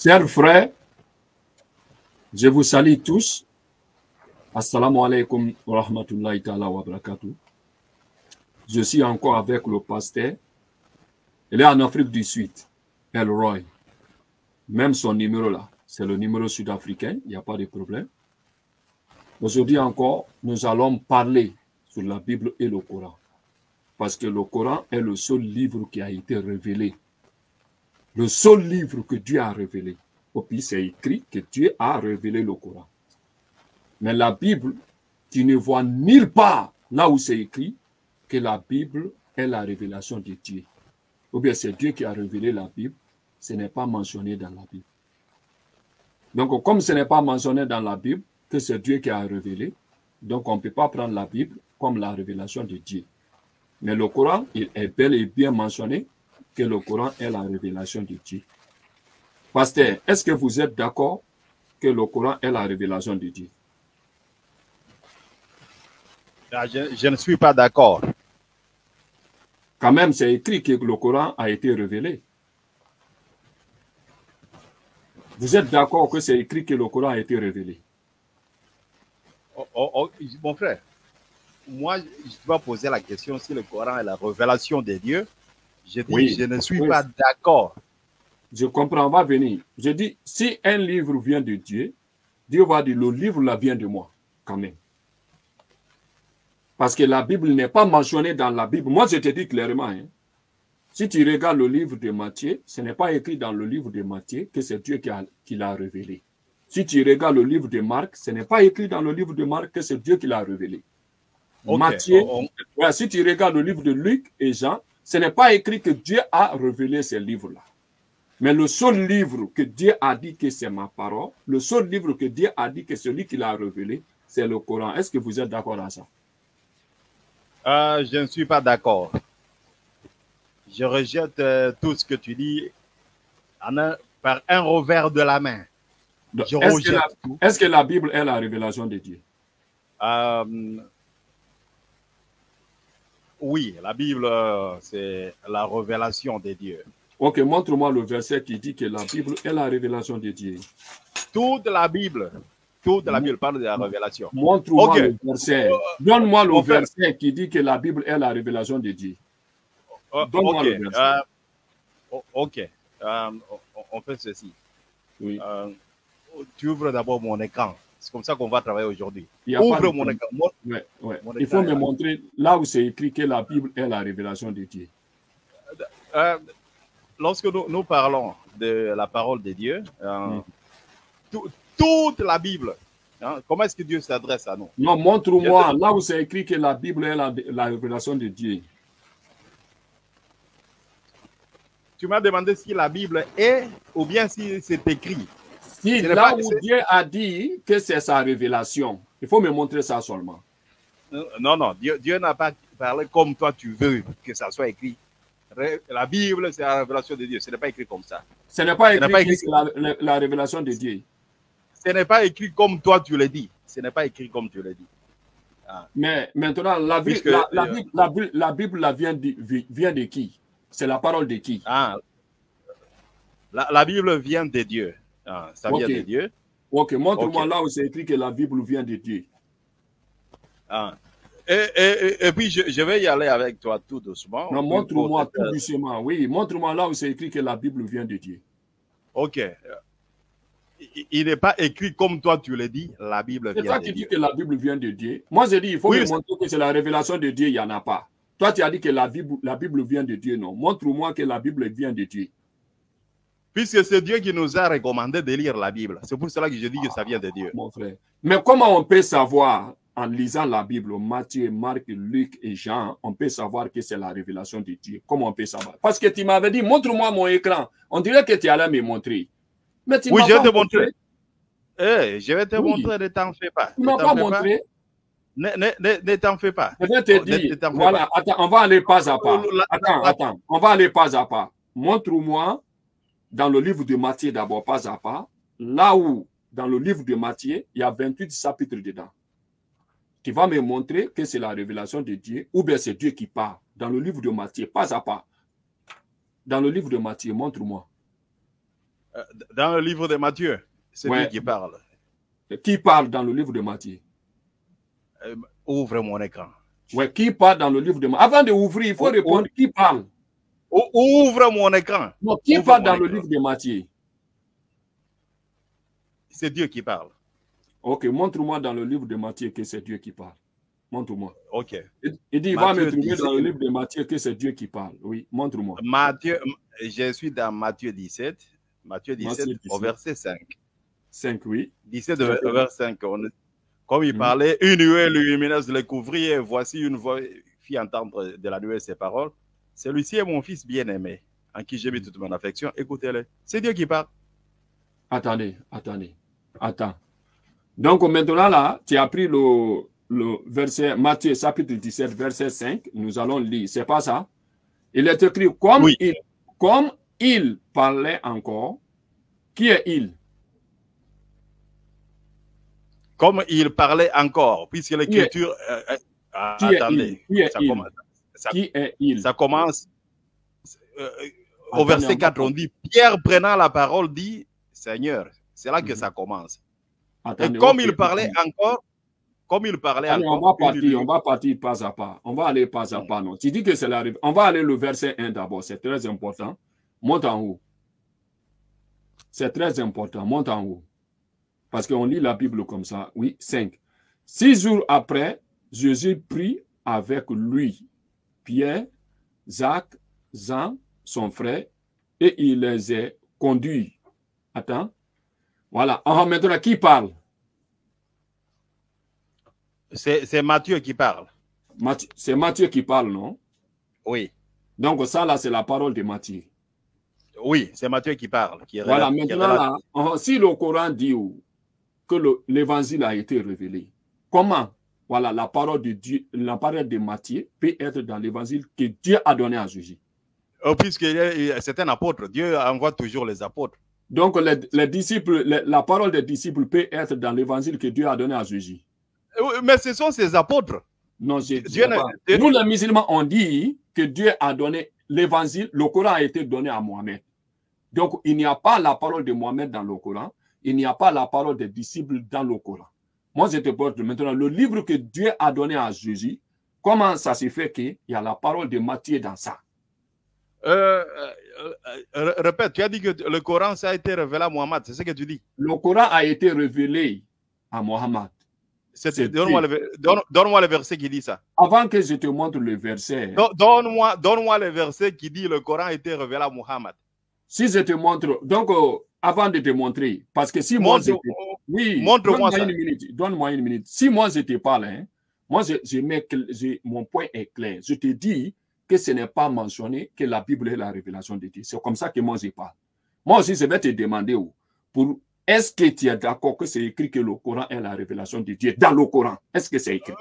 Chers frères, je vous salue tous. Assalamu alaikum wa rahmatullahi ta'ala wa barakatuh. Je suis encore avec le pasteur. Il est en Afrique du Sud, El Roy. Même son numéro là, c'est le numéro sud-africain, il n'y a pas de problème. Aujourd'hui encore, nous allons parler sur la Bible et le Coran. Parce que le Coran est le seul livre qui a été révélé. Le seul livre que Dieu a révélé. Au puis c'est écrit que Dieu a révélé le Coran. Mais la Bible, tu ne vois nulle part là où c'est écrit que la Bible est la révélation de Dieu. Ou bien c'est Dieu qui a révélé la Bible, ce n'est pas mentionné dans la Bible. Donc, comme ce n'est pas mentionné dans la Bible que c'est Dieu qui a révélé, donc on ne peut pas prendre la Bible comme la révélation de Dieu. Mais le Coran, il est bel et bien mentionné que le Coran est la révélation de Dieu. Pasteur, est-ce que vous êtes d'accord que le Coran est la révélation de Dieu? Ah, Je, je ne suis pas d'accord. Quand même, c'est écrit que le Coran a été révélé. Vous êtes d'accord que c'est écrit que le Coran a été révélé? Oh, oh, oh, mon frère, moi, je dois poser la question si le Coran est la révélation de Dieu. Je dis, Oui. je ne suis Oui. pas d'accord. Je comprends, on va venir. Je dis, si un livre vient de Dieu, Dieu va dire, le livre là vient de moi, quand même. Parce que la Bible n'est pas mentionnée dans la Bible. Moi, je te dis clairement, hein, si tu regardes le livre de Matthieu, ce n'est pas écrit dans le livre de Matthieu que c'est Dieu qui, l'a révélé. Si tu regardes le livre de Marc, ce n'est pas écrit dans le livre de Marc que c'est Dieu qui l'a révélé. Matthieu, si tu regardes le livre de Luc et Jean, ce n'est pas écrit que Dieu a révélé ces livres-là. Mais le seul livre que Dieu a dit que c'est ma parole, le seul livre que Dieu a dit que celui qui l'a révélé, c'est le Coran. Est-ce que vous êtes d'accord à ça? Euh, je ne suis pas d'accord. Je rejette euh, tout ce que tu dis en un- par un revers de la main. Que, est-ce que la Bible est la révélation de Dieu? Euh, oui, la Bible, euh, c'est la révélation de Dieu. Ok, montre-moi le verset qui dit que la Bible est la révélation de Dieu. Toute la Bible, toute la Bible parle de la révélation. Montre-moi le verset. Donne-moi le verset qui dit que la Bible est la révélation de Dieu. Euh, Donne-moi ok, le verset. euh, o- ok, Euh, on, on fait ceci. Oui. Euh, tu ouvres d'abord mon écran. C'est comme ça qu'on va travailler aujourd'hui. Ouvre mon Ouais, ouais. Mon Il faut me montrer là où c'est écrit que la Bible est la révélation de Dieu. Euh, lorsque nous, nous parlons de la parole de Dieu, euh, Mm. tout- toute la Bible, hein, comment est-ce que Dieu s'adresse à nous? Non, montre-moi là où c'est écrit que la Bible est la, la révélation de Dieu. Tu m'as demandé si la Bible est ou bien si c'est écrit. Si là où Dieu a dit que c'est sa révélation, il faut me montrer ça seulement. Euh, Non, non, Dieu, Dieu n'a pas parlé comme toi tu veux que ça soit écrit. La Bible, c'est la révélation de Dieu. Ce n'est pas écrit comme ça. Ce n'est pas écrit pas écrit. la, la- la révélation de Dieu. Ce n'est pas écrit comme toi tu le dis. Ce n'est pas écrit comme tu le dis. Mais maintenant, la, Bible- Puisque, la, la euh, Bible, la Bible- la Bible, la vient, de, vient de qui? C'est la parole de qui? Ah, la, la Bible vient de Dieu. Ah, ça vient Ok. de Dieu. Ok, montre-moi là où c'est écrit que la Bible vient de Dieu. Ah. Et, et- et- puis, je, je vais y aller avec toi tout doucement. Non, montre-moi tout doucement. Oui, montre-moi là où c'est écrit que la Bible vient de Dieu. Ok. Il, n'est pas écrit comme toi tu le dis. La Bible C'est vient toi de qui dis Dieu. que la Bible vient de Dieu. Moi, j'ai dit, il faut Oui, me montrer que c'est la révélation de Dieu, il n'y en a pas. Toi, tu as dit que la Bible, la Bible vient de Dieu. Non, montre-moi que la Bible vient de Dieu. Puisque c'est Dieu qui nous a recommandé de lire la Bible. C'est pour cela que je dis que ça vient de Dieu. mon frère. Mais comment on peut savoir, en lisant la Bible, Matthieu, Marc, Luc et Jean, on peut savoir que c'est la révélation de Dieu? Comment on peut savoir? Parce que tu m'avais dit, montre-moi mon écran. On dirait que tu allais me montrer. Mais tu Oui, je vais te montrer. Eh, je vais te Oui. montrer, ne t'en fais pas. Tu Ne m'as pas montré. Ne, ne, ne, ne t'en fais pas. Je vais te Oh, dire, voilà, attends, on va aller pas à pas. Oh, Attends, attends, on va aller pas à pas. Montre-moi dans le livre de Matthieu d'abord, pas à pas, là où, dans le livre de Matthieu, il y a 28 chapitres dedans. Tu vas me montrer que c'est la révélation de Dieu, ou bien c'est Dieu qui parle. Dans le livre de Matthieu, pas à pas. Dans le livre de Matthieu, montre-moi. Euh, Dans le livre de Matthieu, c'est Ouais. lui qui parle. Qui parle dans le livre de Matthieu? Euh, Ouvre mon écran. Ouais, qui parle dans le livre de Matthieu Avant de ouvrir, il faut Oh, répondre qui parle? Ou- Ouvre mon écran. Non, qui Ouvre parle dans le livre de Matthieu? C'est Dieu qui parle. Ok, montre-moi dans le livre de Matthieu que c'est Dieu qui parle. Montre-moi. Ok. Il il dit, il va me trouver 17. dans le livre de Matthieu que c'est Dieu qui parle. Oui, montre-moi. Matthieu, je suis dans Matthieu 17. Matthieu 17, Matthieu 17. au verset 5. 5, oui. 17 au verset 5. on- Comme il Mhm. parlait, une nuée lumineuse le couvrit et voici une voix fit entendre de la nuée ces paroles. Celui-ci est mon fils bien-aimé, en qui j'ai mis toute mon affection. Écoutez-le. C'est Dieu qui parle. Attendez, attendez. Attends. Donc maintenant là, tu as pris le, le verset Matthieu chapitre 17, verset 5. Nous allons lire. C'est pas ça? Il est écrit comme, Oui. il, comme il parlait encore. Qui est il? Comme il parlait encore, puisque l'écriture. euh, euh, attendez. ça, commence, ça- Qui est il? ça commence. euh, au Attendez, verset on va 4, on dit Pierre prenant la parole dit Seigneur. C'est là que Mhm. ça commence. Et comme il parlait encore, comme il parlait Allez, on encore, va partir, on va partir pas à pas. On va aller pas à Mm. pas. Non. Tu dis que c'est la On va aller le verset 1 d'abord. C'est très important. Monte en haut. C'est très important. Monte en haut. Parce qu'on lit la Bible comme ça. Oui, 5. Six jours après, Jésus prit avec lui Pierre, Jacques, Jean, son frère, et il les a conduits. Attends. Voilà. Ah, maintenant, qui parle? c'est Matthieu qui parle. C'est Matthieu qui parle, non? Oui, Donc ça, là, c'est la parole de Matthieu. oui, c'est Matthieu qui parle. Qui Voilà, relate- maintenant, là, si le Coran dit que le- l'évangile a été révélé, comment voilà, la parole de Dieu, la parole de Matthieu peut être dans l'évangile que Dieu a donné à Jésus. Oh, puisque c'est un apôtre, Dieu envoie toujours les apôtres. Donc, les, les disciples, les- la parole des disciples peut être dans l'évangile que Dieu a donné à Jésus. Euh, Mais ce sont ses apôtres. Non, je Dieu pas. Dieu- Nous, les musulmans, on dit que Dieu a donné l'évangile, le Coran a été donné à Mohamed. Donc, il n'y a pas la parole de Mohamed dans le Coran, il n'y a pas la parole des disciples dans le Coran. Moi, je te porte maintenant le livre que Dieu a donné à Jésus. Comment ça se fait qu'il y a la parole de Matthieu dans ça? Euh, euh, euh, répète, tu as dit que le Coran, ça a été révélé à Mohammed, c'est ce que tu dis. Le Coran a été révélé à Mohammed. Donne-moi le, donne- le verset qui dit ça. Avant que je te montre le verset, Don- Donne-moi donne-moi le verset qui dit le Coran a été révélé à Mohammed. si je te montre, donc euh, avant de te montrer, parce que si moi, je te- Oui, Montre-moi ça. une minute. Donne-moi une minute. Si moi je te parle, hein, moi je, je mets que je- mon point est clair. Je te dis que ce n'est pas mentionné que la Bible est la révélation de Dieu. C'est comme ça que moi je parle. Moi aussi, je vais te demander oh, pour est-ce que tu es d'accord que c'est écrit que le Coran est la révélation de Dieu dans le Coran? Est-ce que c'est écrit?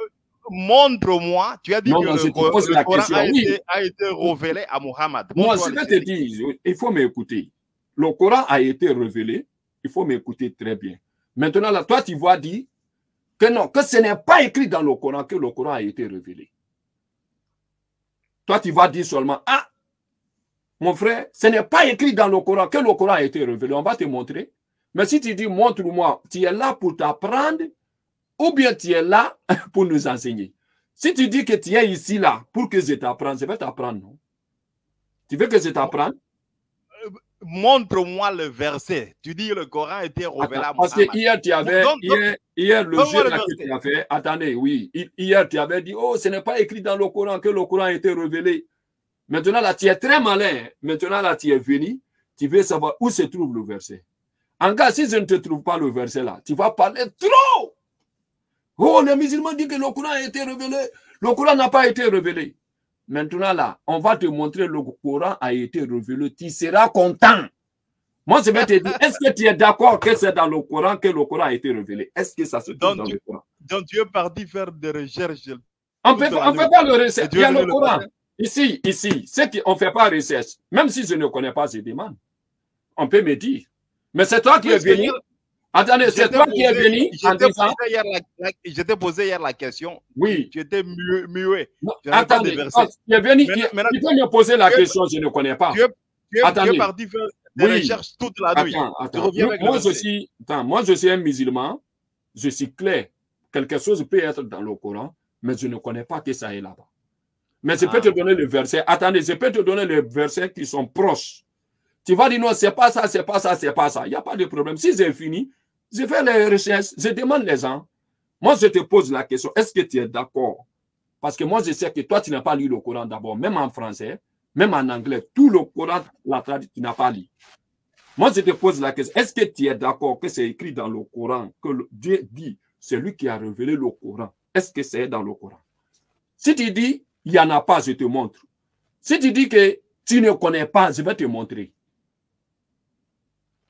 Montre-moi. Tu as dit Non, que non, le, je te Co- pose le la Coran question, a, oui. été, a été révélé à Mohammed. Moi, Montre-moi je vais te dire, il faut m'écouter. Le Coran a été révélé, il faut m'écouter très bien. Maintenant, là, toi, tu vas dire que non, que ce n'est pas écrit dans le Coran que le Coran a été révélé. Toi, tu vas dire seulement, ah, mon frère, ce n'est pas écrit dans le Coran que le Coran a été révélé. On va te montrer. Mais si tu dis, montre-moi, tu es là pour t'apprendre ou bien tu es là pour nous enseigner. Si tu dis que tu es ici là pour que je t'apprenne, je vais t'apprendre, non? Tu veux que je t'apprenne? Montre-moi le verset. Tu dis le Coran a été révélé à Parce que hier, tu avais, hier, hier, le jeu le que tu as fait, attendez, oui, hi- hier, tu avais dit, oh, ce n'est pas écrit dans le Coran que le Coran a été révélé. Maintenant, là, tu es très malin. Maintenant, là, tu es venu, tu veux savoir où se trouve le verset. En cas, si je ne te trouve pas le verset là, tu vas parler trop. Oh, les musulmans disent que le Coran a été révélé. Le Coran n'a pas été révélé. Maintenant, là, on va te montrer le Coran a été révélé. Tu seras content. Moi, je vais te dire, est-ce que tu es d'accord que c'est dans le Coran que le Coran a été révélé? Est-ce que ça se trouve Donc, dans tu- le Coran? Donc tu es parti faire des recherches. On ne fait, pas le recherche. Il y a le le Coran. Ici, ici, c'est qu'on ne fait pas recherche. Même si je ne connais pas, je demande. On peut me dire. Mais c'est toi qui es venu. Attendez, c'est toi qui es venu je en t'ai disant. posé hier la- la- Je t'ai posé hier la question. Oui. Tu étais muet. attendez, tu es venu. Tu- peux me poser la tu es- question, je ne connais pas. Tu es, tu es- tu es Attendez. parti faire. des recherches toute la nuit. Attends, attends. Moi, moi je suis, attends, moi, je suis un musulman. Je suis clair. Quelque chose peut être dans le Coran, mais je ne connais pas que ça est là-bas. Mais je peux Ah. te donner le verset. Attendez, je peux te donner les versets qui sont proches. Tu vas dire non, c'est pas ça, c'est pas ça, c'est pas ça. Il n'y a pas de problème. Si j'ai fini, je fais les recherches, je demande les gens. Moi, je te pose la question, est-ce que tu es d'accord? Parce que moi, je sais que toi, tu n'as pas lu le Coran d'abord, même en français, même en anglais. Tout le Coran, la traduction, tu n'as pas lu. Moi, je te pose la question, est-ce que tu es d'accord que c'est écrit dans le Coran, que Dieu dit, c'est lui qui a révélé le Coran? Est-ce que c'est dans le Coran? Si tu dis, il n'y en a pas, je te montre. Si tu dis que tu ne connais pas, je vais te montrer.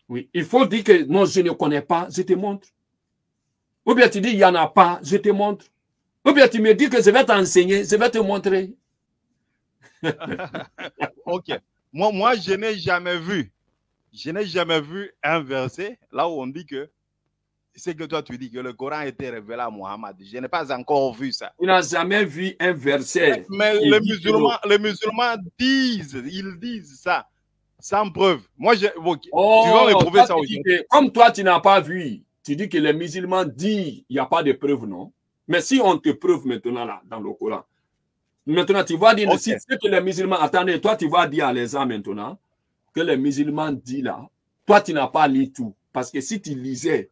Oui, il faut dire que non, je ne connais pas, je te montre. Ou bien tu dis, il n'y en a pas, je te montre. Ou bien tu me dis que je vais t'enseigner, je vais te montrer. Ok. Moi, moi je n'ai jamais vu, je n'ai jamais vu un verset là où on dit que c'est que toi tu dis que le Coran a été révélé à Mohammed. Je n'ai pas encore vu ça. Tu n'as jamais vu un verset. Mais les musulmans, les musulmans disent, ils disent ça sans preuve. Moi, je, Oh, tu vas me prouver toi, ça que- Comme toi, tu n'as pas vu, tu dis que les musulmans disent il n'y a pas de preuve, non? Mais si on te prouve maintenant là, dans le Coran, maintenant tu vas dire, Ok. si c'est que les musulmans, attendez, toi tu vas dire à les gens maintenant que les musulmans disent là, toi tu n'as pas lu tout. Parce que si tu lisais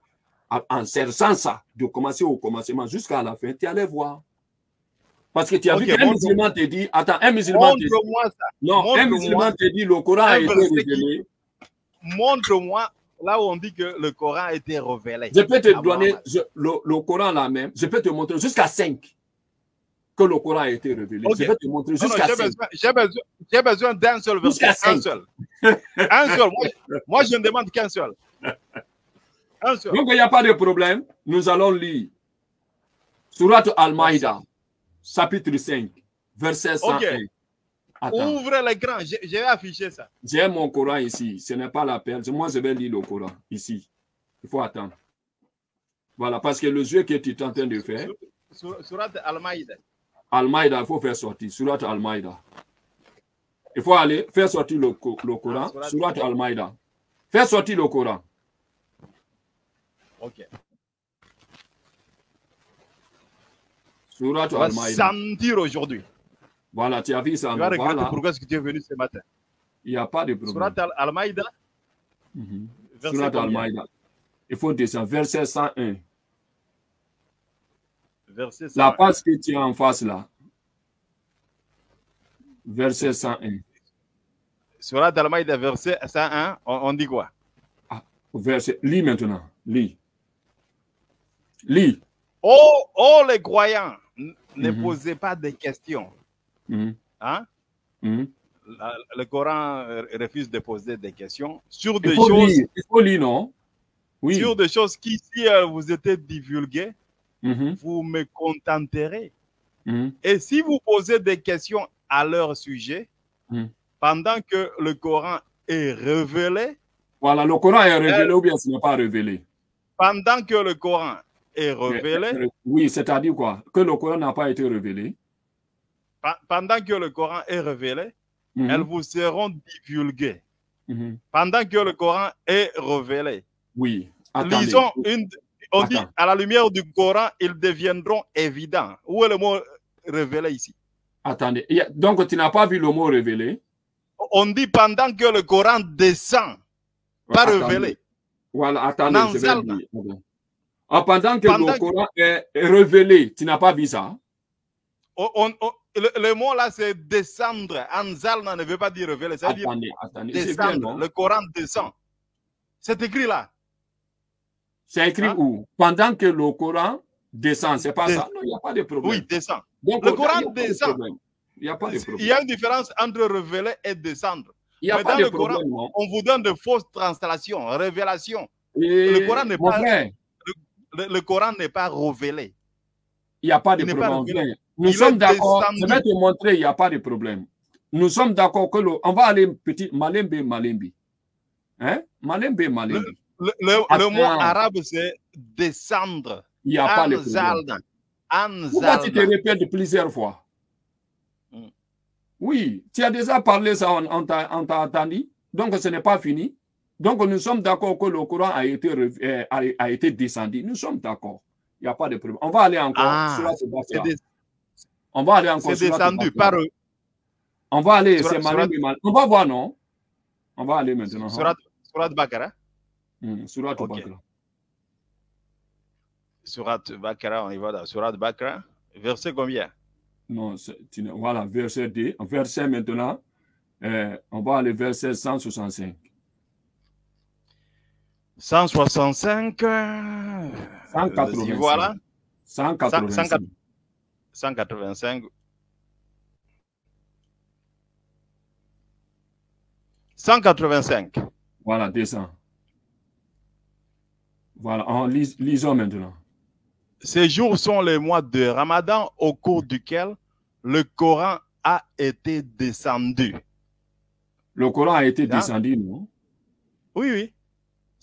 en- en cherchant ça, de commencer au commencement jusqu'à la fin, tu allais voir. Parce que tu as Ok, vu qu'un musulman te dit, attends, un musulman te dit, Montre-moi ça. non, un musulman te dit, le Coran a été révélé. Montre-moi là où on dit que le Coran a été révélé. Je peux te à donner je- le, le Coran là même. Je peux te montrer jusqu'à 5 que le Coran a été révélé. Je vais te montrer jusqu'à j'ai 5. besoin, j'ai besoin, d'un seul verset. Un seul. un seul. Moi, je- moi, je ne demande qu'un seul. Un seul. Donc il n'y a pas de problème. Nous allons lire Surat Al-Maïda, chapitre 5, verset 101. Ok. Attends, Ouvrez l'écran. J'ai affiché ça. j'ai mon Coran ici. Ce n'est pas la peine. Moi, je vais lire le Coran ici. Il faut attendre. Voilà, parce que le jeu que tu es en train de faire, Sur- Surat Al-Maïda. Al-Maïda, il faut faire sortir. Surat Al-Maïda. Il faut aller faire sortir le, co- le Coran. Ah, Surat- Surat Al-Maïda. Faire sortir le Coran. Ok. Surat Al-Maïda. sentir aujourd'hui. Voilà, tu as vu ça. Tu vas regretter Voilà. pourquoi est-ce que tu es venu ce matin? Il n'y a pas de Surat problème. Al- Al-Maïda. Mhm. verset Surat Al-Maïda. Il faut descendre. Verset 101. Verset La 101. page que tu as en face là. Verset 101. Surat Al-Maïda, verset 101. On, on dit quoi? Verset. Lis maintenant. Lis. Lis. Oh, oh les croyants, ne Mhm. posez pas de questions. Mhm. Hein? Mhm. La- le Coran euh, refuse de poser des questions sur des choses, lire. Il faut lire, non? Oui. sur des choses qui, si elles vous étaient divulguées, vous me contenterez. Et si vous posez des questions à leur sujet, pendant que le Coran est révélé, Voilà, le Coran est révélé Euh, ou bien ce n'est pas révélé? pendant que le Coran est révélé, Oui, c'est-à-dire quoi? Que le Coran n'a pas été révélé. pendant que le Coran est révélé, Mhm. elles vous seront divulguées. Mhm. Pendant que le Coran est révélé, Oui. Attendez. lisons une. On dit à la lumière du Coran, ils deviendront évidents. Où est le mot révélé ici? Attendez. Donc, tu n'as pas vu le mot révélé? On dit pendant que le Coran descend, pas Attendez. révélé. Voilà, attendez, je vais dire. Ah, pendant que Pendant le que- Coran est révélé, tu n'as pas vu ça? On- on- on- le, le mot là, c'est descendre. Anzalna ne veut pas dire révéler, ça veut dire Attendez, attendez. Bien, descendre. Le Coran descend. C'est écrit là. C'est écrit Hein? où? Pendant que le Coran descend, c'est pas Des- ça? Non, il n'y a pas de problème. Oui, descend. Donc, le il y Coran il y de descend. Il n'y a pas de Il problème. y a une différence entre révéler et descendre. Il n'y a mais pas dans de le Coran, problème, non? On vous donne de fausses translations, révélations. Et le Coran n'est pas- frère, Le, le Coran n'est pas révélé. il n'y a pas de il problème. Nous Il sommes d'accord. Je vais te montrer, il n'y a pas de problème. Nous sommes d'accord que le. On va aller petit Malembe Malembi. Hein? Malembe Malembi. Le, le- Attends. le mot arabe, c'est descendre. Il n'y a pas de problème. Pourquoi tu te répètes plusieurs fois? Hmm. Oui, tu as déjà parlé ça, on, on t'a entendu. Donc ce n'est pas fini. Donc, nous sommes d'accord que le Coran a été, euh, a, été descendu. Nous sommes d'accord. Il n'y a pas de problème. On va aller encore Ah, sur des- On va aller encore c'est descendu par eux. On va aller, c'est Marie Surat- Bimal. On va voir, non? On va aller maintenant. Surat, Surat Bakara. Hmm, Surat. Bakara. Surat Bakara, on y va Surat Bakara. Verset combien? Non, voilà, verset 2. Verset maintenant, euh, on va aller verset 165. 165. euh, 185. Voilà. 185. 185. 185. Voilà, descend. Voilà, en lis- lisons maintenant. Ces jours sont les mois de Ramadan au cours duquel le Coran a été descendu. Le Coran a été Hein? descendu, non? Oui, oui.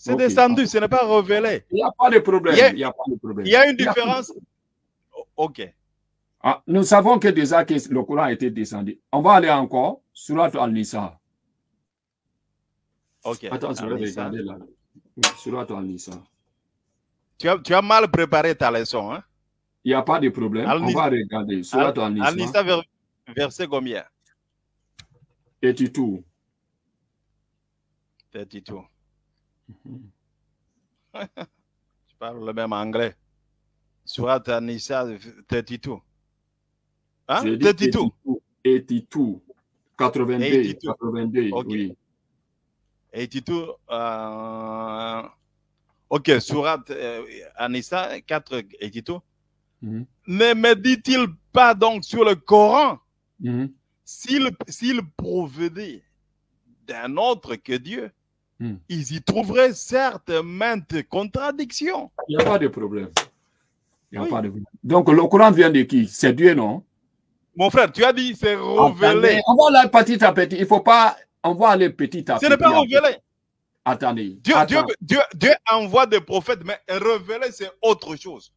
C'est descendu, ce n'est pas révélé. Il n'y a pas de problème. Il y a- Il n'y a pas de problème. Il y a une Il y a- différence. Ok. Ah, nous savons que déjà que le Coran a été descendu. On va aller encore sur Al-Nisa. Ok. Attends, je vais regarder là. Sur Al-Nisa. Tu as, tu as mal préparé ta leçon. Hein? Il n'y a pas de problème. On va regarder. Sur Al- Al-Nisa. Al-Nisa, ver- verset combien? Et tu tout. 32. Tu parles le même anglais. Surat Al-Nisa, 32. Hein? J'ai dit 32. 82. 82. 82. 82, Ok. oui. 82. Euh... Ok, Surat euh, Al-Nisa, 4, 82. Mhm. Ne médite-t-il pas donc sur le Coran? Mhm. s'il s'il provenait d'un autre que Dieu, Hmm. ils y trouveraient certes maintes contradictions. Il n'y a pas de problème. Il n'y a Oui. pas de problème. Donc, le Coran vient de qui? C'est Dieu, non? Mon frère, tu as dit c'est révélé. Attendez, On va aller petit à petit. Il ne faut pas. On va aller petit à Ce petit. n'est pas révélé. Attendez. Dieu, Dieu, Attends. Dieu, Dieu envoie des prophètes, mais révéler, c'est autre chose.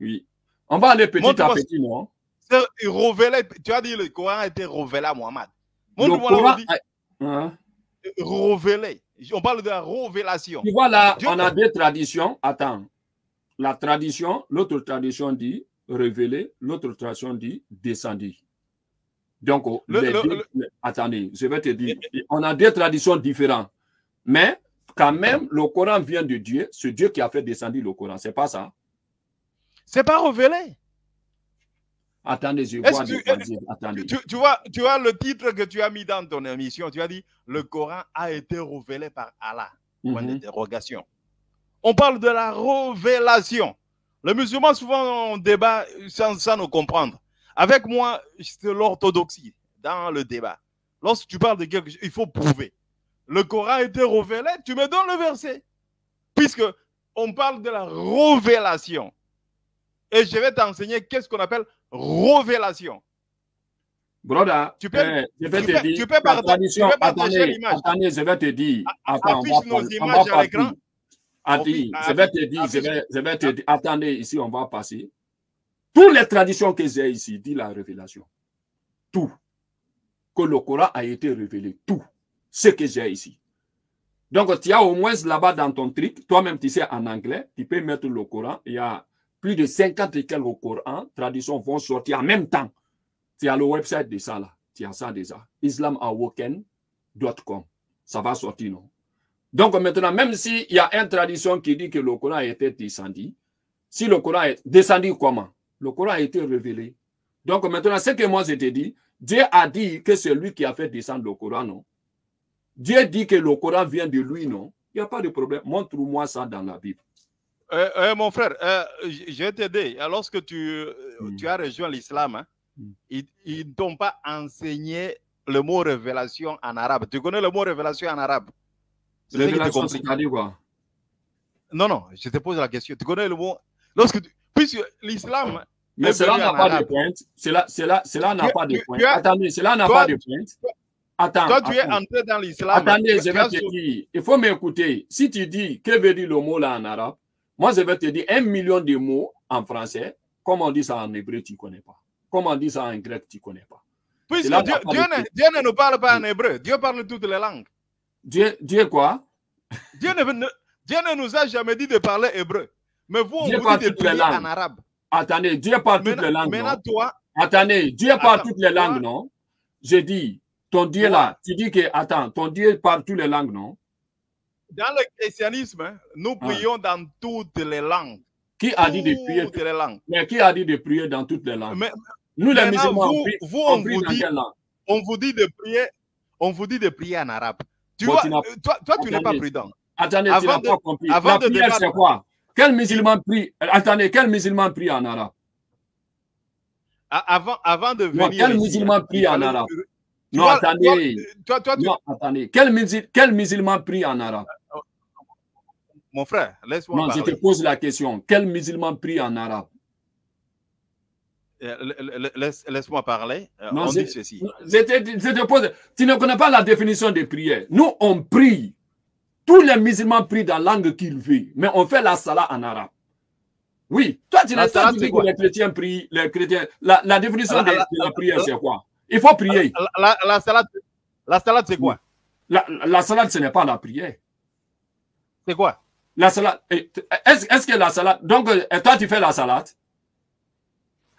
Oui. On va aller petit à petit, non? C'est révélé. Tu as dit le Coran a été révélé à Mohammed. Le Montre-moi Hein? révélé. On parle de la révélation. Tu vois là, Dieu- on a deux traditions. Attends. La tradition, l'autre tradition dit révélé, l'autre tradition dit descendu. Donc, oh, Le- le- attendez, je vais te dire, on a deux traditions différentes. Mais quand même, le Coran vient de Dieu. C'est Dieu qui a fait descendre le Coran. C'est pas ça. C'est pas révélé. Attendez, je vois des. Attendez. Tu, tu vois, tu vois le titre que tu as mis dans ton émission. Tu as dit le Coran a été révélé par Allah. Point Mhm. d'interrogation. On parle de la révélation. Les musulmans, souvent, on débat sans, sans nous comprendre. Avec moi, c'est l'orthodoxie dans le débat. Lorsque tu parles de quelque chose, il faut prouver. Le Coran a été révélé, tu me donnes le verset. Puisque on parle de la révélation. Et je vais t'enseigner qu'est-ce qu'on appelle révélation. Brother, Tu peux- eh, je vais tu te peux- dire, tu peux tradition, tu peux partager l'image. attendez, je vais te dire. Attends, on affiche va nos parler- on images va à l'écran. partir. Attends, je vais te dire, je affiche- vais, je vais te dire, attendez, ici, on va passer. Toutes les traditions que j'ai ici, dit la révélation. Tout. Que le Coran a été révélé. Tout. Ce que j'ai ici. Donc, tu as au moins là-bas dans ton truc, toi-même, tu sais en anglais, tu peux mettre le Coran. Il y a plus de 50 et quelques Corans, traditions vont sortir en même temps. Tu as le website de ça là. Tu as ça déjà. islamawoken.com. Ça va sortir, non? Donc maintenant, même s'il y a une tradition qui dit que le Coran a été descendu, si le Coran est descendu comment? Le Coran a été révélé. Donc maintenant, ce que moi je te dis, Dieu a dit que c'est lui qui a fait descendre le Coran, non? Dieu dit que le Coran vient de lui, non? Il n'y a pas de problème. Montre-moi ça dans la Bible. Euh, euh, mon frère, euh, je vais t'aider. Lorsque tu, Mm. tu as rejoint l'islam, hein, Mm. ils ne t'ont pas enseigné le mot révélation en arabe. Tu connais le mot révélation en arabe? C'est Révélation, c'est-à-dire quoi Non, non, je te pose la question. Tu connais le mot? Lorsque tu- Puisque l'islam, Mais cela n'a pas de pointe. Cela, cela, cela n'a pas de pointe. Attendez, cela n'a pas de pointe. Attends. Quand tu es entré dans l'islam, Attendez, tu- je vais te dire. Il faut m'écouter. Si tu dis, que veut dire le mot là en arabe? Moi, je vais te dire un million de mots en français. Comment on dit ça en hébreu, tu ne connais pas. Comment on dit ça en grec, tu ne connais pas. puisque c'est là Dieu, ne, Dieu ne nous parle pas en hébreu. Dieu parle toutes les langues. Dieu, Dieu quoi? Dieu ne, ne- Dieu ne nous a jamais dit de parler hébreu. Mais vous, on Dieu vous dit de toutes les prier langues. en arabe. Attendez, Dieu parle toutes les langues. maintenant, non? toi, Attendez, Dieu parle toutes les langues, non? J'ai dit, ton Dieu là, tu dis que, attends, ton Dieu parle toutes les langues, non? Dans le christianisme, hein, nous Ah. prions dans toutes les langues. Qui a dit de prier? Toutes les langues. Mais qui a dit de prier dans toutes les langues? Mais Nous, les musulmans, on vous- prie, vous, on on prie vous dans dit- quelle langue? on vous dit de prier, on vous dit de prier en arabe. Tu Bon, vois, tu n'as- euh, toi, toi tu n'es pas prudent. Attendez, tu Avant n'as de- pas compris. avant La de prière, c'est quoi? Quel musulman prie? Attendez, quel musulman prie en arabe? Avant, avant de Non, venir. quel musulman prie en arabe? Tu Non, vois, attendez. Toi, toi, tu- Non, attendez. Quel, quel musulman prie en arabe? Mon frère, laisse-moi Non, je te pose la question. Quel musulman prie en arabe? Euh, la- la- laisse- Laisse-moi parler. Euh, Non, on dit ceci. Je te, je te pose. Tu ne connais pas la définition de prière. Nous, on prie. Tous les musulmans prient dans la langue qu'ils veulent, mais on fait la salat en arabe. Oui, toi, tu n'as pas dit que les chrétiens prient. Les chrétiens, la, la définition La- de, la- de la prière, c'est quoi? Il faut prier. La, la, la salade, la salade c'est quoi? La, la salade, ce n'est pas la prière. C'est quoi? La salade, eh, est-ce que la salade, donc euh, toi, tu fais la salade?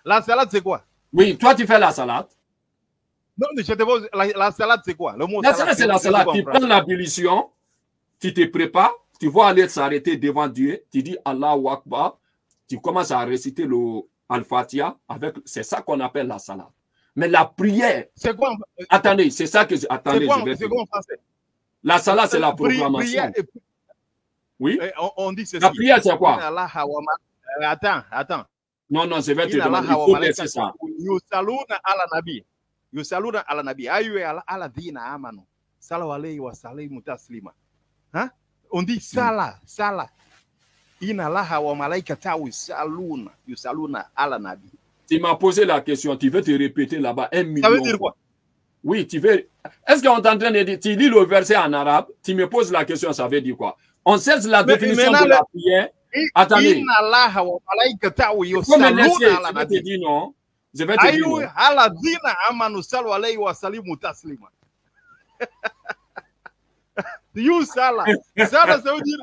La salade, c'est quoi? Oui, toi, tu fais la salade. Non, je te pose, la, la salade, c'est quoi? Le mot La salade, c'est la salade. Tu prends l'ablution, tu te prépares, tu vas aller s'arrêter devant Dieu, tu dis Allahu Akbar, tu commences à réciter le Al-Fatiha avec, c'est ça qu'on appelle la salade. Mais la prière, C'est quoi, en- attendez, c'est ça que je, attendez, quoi, je vais c'est quoi en français? La salade, c'est la Pri- proclamation. prière et- Oui. et on, on dit ceci. La prière, c'est quoi? Euh, Attends, attends. Non, non, je vais te demander, il faut laisser ça. Yusaluna ala nabi. Yusaluna ala nabi. Ayu ala dina amanu. Salahu alayhi wa sallimu taslima. Hein? On dit sala, sala. Inna Allaha wa malaikatahu yusaluna, yusaluna ala nabi. Tu m'as posé la question, tu veux te répéter là-bas un million. Ça veut dire quoi? Oui, tu veux. Est-ce qu'on est en train de dire, tu lis le verset en arabe, tu me poses la question, ça veut dire quoi? On cherche la Mais- définition de la prière. Attendez. Je vais te dire non. Je vais te dire non. You sala. Sala, ça veut dire.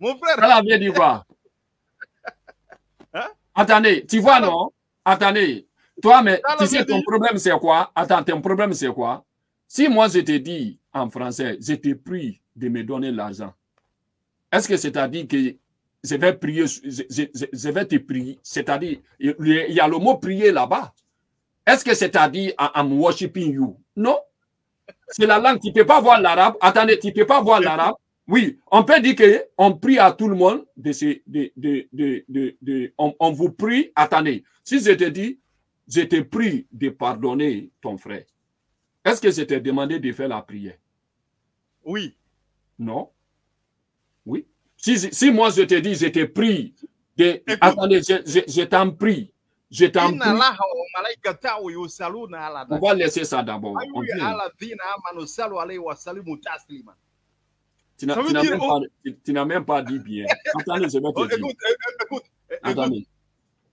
Mon frère, veut dire quoi? Attendez, tu vois non? Attendez. Toi, mais tu sais ton problème c'est quoi? Attends, ton problème c'est quoi? Si moi je te dis en français, je te prie de me donner l'argent, est-ce que c'est-à-dire que je vais prier, je, je- je- je vais te prier, c'est-à-dire, il y a le mot prier là-bas. Est-ce que c'est-à-dire I'm worshiping you? Non. C'est la langue, tu ne peux pas voir l'arabe. Attendez, tu ne peux pas voir l'arabe. Oui, on peut dire que on prie à tout le monde de se- de, de, de, de, de- on, on vous prie. Attendez, si je te dis, je te prie de pardonner ton frère, est-ce que je t'ai demandé de faire la prière? oui. Non. Oui. Si, si moi je te dis, je te prie de. Attendez, je, je, je t'en prie. Je t'en prie. On va laisser ça d'abord. Tu n'as même, pas- tu- tu n'as même pas dit bien. Attendez, je vais Oh, te dire. écoute, écoute. Attendez.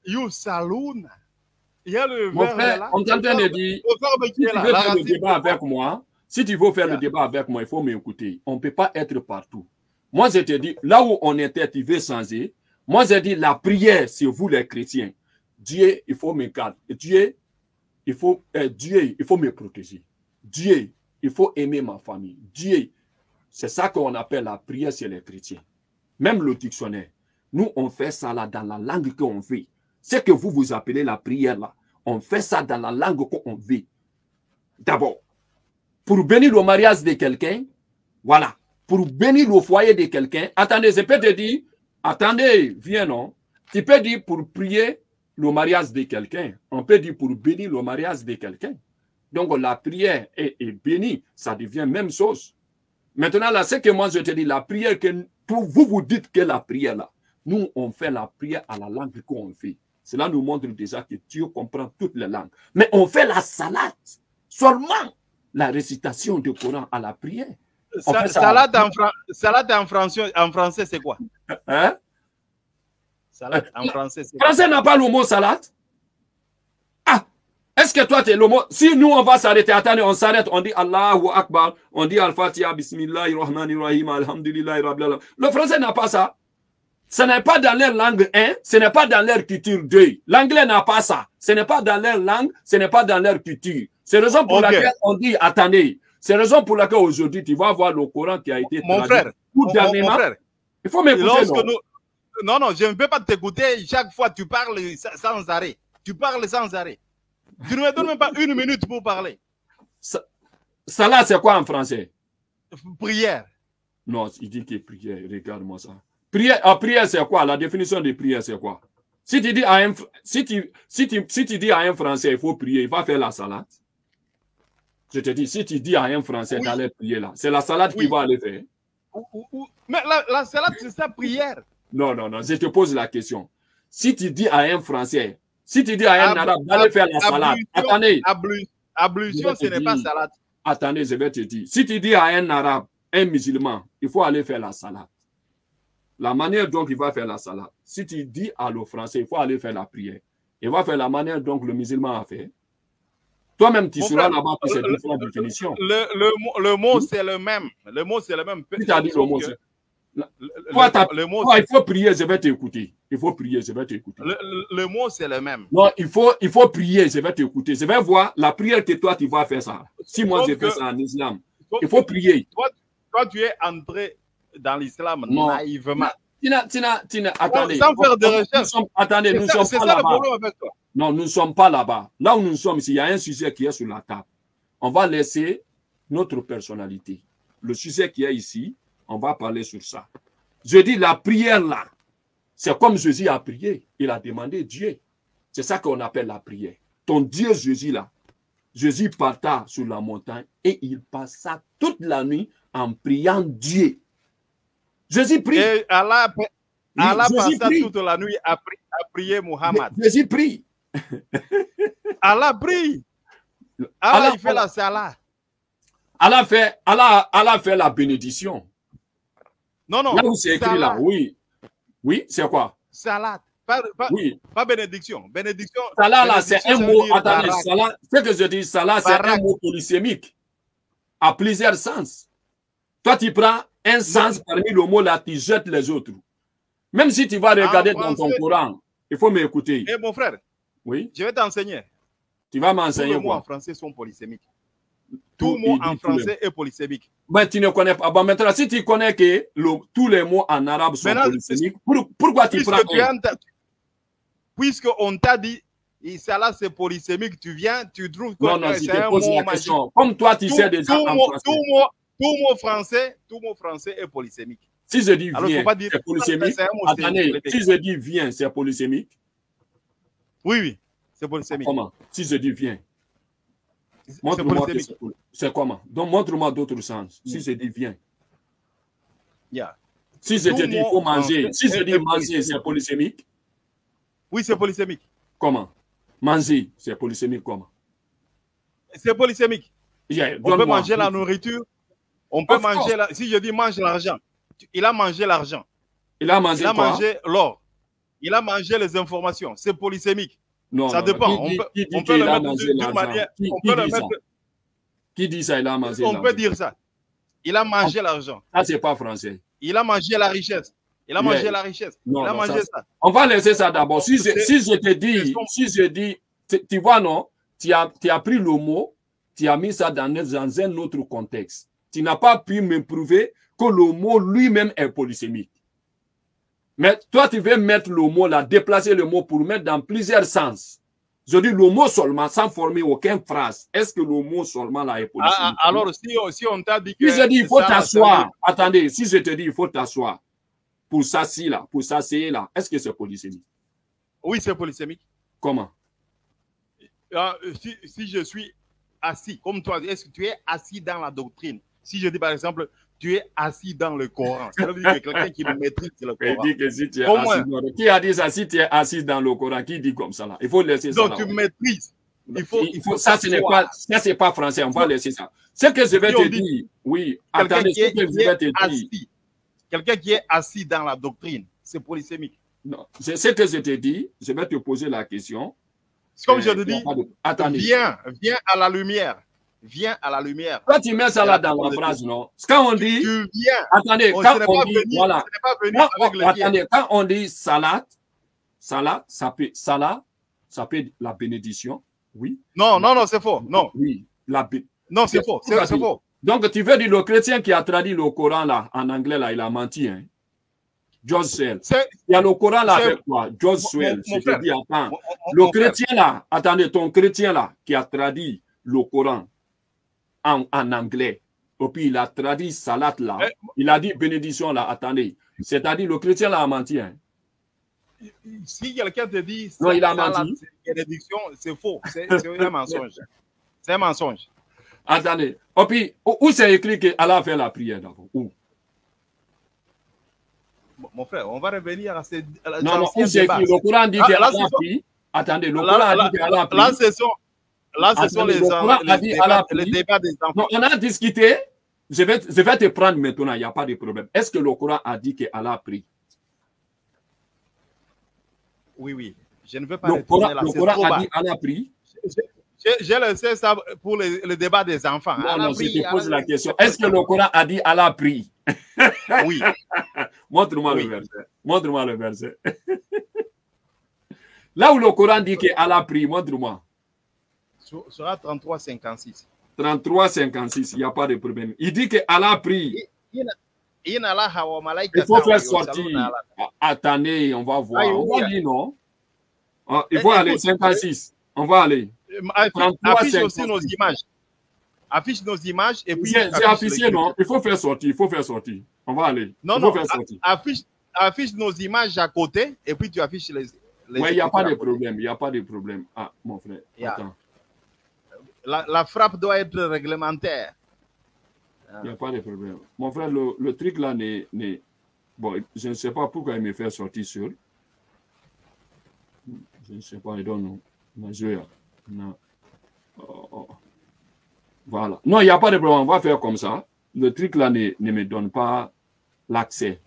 Yusaluna. Il y a le Mon frère, là. on train de dire, si tu là? veux faire le débat avec moi, si tu veux faire le débat avec moi, il faut m'écouter. On ne peut pas être partout. Moi, je te dis, là où on était, tu veux changer. Moi, je dis, la prière, c'est vous les chrétiens. Dieu, il faut me garder. Dieu, il faut, euh, Dieu, il faut me protéger. Dieu, il faut aimer ma famille. Dieu, c'est ça qu'on appelle la prière chez les chrétiens. Même le dictionnaire. Nous, on fait ça là dans la langue qu'on veut. Ce que vous vous appelez la prière là, on fait ça dans la langue qu'on veut. D'abord, pour bénir le mariage de quelqu'un, voilà. Pour bénir le foyer de quelqu'un, attendez, je peux te dire, attendez, viens non? Tu peux dire pour prier le mariage de quelqu'un. On peut dire pour bénir le mariage de quelqu'un. Donc la prière est, est bénie, ça devient même chose. Maintenant, là, ce que moi je te dis, la prière que vous vous, dites que la prière là, nous on fait la prière à la langue qu'on fait. Cela nous montre déjà que Dieu comprend toutes les langues. Mais on fait la salade, seulement la récitation du Coran à la prière. Sa-. Salade en, salade en français, en français, c'est quoi? Hein? Salade en français, c'est quoi? Français n'a pas le mot salade. Est-ce que toi, tu es l'homo, si nous, on va s'arrêter, attendez, on s'arrête, on dit Allahu Akbar, on dit Al-Fatiha, Bismillahirrahmanirrahim, Alhamdulillah, Le français n'a pas ça. Ce n'est pas dans leur langue 1, ce n'est pas dans leur culture 2. L'anglais n'a pas ça. Ce n'est pas dans leur langue, ce n'est pas dans leur culture. C'est la raison pour laquelle on dit, attendez, c'est la raison pour laquelle aujourd'hui, tu vas voir le Coran qui a été Mon traduit frère, tout mon, mon- frère, Il faut m'écouter, non? nous... Non, non, je ne peux pas t'écouter. Chaque fois, tu parles sa- sans arrêt. Tu parles sans arrêt. Tu ne me donnes même pas une minute pour parler. Salah, c'est quoi en français? Prière. Non, il dit que prière. Regarde-moi ça. Prière, ah, prière c'est quoi? La définition de prière, c'est quoi? Si tu, dis à un, si, tu, si, tu, si tu dis à un Français, il faut prier, il va faire la salade. Je te dis, si tu dis à un Français Oui. d'aller prier là, c'est la salade Oui. qu'il va aller faire. Mais la, la salade, c'est ça, prière. Non, non, non, je te pose la question. Si tu dis à un Français, si tu dis à un Ab- Arabe d'aller faire la salade, attendez, Ablu- Ablution, Je ce vais te n'est pas salade. attendez, je vais te dire. Si tu dis à un Arabe, un musulman, il faut aller faire la salade. La manière dont il va faire la salade. Si tu dis à le français, il faut aller faire la prière. Il va faire la manière dont le musulman a fait. Toi-même, tu Mon seras là-bas pour ces le- différentes définitions. Le, le, mot- le mot, Oui. c'est le même. Le mot, c'est le même. Qui t'a dit le mot que c'est- le, Toi, le- t'as- le mot, Toi, il faut prier, je vais t'écouter. Il faut prier, je vais t'écouter. le, mot, c'est le même. Non, il faut, il faut prier, je vais t'écouter. Je vais voir la prière que toi, tu vas faire ça. Si moi, je fais ça en islam, il faut prier. Toi, tu es entré dans l'islam naïvement. Tina, Tina, Tina, attendez. sans faire de Nous recherche. sommes- attendez, nous ça, sommes pas là-bas. Non, nous ne sommes pas là-bas. Là où nous sommes, s'il y a un sujet qui est sur la table, on va laisser notre personnalité. Le sujet qui est ici, on va parler sur ça. Je dis la prière là, c'est comme Jésus a prié. Il a demandé Dieu. C'est ça qu'on appelle la prière. Ton Dieu Jésus là, Jésus parta sur la montagne et il passa toute la nuit en priant Dieu. Jésus prie. Et Allah, Allah passa toute la nuit à, pri- à prier Muhammad. Jésus prie. Allah prie. Allah, Allah- il fait la salat. Allah fait, Allah, Allah fait la bénédiction. Non, non. Là où c'est écrit là, oui. Oui, c'est quoi? Salat. Pas, pas, Oui. pas bénédiction. Bénédiction. Salah là, c'est un mot. Attendez, salah, ce que je dis, salah, c'est un mot polysémique. À plusieurs sens. Toi, tu prends un sens parmi le mot là, tu jettes les autres. Même si tu vas regarder dans ton Coran, il faut m'écouter. Eh mon frère, Oui, je vais t'enseigner. tu vas Tous m'enseigner les mots en français sont polysémiques. Tout- Tout mot en tous français est polysémique. Mais tu ne connais pas. Bon, maintenant, si tu connais que le- tous les mots en arabe sont polysémiques, pour- pourquoi tu prends Puisque, tu un? as enta- puisque on t'a dit, et Salah c'est polysémique, tu viens, tu trouves que Non, non, si un poses mot la question. Comme toi, tu Tout, sais déjà tout en mot, français. tout mot- tout mot français, tout mot français est polysémique. Si je dis Alors, viens, c'est polysémique. Attendez, polysémique. si je dis viens, c'est polysémique? Oui, oui, c'est polysémique. Comment? Si je dis viens, C'est montre-moi que polysémique. c'est poly- c'est comment? Donc montre-moi d'autres sens. Si je dis viens. Yeah. Si je te dis il faut manger, si je dis manger, c'est polysémique. Oui, c'est polysémique. Comment? Manger, c'est polysémique comment? C'est polysémique. Yeah, On peut manger la nourriture. On peut Of manger la... Si je dis mange l'argent, il a mangé l'argent. Il a mangé Il a quoi? mangé l'or. Il a mangé les informations. C'est polysémique. Non, Ça non, dépend. Qui On peut, qui dit on peut qu'il le mettre mangé d'une l'argent? manière. Qui- On peut le mettre. Qui dit ça Il a mangé On peut dire ça. Il a mangé l'argent. Ça, c'est pas français. Il a mangé la richesse. Il a Yeah. mangé la richesse. Non, il a non, mangé ça, ça. On va laisser ça d'abord. Si, je- C'est- si je te dis, si je dis, tu, tu vois, non, tu as, tu as pris le mot, tu as mis ça dans un autre contexte. Tu n'as pas pu me prouver que le mot lui-même est polysémique. Mais toi, tu veux mettre le mot là, déplacer le mot pour mettre dans plusieurs sens. Je dis le mot seulement, sans former aucune phrase. Est-ce que le mot seulement là est Ah, polysémique? ah, alors, si, on- si on t'a dit que. Si je dis il faut t'asseoir, attendez, si je te dis il faut t'asseoir, pour s'asseoir là, pour s'asseoir là, est-ce que c'est polysémique? Oui, c'est polysémique. Comment? Ah, si, si je suis assis, comme toi, est-ce que tu es assis dans la doctrine? Si je dis par exemple, tu es assis dans le Coran, ça veut dire que quelqu'un qui le maîtrise le Il Coran. dit que si tu es assis dans le- Qui a dit ça? Si tu es assis dans le Coran? Qui dit comme ça là? Il faut laisser ça Donc tu maîtrises. Il faut, il faut ça, ce n'est pas, ça, c'est pas français. On va laisser ça. Ce que je vais te dire, oui, attendez, ce que je vais te dire. Quelqu'un qui est assis dans la doctrine, c'est polysémique. non, c'est ce que je te dis, je vais te poser la question. Comme je te dis, attendez. viens, viens à la lumière. Viens à la lumière. Toi, tu mets ça là dans la phrase, non? Quand on dit. Tu viens. Attendez, Oh, quand on dit. Voilà. Quand avec on, attendez, quand on dit salade, salade, ça peut, salade, ça peut être la bénédiction. Oui. Non, non, non, c'est faux. Non, Oui. La non, c'est faux. C'est faux. Donc, tu veux dire le chrétien qui a traduit le Coran là, en anglais là, il a menti, hein? Il y a le Coran là avec toi. George Mon- Swell. mon Je te dis, attends. Le chrétien là, attendez, ton chrétien là, qui a traduit le Coran en, en anglais, et puis il a traduit salat là, Eh, il a dit bénédiction là, attendez. C'est-à-dire le chrétien là a menti. Hein. Si quelqu'un te dit Non, il a menti. c'est bénédiction, c'est faux. C'est c'est un mensonge. C'est un mensonge. Attendez. Et puis, où, c'est écrit qu'Allah a fait la prière d'abord? Où? Mon- frère, on va revenir à à la- Non, non, où c'est écrit? Le Coran dit là, qu'Allah c'est pris. Attendez, le Coran dit qu'Allah a pris. Là, ce sont, là, ce sont Attendez, les, les débats, Allah les débats des enfants. Non, on a discuté. Je vais, je vais te prendre maintenant, il n'y a pas de problème. Est-ce que le Coran a dit qu'Allah a pris? Oui, oui. Je ne veux pas Le Coran, là. le Coran a dit Allah a pris? J'ai- laissé ça pour le, le débat des enfants. Non, Allah non, je te pose Allah- la question. Est-ce que le Coran a dit Allah a pris? Oui. Montre-moi Oui. le verset. Montre-moi le verset. Là où le Coran dit qu'Allah a pris, montre-moi. Sera 33, 56. 33, 56, il n'y a pas de problème. Il dit qu'Allah a pris. Il faut faire sortir. Ah, Attendez, on va voir. Ah, On va lire, non? Ah, Il Eh, faut aller, 56. On va aller. Affiche, 33, affiche aussi 56. nos images. Affiche nos images et puis. Affiche affiché, non? Il faut faire sortir. Il faut faire sortir. On va aller. Non, il faut non. faire sortir. a- Affiche, affiche nos images à côté et puis tu affiches les. les Oui, il n'y a pas de problème. Il n'y a pas de problème. Ah, mon frère. Attends. La, frappe doit être réglementaire. Il n'y a pas de problème. Mon frère, le, truc là n'est. Bon, je ne sais pas pourquoi il me fait sortir seul. Je ne sais pas, I don't know. Mais je- non. Oh, oh. Voilà. Non, il n'y a pas de problème. On va faire comme ça. Le truc là ne, ne me donne pas l'accès.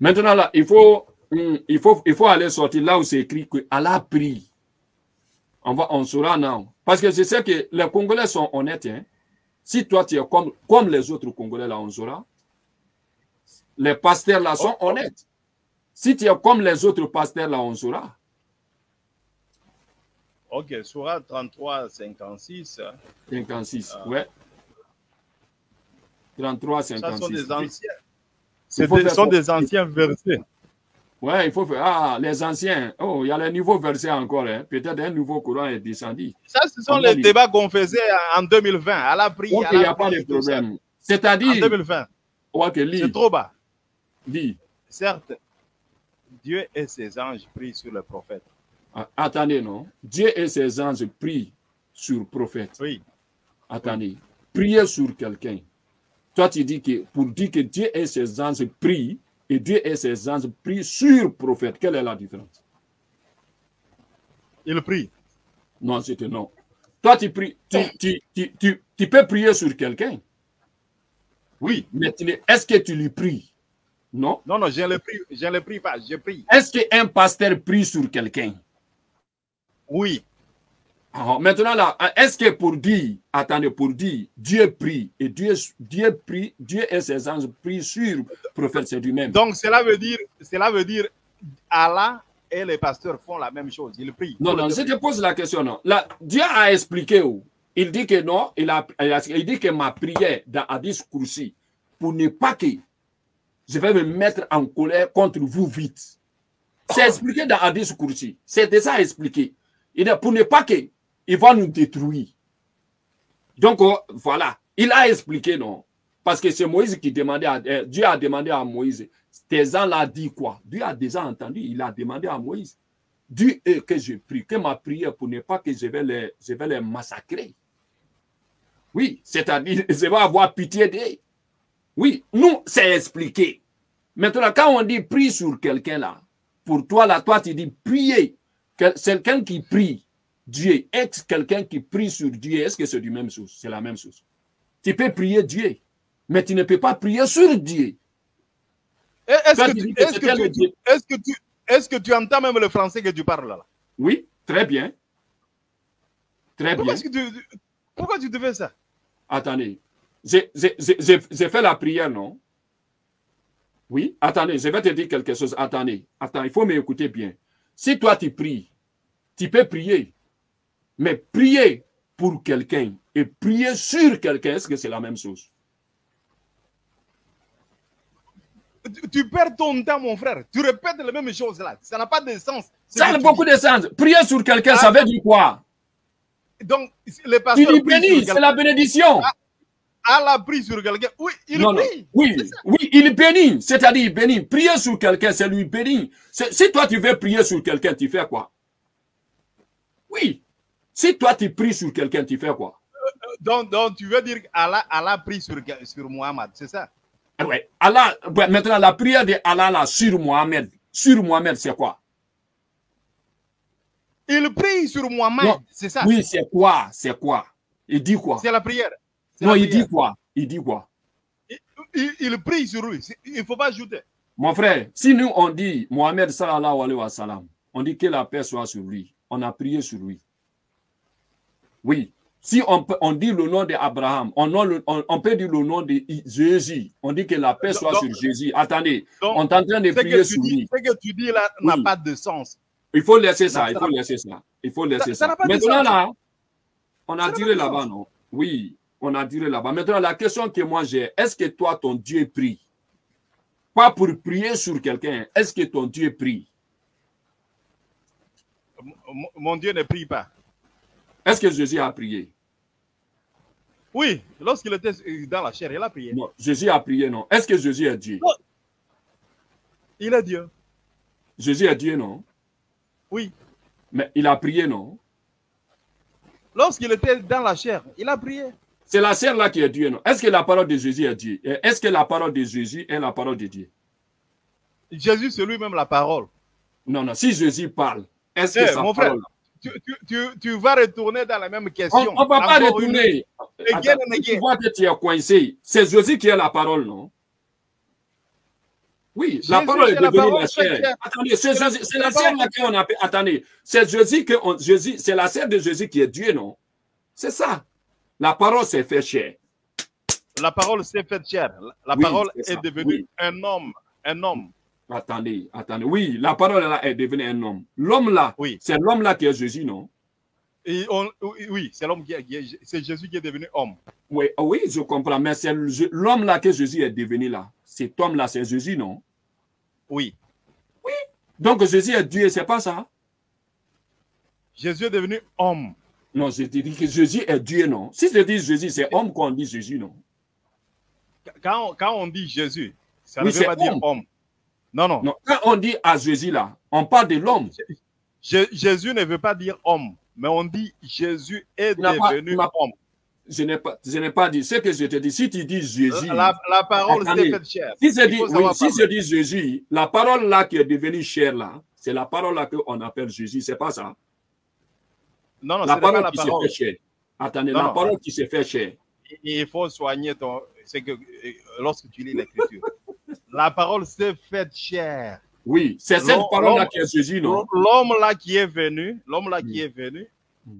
Maintenant, là, il faut, hum, il faut, il faut aller sortir là où c'est écrit que Allah a pris. On, va, on saura non. Parce que je sais que les Congolais sont honnêtes. Hein. Si toi, tu es comme, comme les autres Congolais, là, on saura. Les pasteurs, là, sont Oh, honnêtes. Si tu es comme les autres pasteurs, là, on saura. Ok, Surah 33, 56. 56, Ah. ouais. 33, Ça 56. sont des anciens. Ce sont des anciens versets. Ouais, il faut faire. Ah, les anciens. Oh, il y a les nouveaux versets encore. Hein. Peut-être un nouveau courant est descendu. Ça, ce sont les débats qu'on faisait en 2020. À la prière. Il n'y a pas de problème. En C'est-à-dire, 2020. ouais, que C'est lis, trop bas. lis. Certes, Dieu et ses anges prient sur le prophète. Ah, Attendez, non. Dieu et ses anges prient sur prophète. Oui. Attendez. Prier sur quelqu'un. Toi, tu dis que pour dire que Dieu et ses anges prient, et Dieu et ses anges prient sur prophète. Quelle est la différence? Il prie. Non, c'était non. Toi, tu, pries, tu, tu, tu, tu, tu peux prier sur quelqu'un, Oui. mais est-ce que tu lui pries? Non. Non, non, je ne le prie, je ne le prie pas, je prie. Est-ce qu'un pasteur prie sur quelqu'un? Oui. Maintenant, là, est-ce que pour dire, attendez, pour dire, Dieu prie, et Dieu, Dieu prie, Dieu et ses anges prient sur le prophète, c'est du même. Donc, cela veut dire, cela veut dire, Allah et les pasteurs font la même chose. Ils prient. Non, non, je te pose la question, non. Là, Dieu a expliqué où Il dit que non, il, a, il, a- il dit que ma prière dans Hadith Kursi, pour ne pas que je vais me mettre en colère contre vous vite. C'est expliqué dans Hadith Kursi. C'est déjà expliqué. Il dit pour ne pas que il va nous détruire. Donc, voilà. Il a expliqué, non? Parce que c'est Moïse qui demandait, à, euh, Dieu a demandé à Moïse, gens l'a dit quoi? Dieu a déjà entendu, il a demandé à Moïse. Dieu est que je prie, que ma prière pour ne pas que je vais les, je vais les massacrer. Oui, c'est-à-dire, je vais avoir pitié d'eux. Oui, nous, c'est expliqué. Maintenant, quand on dit prie sur quelqu'un là, pour toi là, toi tu dis prier. Que- Quelqu'un qui prie Dieu, est quelqu'un qui prie sur Dieu, est-ce que c'est du même chose C'est la même chose. Tu peux prier Dieu, mais tu ne peux pas prier sur Dieu. Est-ce que, tu que que que que entends même le français que tu parles là? Oui, Très bien. Très Pourquoi, bien. tu, pourquoi tu te fais ça? Attendez. J'ai fait la prière, non? Oui, attendez, je vais te dire quelque chose. Attendez, attends, il faut m'écouter bien. Si toi tu pries, tu peux prier. Mais prier pour quelqu'un et prier sur quelqu'un, est-ce que c'est la même chose? Tu, tu perds ton temps, mon frère. Tu répètes les mêmes choses là. Ça n'a pas de sens. Ça a tu beaucoup dis. de sens. Prier sur quelqu'un, ça veut dire quoi? Donc, les Tu pasteurs dis prient bénis, c'est la bénédiction. Allah prie sur quelqu'un. Oui, il Non, non. prie. Oui, C'est ça. oui, il bénit, c'est-à-dire il bénit. Prier sur quelqu'un, c'est lui bénir. Si toi tu veux prier sur quelqu'un, tu fais quoi? Oui. Si toi tu pries sur quelqu'un, tu fais quoi? Donc, donc, tu veux dire qu'Allah Allah prie sur, sur Muhammad, c'est ça? Ah Ouais. Allah, maintenant la prière de Allah là, sur Mohamed, sur Mohamed, c'est quoi? Il prie sur Non. c'est ça? Oui, c'est quoi? C'est quoi? Il dit quoi? C'est la prière. Non, la il prière. dit quoi? Il dit quoi? Il, il- il prie sur lui. Il ne faut pas ajouter. Mon frère, si nous on dit Mohamed sallallahu alayhi wa sallam, on dit que la paix soit sur lui, on a prié sur lui. Oui. Si on, peut- on dit le nom d'Abraham, on, on, on peut dire le nom de Jésus, on dit que la paix soit Donc- sur Jésus. Attendez, Donc, on est en train de prier sur dis, lui. ce que tu dis là n'a pas de sens. Il faut laisser ça, Ça il faut laisser ça. Il faut laisser ça ça. Maintenant là, on a tiré là-bas, non? Oui, on a tiré là-bas. Maintenant, la question que moi j'ai, est-ce que toi, ton Dieu prie? Pas pour prier sur quelqu'un, est-ce que ton Dieu prie? Mon Dieu ne prie pas. Est-ce que Jésus a prié? Oui, lorsqu'il était dans la chair, il a prié. Non, Jésus a prié, non. Est-ce que Jésus est Dieu? Non. Il est Dieu. Jésus est Dieu, non? Oui. Mais il a prié, non? Lorsqu'il était dans la chair, il a prié. C'est la chair là qui est Dieu, non? Est-ce que la parole de Jésus est Dieu? Est-ce que la parole de Jésus est la parole de Dieu? Jésus, c'est lui-même la parole. Non, non. Si Jésus parle, est-ce Eh, que sa mon frère, parole... Tu, tu, tu, tu vas retourner dans la même On question. ne va pas une- retourner. Again tu vois que tu es coincé. C'est Jésus qui est la parole, non? Oui, la parole est devenue la chair. Attendez, c'est la- chair qu'on appelle. Attendez, c'est Jésus que on- Jésus, c'est la chair de Jésus qui est Dieu, non? C'est ça. La parole s'est fait chair. La parole s'est faite chair. La, la Oui, parole est, devenue Oui. un homme. Un homme. Attendez, attendez. Oui, la parole là est devenue un homme. L'homme là, Oui. c'est l'homme là qui est Jésus, non? Et on- oui, oui, c'est l'homme qui est- Jésus qui est devenu homme. oui, oh oui, je comprends. Mais c'est l'homme là que Jésus est devenu là. Cet homme là, c'est Jésus, non? Oui. Donc Jésus est Dieu, c'est pas ça? Jésus est devenu homme. Non, je te dis que Jésus est Dieu, non? Si je dis Jésus, c'est homme qu'on dit Jésus, non? Quand on, quand on dit Jésus, ça Oui, ne veut pas dire homme. Non, non. Non, quand on dit à Jésus là, on parle de l'homme. Jé- Jésus ne veut pas dire homme, mais on dit Jésus est pas- devenu n'as- homme. Je n'ai pas, je n'ai pas dit. Ce que je te dis, si tu dis Jésus, La, la parole s'est faite chair. si je dis, faut oui, savoir si parler. je dis Jésus, la parole là qui est devenue chair là, c'est la parole là qu'on appelle Jésus, c'est pas ça? Non, non, la pas parole la qui s'est parole. fait chair. Attendez, Non, la non. parole qui s'est fait chair. Il faut soigner ton. C'est que lorsque tu lis l'écriture, la parole s'est faite chair. Oui, c'est cette L'homme- parole là l'homme- qui est Jésus, non? L'homme là qui est venu, l'homme là qui Mm. est venu, Mm.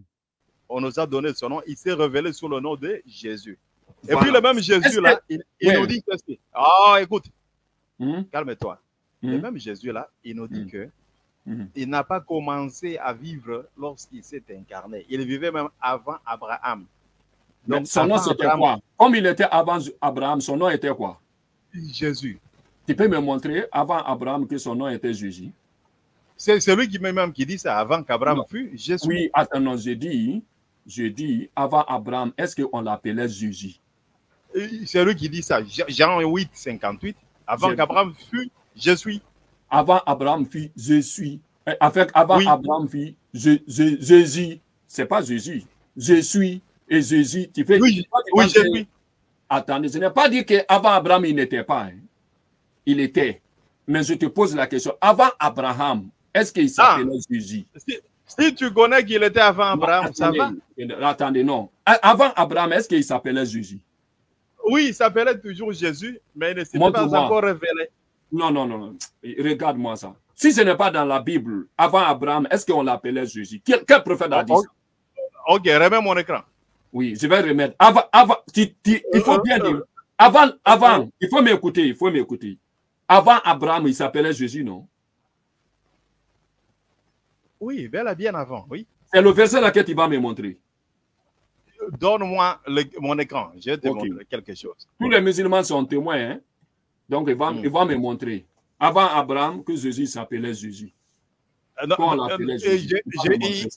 on nous a donné son nom. Il s'est révélé sous le nom de Jésus. Et Voilà. puis le même Jésus que- là, il, nous dit ceci. Ah, écoute, Hum, calme-toi. Le même Jésus là, il nous dit Mm. que il n'a pas commencé à vivre lorsqu'il s'est incarné. Il vivait même avant Abraham. Donc, son nom c'était quoi? Comme il était avant Abraham, son nom était quoi? Jésus. Tu peux me montrer avant Abraham que son nom était Jésus? C'est lui qui même qui dit ça avant qu'Abraham fût Jésus. Oui, attends, non, je dis, je dis, avant Abraham, est-ce qu'on l'appelait Jésus? C'est lui qui dit ça. Jean 8, 58. Avant qu'Abraham fût, je suis. Avant Abraham fit je suis. Avec avant Oui. Abraham fit je, je, Jésus. C'est pas Jésus. Je suis et Jésus. Tu fais. Oui, tu oui, je suis. Attendez, je n'ai pas dit qu'avant Abraham, il n'était pas. hein. Il était. Mais je te pose la question. Avant Abraham, est-ce qu'il s'appelait Jésus? Si, si tu connais qu'il était avant Non, Abraham, ça va attendez, non. Avant Abraham, est-ce qu'il s'appelait Jésus? Oui, il s'appelait toujours Jésus, mais il ne s'était Montre-moi. pas encore révélé. Non, non, non, non. Regarde-moi ça. Si ce n'est pas dans la Bible, avant Abraham, est-ce qu'on l'appelait Jésus? Quel, quel, prophète a dit oh, ça? Ok, remets mon écran. Oui, je vais remettre. Avant, avant, tu, tu, il faut bien dire. Avant, avant, il faut m'écouter, il faut m'écouter. Avant Abraham, il s'appelait Jésus, non? Oui, bien, bien avant, oui. C'est le verset là que tu vas me montrer. Donne-moi mon écran, je vais te okay. montrer quelque chose. Tous les musulmans sont témoins, hein? donc il va, mm. me montrer. Avant Abraham, que Jésus s'appelait Jésus. Euh, non, Quand on l'appelait Jésus. Je, il,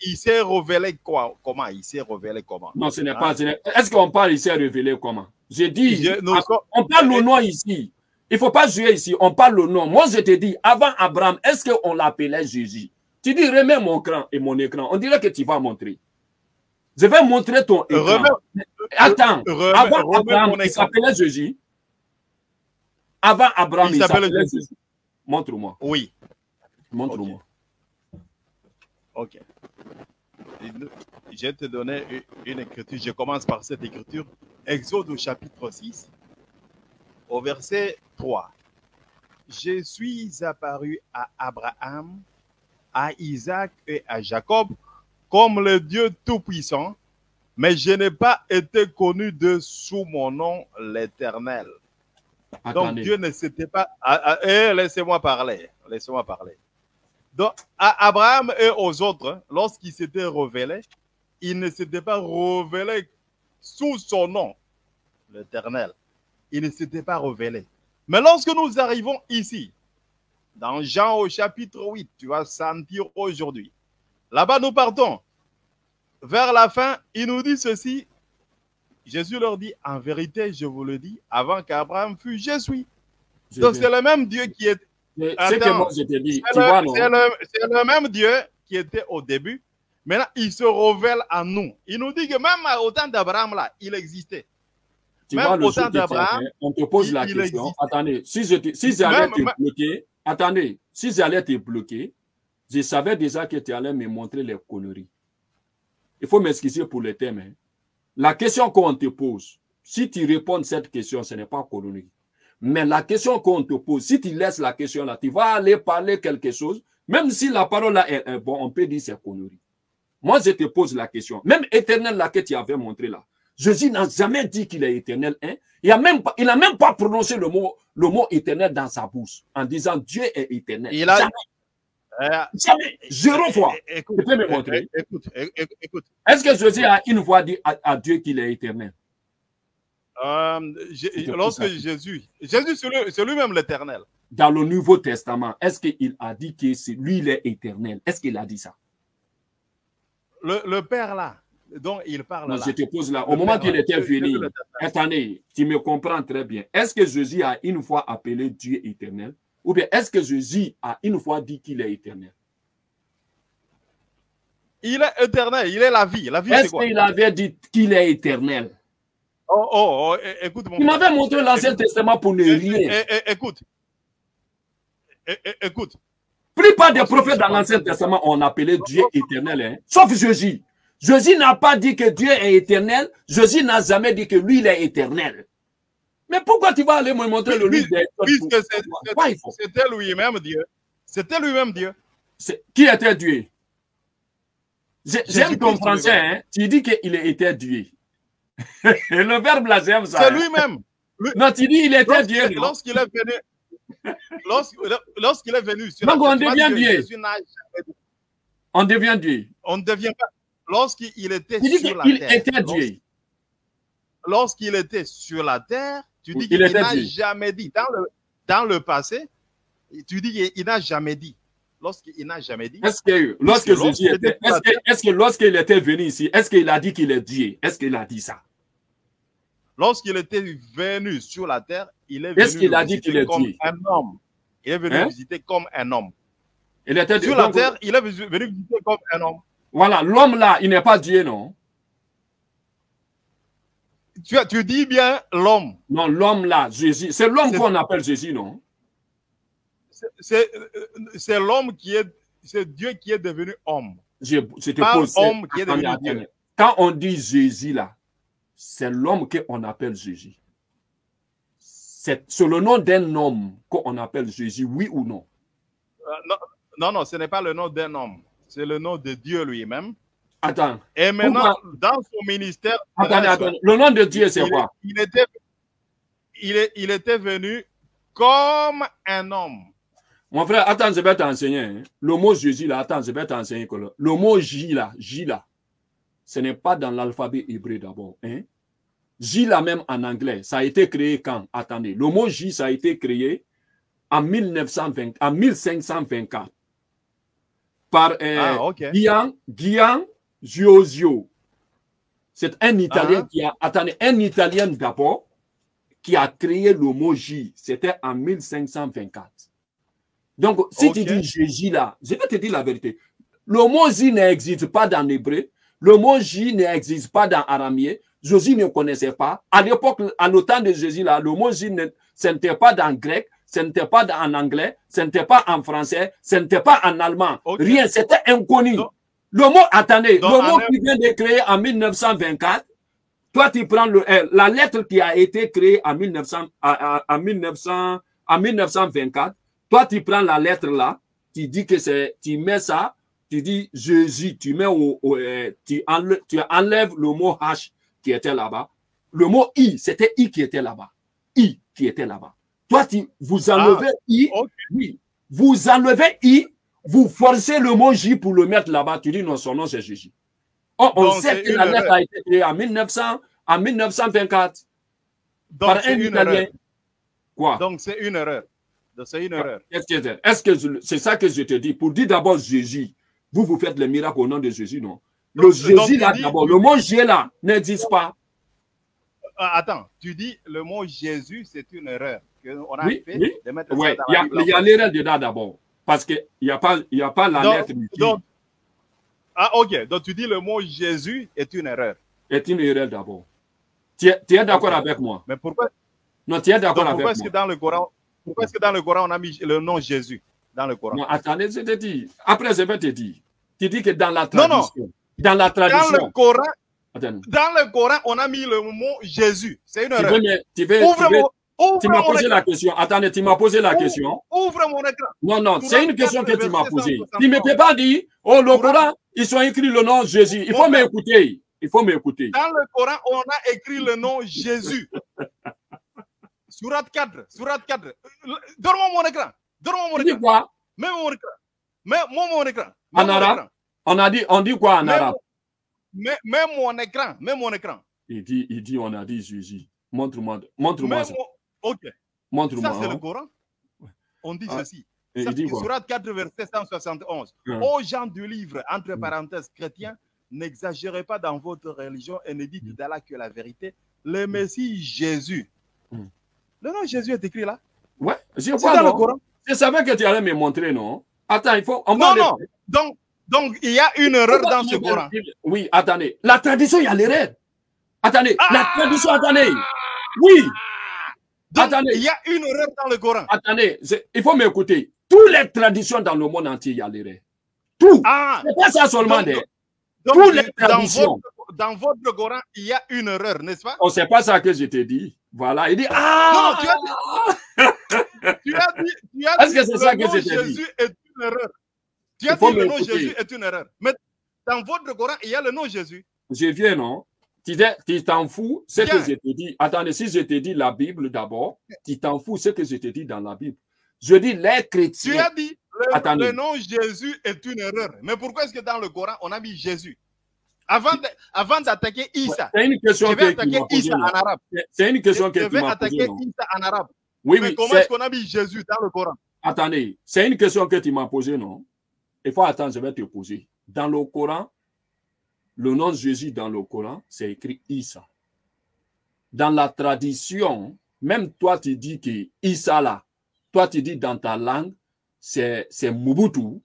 il s'est révélé quoi Comment? Il s'est révélé comment? Non, ce n'est pas. Est-ce qu'on parle, il s'est révélé comment? J'ai dit, je, nous, on parle le nom ici. Il ne faut pas jouer ici, on parle le nom. Moi, je te dis, avant Abraham, est-ce qu'on l'appelait Jésus? Tu dis, remets mon écran et mon écran. On dirait que tu vas montrer. Je vais montrer ton écran. Remets, Attends, remets, avant remets Abraham, il s'appelait Jésus. Avant Abraham, il, il s'appelait Jésus. Montre-moi. Oui. Montre-moi. Ok. Je vais te donner une écriture. Je commence par cette écriture. Exode au chapitre 6, au verset 3. Je suis apparu à Abraham, à Isaac et à Jacob comme le Dieu Tout-Puissant, mais je n'ai pas été connu de sous mon nom l'Éternel. Donc Dieu ne s'était pas... Ah, ah, eh, laissez-moi parler. Laissez-moi parler. Donc, à Abraham et aux autres, lorsqu'ils s'étaient révélés, ils ne s'étaient pas révélés sous son nom, l'Éternel. Ils ne s'étaient pas révélés. Mais lorsque nous arrivons ici, dans Jean au chapitre 8, tu vas sentir aujourd'hui. Là-bas, nous partons. Vers la fin, il nous dit ceci. Jésus leur dit, en vérité, je vous le dis, avant qu'Abraham fût, je suis. Donc c'est le même Dieu qui est. C'est le, le, même Dieu qui était au début. Maintenant, il se révèle à nous. Il nous dit que même au temps d'Abraham, là, il existait. Tu même vois, le au temps d'Abraham, on te pose la question. Attendez, si j'allais si te bloquer, attendez, si j'allais te bloquer, je savais déjà que tu allais me montrer les conneries. Il faut m'excuser pour le thème. Hein. La question qu'on te pose, si tu réponds à cette question, ce n'est pas connerie. Mais la question qu'on te pose, si tu laisses la question là, tu vas aller parler quelque chose, même si la parole là est, est bon, on peut dire c'est connerie. Moi, je te pose la question. Même éternel là que tu avais montré là, Jésus n'a jamais dit qu'il est éternel. Hein? Il n'a même, même pas prononcé le mot, le mot éternel dans sa bouche en disant Dieu est éternel. Il a, jamais. Euh, jamais. Zéro fois. Écoute, tu peux me montrer. Écoute, écoute. Est-ce que Jésus a une fois dit à, à Dieu qu'il est éternel? Euh, lorsque Jésus, Jésus c'est lui-même l'éternel. Dans le Nouveau Testament, est-ce qu'il a dit que c'est lui, il est éternel? Est-ce qu'il a dit ça? Le, le Père là, dont il parle non, là. Je te pose là. Au moment qu'il était venu, attendez, tu me comprends très bien. Est-ce que Jésus a une fois appelé Dieu éternel? Ou bien est-ce que Jésus a une fois dit qu'il est éternel? Il est éternel, il est la vie. La vie est-ce qu'il avait dit qu'il est éternel? Oh, oh, oh écoute. Mon il m'avait montré l'Ancien Testament pour ne rien. Écoute. Écoute. Plus pas des prophètes dans l'Ancien Testament ont appelé Dieu éternel, hein? sauf Jésus. Jésus n'a pas dit que Dieu est éternel. Jésus n'a jamais dit que lui, il est éternel. Mais pourquoi tu vas aller me montrer le livre des Puisque c'était lui-même Dieu. C'était lui-même Dieu. Qui était Dieu? J'aime ton français. Hein? Tu dis qu'il était Dieu. le verbe là, j'aime ça. C'est hein. lui-même. Non, tu dis il était Dieu. Lorsqu'il est venu. Lorsqu'il est venu. Sur Donc on devient Dieu. On devient Dieu. On ne devient pas. Lorsqu'il était il sur la il terre. était Dieu. Lorsqu'il était sur la terre, tu dis qu'il n'a jamais dit. Dans le, dans le passé, tu dis qu'il n'a jamais dit. Lorsqu'il n'a jamais dit. Est-ce que lorsque Jésus était, est-ce que, est que lorsqu'il était venu ici, est-ce qu'il a dit qu'il est Dieu? Est-ce qu'il a dit ça? Lorsqu'il était venu sur la terre, il est venu qu'il a dit qu'il est comme Dieu? un homme. Il est venu Hein? visiter comme un homme. Il était Sur la donc, terre, il est venu visiter comme un homme. Voilà, l'homme là, il n'est pas Dieu, non? Tu, dis bien l'homme. Non, l'homme là, Jésus. C'est l'homme qu'on appelle Jésus, non? C'est- euh, c'est l'homme qui est. C'est Dieu qui est devenu homme. Je, je te pose. homme qui est devenu. Dieu. Quand on dit Jésus là, c'est l'homme qu'on appelle Jésus. C'est le nom d'un homme qu'on appelle Jésus, oui ou non? non, non, non, ce n'est pas le nom d'un homme. C'est le nom de Dieu lui-même. Attends. Et maintenant, dans son ministère. Attendez, attendez. Le nom de Dieu, c'est quoi? il était, il, est, il était venu comme un homme. Mon frère, attends, je vais t'enseigner. hein. Le mot Jésus, là, attends, je vais t'enseigner. Le, le mot J, là, J, là, ce n'est pas dans l'alphabet hébreu d'abord. Hein? J, là, même en anglais, ça a été créé quand? Attendez, le mot J, ça a été créé en, 1920, en 1524 par euh, Ah, Guian Giosio. C'est un Italien Ah. qui a, attendez, un Italien d'abord qui a créé le mot J. C'était en 1524. Donc, si tu dis Jésus là, je vais te dire la vérité. Le mot J n'existe pas dans l'hébreu. Le mot J n'existe pas dans araméen. Jésus ne connaissait pas. À l'époque, en le temps de Jésus là, le mot J ne, n'était pas dans le grec, ce n'était pas en anglais, ce n'était pas en français, ce n'était pas en allemand. Rien, c'était inconnu. Donc- le mot, attendez, Donc, le mot qui vient de créer en 1924, toi, tu prends le, euh, la lettre qui a été créée en, 1900, à- à- en 1900, en 1924. Toi, tu prends la lettre là, tu dis que c'est, tu mets ça, tu dis Jésus, tu mets au, au, tu, enlèves, tu enlèves le mot H qui était là-bas. Le mot I, c'était I qui était là-bas. I qui était là-bas. Toi, tu, vous enlevez I, oui. Vous enlevez I, vous forcez le mot J pour le mettre là-bas. Tu dis non, son nom c'est Jésus. Oh, on Donc, sait que la lettre a été créée en 1900, en 1924 Donc, par un Italien. Quoi? Donc, c'est une erreur. C'est une erreur. Est-ce que c'est ça que je te dis? Pour dire d'abord Jésus, vous vous faites le miracle au nom de Jésus, non? Le Donc, Jésus donc, là d'abord, le mot J là n'existe pas. Ah, attends, tu dis le mot Jésus, c'est une erreur qu'on a Oui, fait oui. de mettre ça dans il y a, Bible. il y a l'erreur dedans d'abord. Parce qu'il n'y a, pas- il y a pas la Donc- lettre qui donc- Ah, ok. Donc, tu dis le mot Jésus est une erreur. est une erreur d'abord. Tu es, tu es d'accord avec moi? Mais pourquoi, Non, tu es d'accord pourquoi avec est-ce que moi? dans le Coran, pourquoi est-ce que dans le Coran, on a mis le nom Jésus dans le Coran? Non, attendez, je te dis. Après, je vais te dire. Tu dis que dans la Non, non. tradition. Dans la Dans tradition. le Coran, Attends. dans le Coran, on a mis le mot Jésus. C'est une Tu erreur. veux, me- tu veux- Ouvre tu veux- ouvre tu m'as posé écran. la question. Attendez, tu m'as posé la Ouvre- question. Ouvre mon écran. Non, non, c'est une 34, question que tu m'as posée. 163. Tu ne peux pas dire, oh, le Coran. Ils sont écrits le nom Jésus. Il faut m'écouter. Il faut m'écouter. Dans le Coran, on a écrit le nom Jésus. Surat 4, Surat 4. Donne-moi mon écran. Donne-moi mon Tu dis écran. quoi? Mon écran. Mets-moi mon écran. En arabe? écran. On a dit, on dit quoi en arabe? Mets, mets mon écran. Mets mon écran. Il dit, il dit, on a dit Jésus. Montre-moi, montre-moi ça. mon- Ok. Montre-moi. Ça, c'est hein. le Coran. On dit Ah, ceci. Ça, dit Surat 4, verset 171. Hum. Aux gens du livre, entre parenthèses, chrétiens, n'exagérez pas dans votre religion et ne dites d'Allah que la vérité. Le Messie Jésus. Le nom Jésus est écrit là. Ouais, je vois, dans le Coran. Je savais que tu allais me montrer, non? Attends, il faut. On Non, non. Donc, donc, il y a une erreur dans ce Coran. Oui, attendez. La tradition, il y a l'erreur. Attendez, Ah la tradition, attendez. Oui, Donc, Attendez. il y a une erreur dans le Coran. attendez. Il faut m'écouter. Toutes les traditions dans le monde entier, il y a l'erreur. Tout. Ah, C'est pas ça seulement. Des- Toutes les dans, traditions. votre, dans votre Coran, il y a une erreur, n'est-ce pas? Oh, c'est pas ça que je t'ai dit. Voilà. Il dit Ah Non, non, tu as Tu as dit, tu as Est-ce dit que c'est ça le que nom je t'ai dit? Jésus est une erreur. Tu as dit le nom. Jésus est une erreur. Mais dans votre Coran, il y a le nom Jésus. Je viens, non? Tu tu t'en fous ce que je te dis. Attendez, si je te dis la Bible d'abord, tu t'en fous ce que je te dis dans la Bible. Je dis les Tu chrétiens. as dit le, Attendez. le nom Jésus est une erreur. Mais pourquoi est-ce que dans le Coran, on a mis Jésus? Avant d'attaquer Issa, C'est une question je que vais tu attaquer m'as posée. Issa en arabe. C'est une question que Je tu vais attaquer posée. non? Issa en arabe. Oui, Mais oui. comment est-ce qu'on a mis Jésus dans le Coran? Attendez, c'est une question que tu m'as posée, non? Il faut attendre, je vais te poser. Dans le Coran, le nom de Jésus dans le Coran, c'est écrit Issa. Dans la tradition, même toi, tu dis que Issa là, toi, tu dis dans ta langue, c'est Mobutu,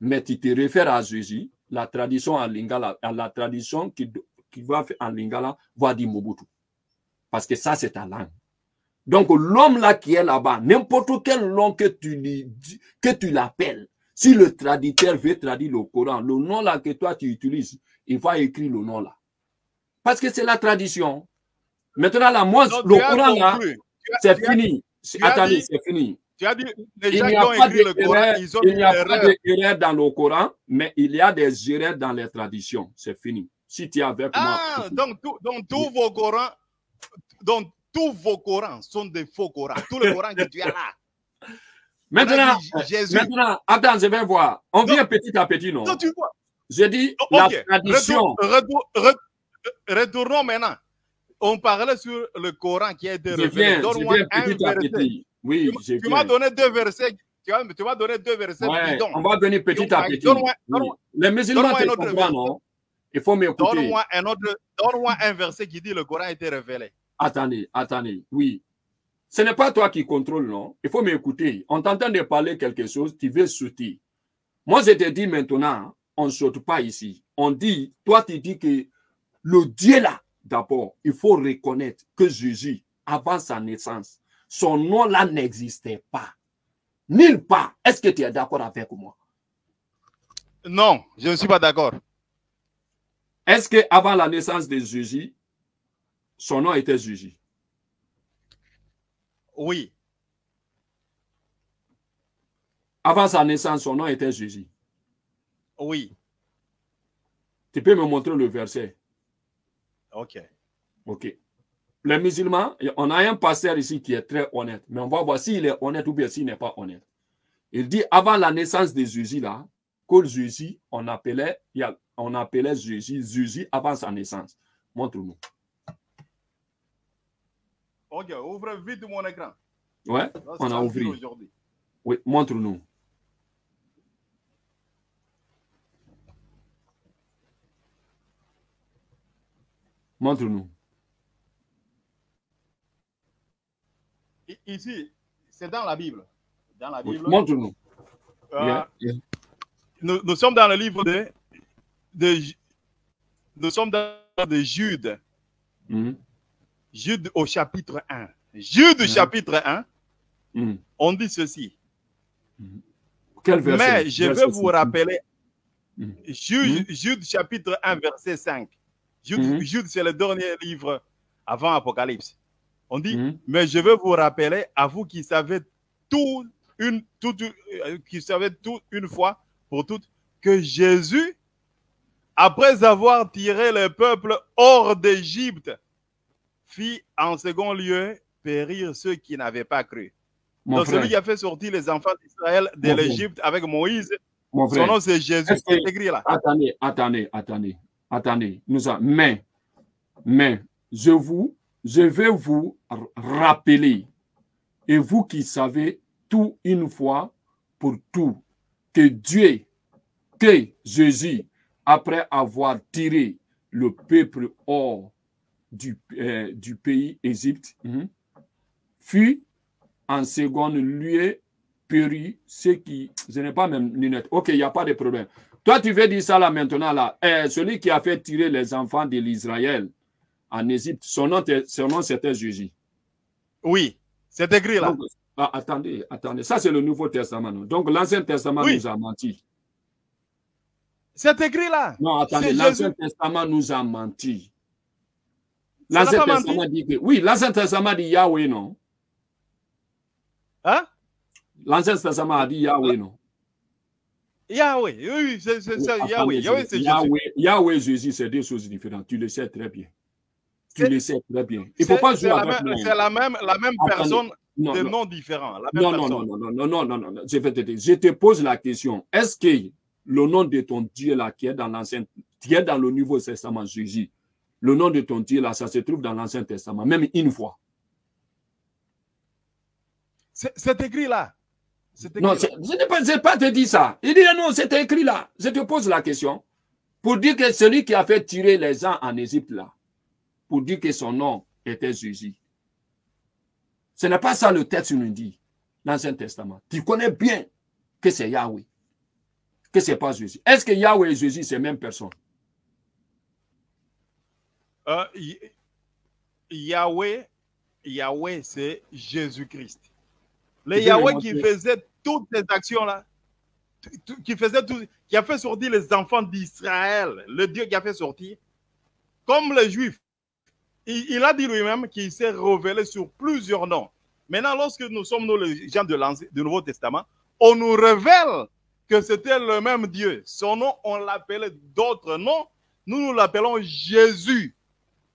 mais tu te réfères à Jésus. La tradition en lingala, à la tradition qui, qui va faire en lingala, va dire Mobutu. Parce que ça, c'est ta langue. Donc, l'homme là qui est là-bas, n'importe quel nom que tu que tu l'appelles, si le traditeur veut traduire le Coran, le nom là que toi tu utilises, il va écrire le nom là. Parce que c'est la tradition. Maintenant, là, moi, Donc, le Coran là, c'est fini. Attendez, c'est fini. Tu as dit, les Il gens n'y qui a ont pas écrit le Coran, ils ont il n'y a pas erreur. d'erreur dans le Coran, mais il y a des erreurs dans les traditions. C'est fini. Si tu es avec Ah, moi. donc, tout- donc tous vos Corans, donc tous vos Corans sont des faux Corans. Tout le Coran que tu as là. Maintenant, Jésus. maintenant, attends, je vais voir. On vient petit à petit, non? Non, tu vois. Je dis la tradition. Retour- retour- re- retournons maintenant. On parlait sur le Coran qui a été Je révélé. viens, je Donne-moi un verset. petit. Oui, je Tu m'as donné deux versets. Tu as- tu m'as donné deux versets Ouais, on va venir petit à petit. donne-moi- Oui. donne-moi- Les musulmans te comprennent, non Il faut m'écouter. Donne-moi un autre, donne-moi un verset qui dit le Coran a été révélé. Attendez, attendez. Oui. Ce n'est pas toi qui contrôle, non? Il faut m'écouter. On t'entend de parler quelque chose, tu veux sauter. Moi, je te dis maintenant, on ne saute pas ici. On dit, toi, tu dis que le Dieu là, d'abord, il faut reconnaître que Jésus, avant sa naissance, son nom là n'existait pas. Nulle part. Est-ce que tu es d'accord avec moi? Non, je ne suis pas d'accord. Est-ce que avant la naissance de Jésus, son nom était Jésus? Oui. Avant sa naissance, son nom était Jésus. Oui. Tu peux me montrer le verset OK. Ok. Les musulmans, on a un pasteur ici qui est très honnête, mais on va voir s'il est honnête ou bien s'il n'est pas honnête. Il dit avant la naissance de Jésus, là, que Jésus, on appelait, on appelait Jésus, Jésus avant sa naissance. Montre-nous. OK, ouvre vite mon écran. Ouais, Là, on a ouvert. aujourd'hui. Oui, montre-nous. Montre-nous. Ici, c'est dans la Bible. Dans la Bible. Montre-nous. euh, Yeah, yeah. nous, nous sommes dans le livre de, nous sommes dans le de Jude. Mhm, Jude au chapitre 1. Jude Mhm. chapitre 1, mhm. on dit ceci. Quel verset? Mais je vais vous rappeler. Jude, Jude chapitre 1, verset 5. Jude, Mhm. Jude, c'est le dernier livre avant Apocalypse. On dit, Mhm. mais je veux vous rappeler, à vous qui savez tout une, tout, euh, qui savez tout une fois pour toutes, que Jésus, après avoir tiré le peuple hors d'Égypte, fit en second lieu périr ceux qui n'avaient pas cru. Mon Donc, frère, celui qui a fait sortir les enfants d'Israël de l'Égypte avec Moïse, mon son frère. nom c'est Jésus, c'est écrit là. Attendez, attendez, attendez, attendez. Nous a- mais, mais, je vous, je vais vous rappeler, et vous qui savez tout une fois pour tout, que Dieu, que Jésus, après avoir tiré le peuple hors du, euh, du pays Égypte, mhm, fut en seconde lieu péri ceux qui. Je n'ai pas même lunettes. Ok, il n'y a pas de problème. Toi, tu veux dire ça là maintenant, là. Eh, celui qui a fait tirer les enfants de l'Israël en Égypte, son nom, son nom c'était Jésus. Oui, c'est écrit là. Donc, ah, attendez, attendez. Ça, c'est le Nouveau Testament. non? Donc, l'Ancien Testament Oui. nous a menti. C'est écrit là. Non, attendez, l'Ancien. Testament nous a menti. L'Ancien Testament dit que. Oui, l'Ancien Testament dit Yahweh, non? Hein? L'Ancien Testament a dit Yahweh, non? Yahweh, oui, oui, c'est ça, Yahweh. Yahweh, c'est Jésus. Yahweh, Yahweh Jésus, c'est deux choses différentes. Tu le sais très bien. Tu le sais très bien. Il ne faut pas jouer la avec. C'est la même, la même personne Non, de noms différents. Non, non, non, non, non, non, non, je vais te dire. Je te pose la question. Est-ce que le nom de ton Dieu là, qui est dans l'Ancien, qui est dans le Nouveau Testament, Jésus, le nom de ton Dieu là, ça se trouve dans l'Ancien Testament, même une fois? C'est écrit là. Non, je n'ai pas, pas te dit ça. Il dit non, c'est écrit là. Je te pose la question. Pour dire que celui qui a fait tirer les gens en Égypte là, pour dire que son nom était Jésus. Ce n'est pas ça le texte nous dit, l'Ancien Testament. Tu connais bien que c'est Yahweh, que ce n'est pas Jésus. Est-ce que Yahweh et Jésus, c'est la même personne? Euh, Yahweh, Yahweh, c'est Jésus-Christ. Le Yahweh qui faisait toutes ces actions-là, qui faisait tout, qui a fait sortir les enfants d'Israël, le Dieu qui a fait sortir, comme les Juifs, il, il a dit lui-même qu'il s'est révélé sur plusieurs noms. Maintenant, lorsque nous sommes nous, les gens de l'Ancien- du Nouveau Testament, on nous révèle que c'était le même Dieu. Son nom, on l'appelait d'autres noms. Nous, nous l'appelons Jésus.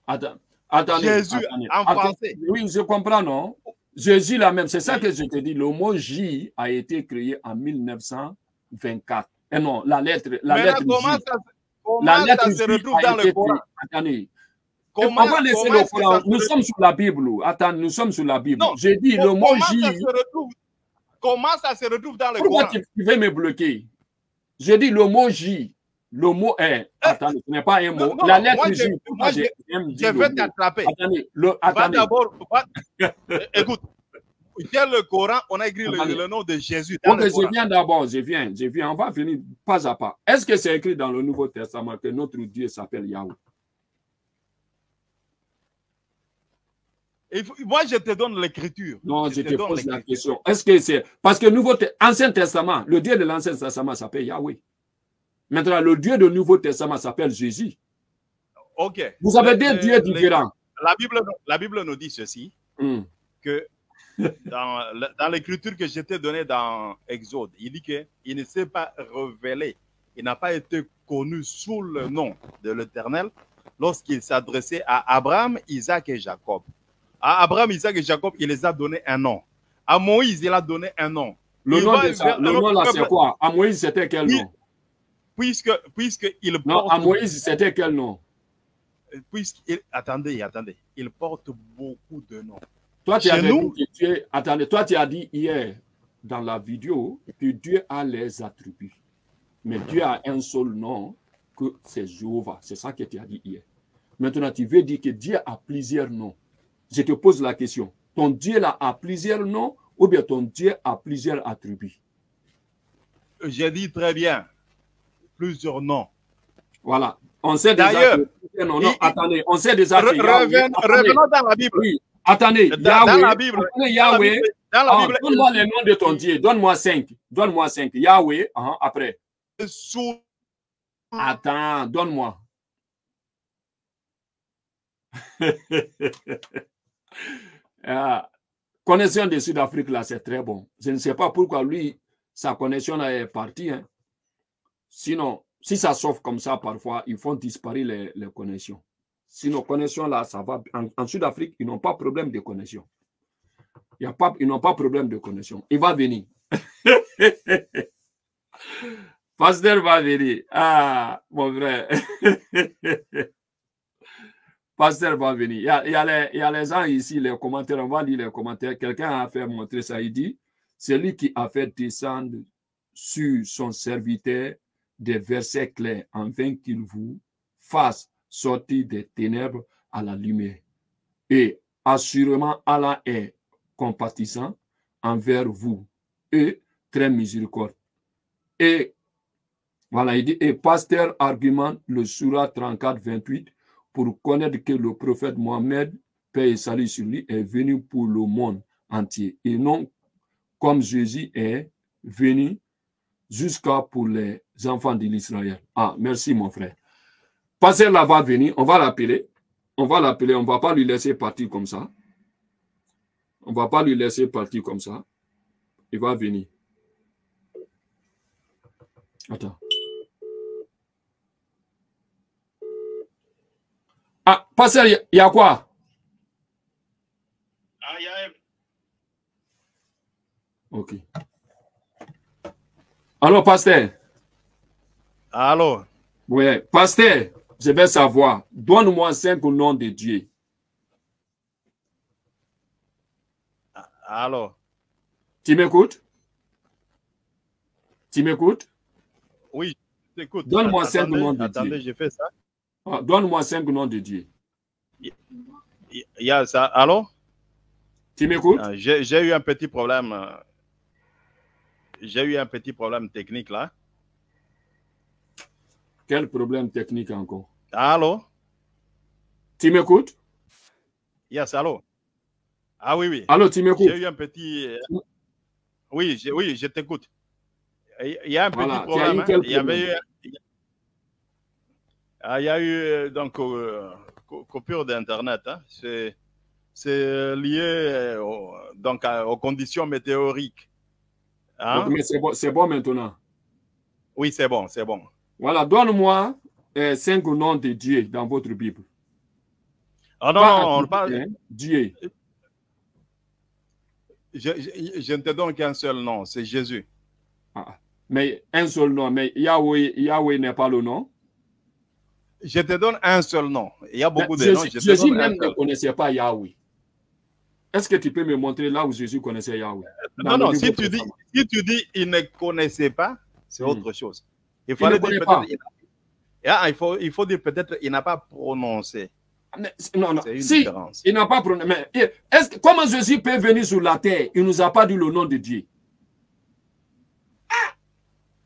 Attends, attendez. Jésus, attendez. en français. Oui, je comprends, non? Jésus la même. C'est ça que je te dis. Le mot J a été créé en 1924. Et non, la lettre, la lettre comment J. ça, comment La lettre ça J se retrouve dans le Coran? Attendez. Comment, on va laisser le Coran. ça se Nous sommes sur la Bible. Attends, nous sommes sur la Bible. J'ai dit le mot ça J. se retrouve? Comment ça se retrouve dans le Pourquoi Coran? tu, tu veux me bloquer? J'ai dit le mot J. Le mot est. Attendez, ce n'est pas un mot. Non, la lettre moi, J. je- moi, Je le vais t'attraper. Attendez, le, attendez. d'abord. va- Écoute, j'ai le Coran, on a écrit le, nom de Jésus dans le je viens d'abord, je viens, je viens. On va venir pas à pas. Est-ce que c'est écrit dans le Nouveau Testament que notre Dieu s'appelle Yahweh? Faut- moi, je te donne l'écriture. Non, je, te pose la question. Est-ce que c'est. Parce que Nouveau Ancien Testament, le Dieu de l'Ancien Testament s'appelle Yahweh. Maintenant, le Dieu du Nouveau Testament s'appelle Jésus. Ok. Vous avez Le- des dieux différents. La Bible, la Bible nous dit ceci Hmm. que dans, dans l'écriture que je t'ai donnée dans Exode, il dit qu'il ne s'est pas révélé, il n'a pas été connu sous le nom de l'Éternel lorsqu'il s'adressait à Abraham, Isaac et Jacob. À Abraham, Isaac et Jacob, il les a donné un nom. À Moïse, il a donné un nom. Le Il nom, de ça, le nom là, c'est quoi? À Moïse, c'était quel nom? Puisque, puisque il Non, porte, à Moïse, c'était quel nom? Puisqu'il- attendez, attendez, il porte beaucoup de noms. Toi, tu as nous- dit que Dieu, attendez, toi, tu as dit hier dans la vidéo que Dieu a les attributs. Mais Dieu a un seul nom, que c'est Jéhovah. C'est ça que tu as dit hier. Maintenant, tu veux dire que Dieu a plusieurs noms. Je te pose la question. Ton Dieu là a plusieurs noms ou bien ton Dieu a plusieurs attributs? J'ai dit très bien, plusieurs noms. Voilà. On sait déjà D'ailleurs, que- non, non, il- attendez, on sait déjà Re- Yahweh- reven- revenons dans la Bible. oui, attendez, Dans, dans Yahweh, la Bible, attendez, dans la Yahweh, Bible, Ah, Bible, Donne-moi les noms de ton Dieu. Donne-moi cinq. Donne-moi cinq. Yahweh, ah, après. sous Attends, donne-moi. Ah, connexion de Sud-Afrique, là, c'est très bon. Je ne sais pas pourquoi lui, sa connexion là est partie. hein. Sinon, si ça s'offre comme ça, parfois, ils font disparaître les, connexions. Sinon, connexion là, ça va. En, Sud-Afrique, ils n'ont pas problème de connexion. Il a pas, ils n'ont pas problème de connexion. Il va venir. Pasteur va venir. Ah, mon frère. Pasteur va venir. Il y, a, les, il y a les gens ici, les commentaires, on va lire les commentaires. Quelqu'un a fait montrer ça. Il dit c'est lui qui a fait descendre sur son serviteur des versets clairs, afin qu'il vous fasse sortir des ténèbres à la lumière. Et assurément, Allah est compatissant envers vous et très miséricorde. Et voilà, il dit, et pasteur argumente le Surah 34, 28 pour connaître que le prophète Mohammed, paix et salut sur lui, est venu pour le monde entier et non comme Jésus est venu jusqu'à pour les enfants de l'Israël. Ah, merci mon frère. Pasteur là va venir, on va l'appeler. On va l'appeler, on ne va pas lui laisser partir comme ça. On ne va pas lui laisser partir comme ça. Il va venir. Attends. Ah, pasteur, il y, a quoi? Ah, il y a. Ok. Alors, pasteur? Allô? Oui, pasteur, je vais savoir. Donne-moi cinq noms de Dieu. Allô? Tu m'écoutes? Tu m'écoutes? Oui, je t'écoute. Donne-moi cinq Attendez, noms de Attendez, Dieu. j'ai fait ça. Ah, Donne-moi cinq noms de Dieu. Il y a ça. Allô? Tu m'écoutes? Ah, J'ai j'ai eu un petit problème. J'ai eu un petit problème technique là. Quel problème technique encore? Allô? Tu m'écoutes? Yes, allô? Ah oui, oui. Allô, tu m'écoutes? J'ai eu un petit. euh, Oui, j'ai- oui, je t'écoute. Il y a un Voilà, petit problème. hein. Il y avait eu. Ah, il y a eu euh, donc euh, co- coupure d'internet. hein. C'est lié euh, donc à- aux conditions météoriques. Hein? Mais c'est bon, maintenant. Oui, c'est bon, c'est bon. Voilà, donne-moi euh, cinq noms de Dieu dans votre Bible. Ah non, Pas non, on parle. hein, Dieu. Je, je- je ne te donne qu'un seul nom, c'est Jésus. Mais un seul nom, mais Yahweh, Yahweh n'est pas le nom. Je te donne un seul nom. Il y a beaucoup de Jésus, noms. Je Jésus même ne connaissait pas Yahweh. Est-ce que tu peux me montrer là où Jésus connaissait Yahweh? Non, non, si tu, dis, si tu dis il ne connaissait pas, c'est Hmm. autre chose. Il fallait dire peut-être. il- Ah, il, faut, il faut dire peut-être il n'a pas prononcé. Mais- Non, non. C'est une Si, différence. il n'a pas prononcé. Mais est-ce comment Jésus peut venir sur la terre? Il ne nous a pas dit le nom de Dieu. Ah!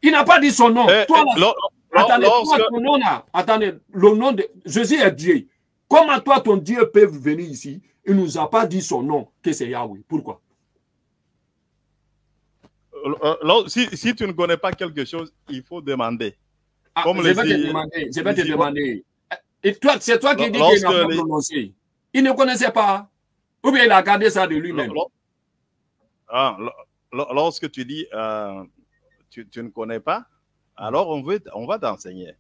Il n'a pas dit son nom. Eh, Toi, eh, là, attendez, toi, ton nom là, attendez, le nom de Jésus est Dieu. Comment toi, ton Dieu peut venir ici? Il ne nous a pas dit son nom, que c'est Yahweh. Pourquoi? Euh, lor- si, si tu ne connais pas quelque chose, il faut demander. Ah, Comme je les- vais te demander. Je vais te demander. Et toi, c'est toi qui dis qu'il n'a pas les- prononcé. Il ne connaissait pas. Ou bien il a gardé ça de lui-même. Ah, lor- lor- lorsque tu dis euh, tu, tu ne connais pas, alors on, veut, on va t'enseigner.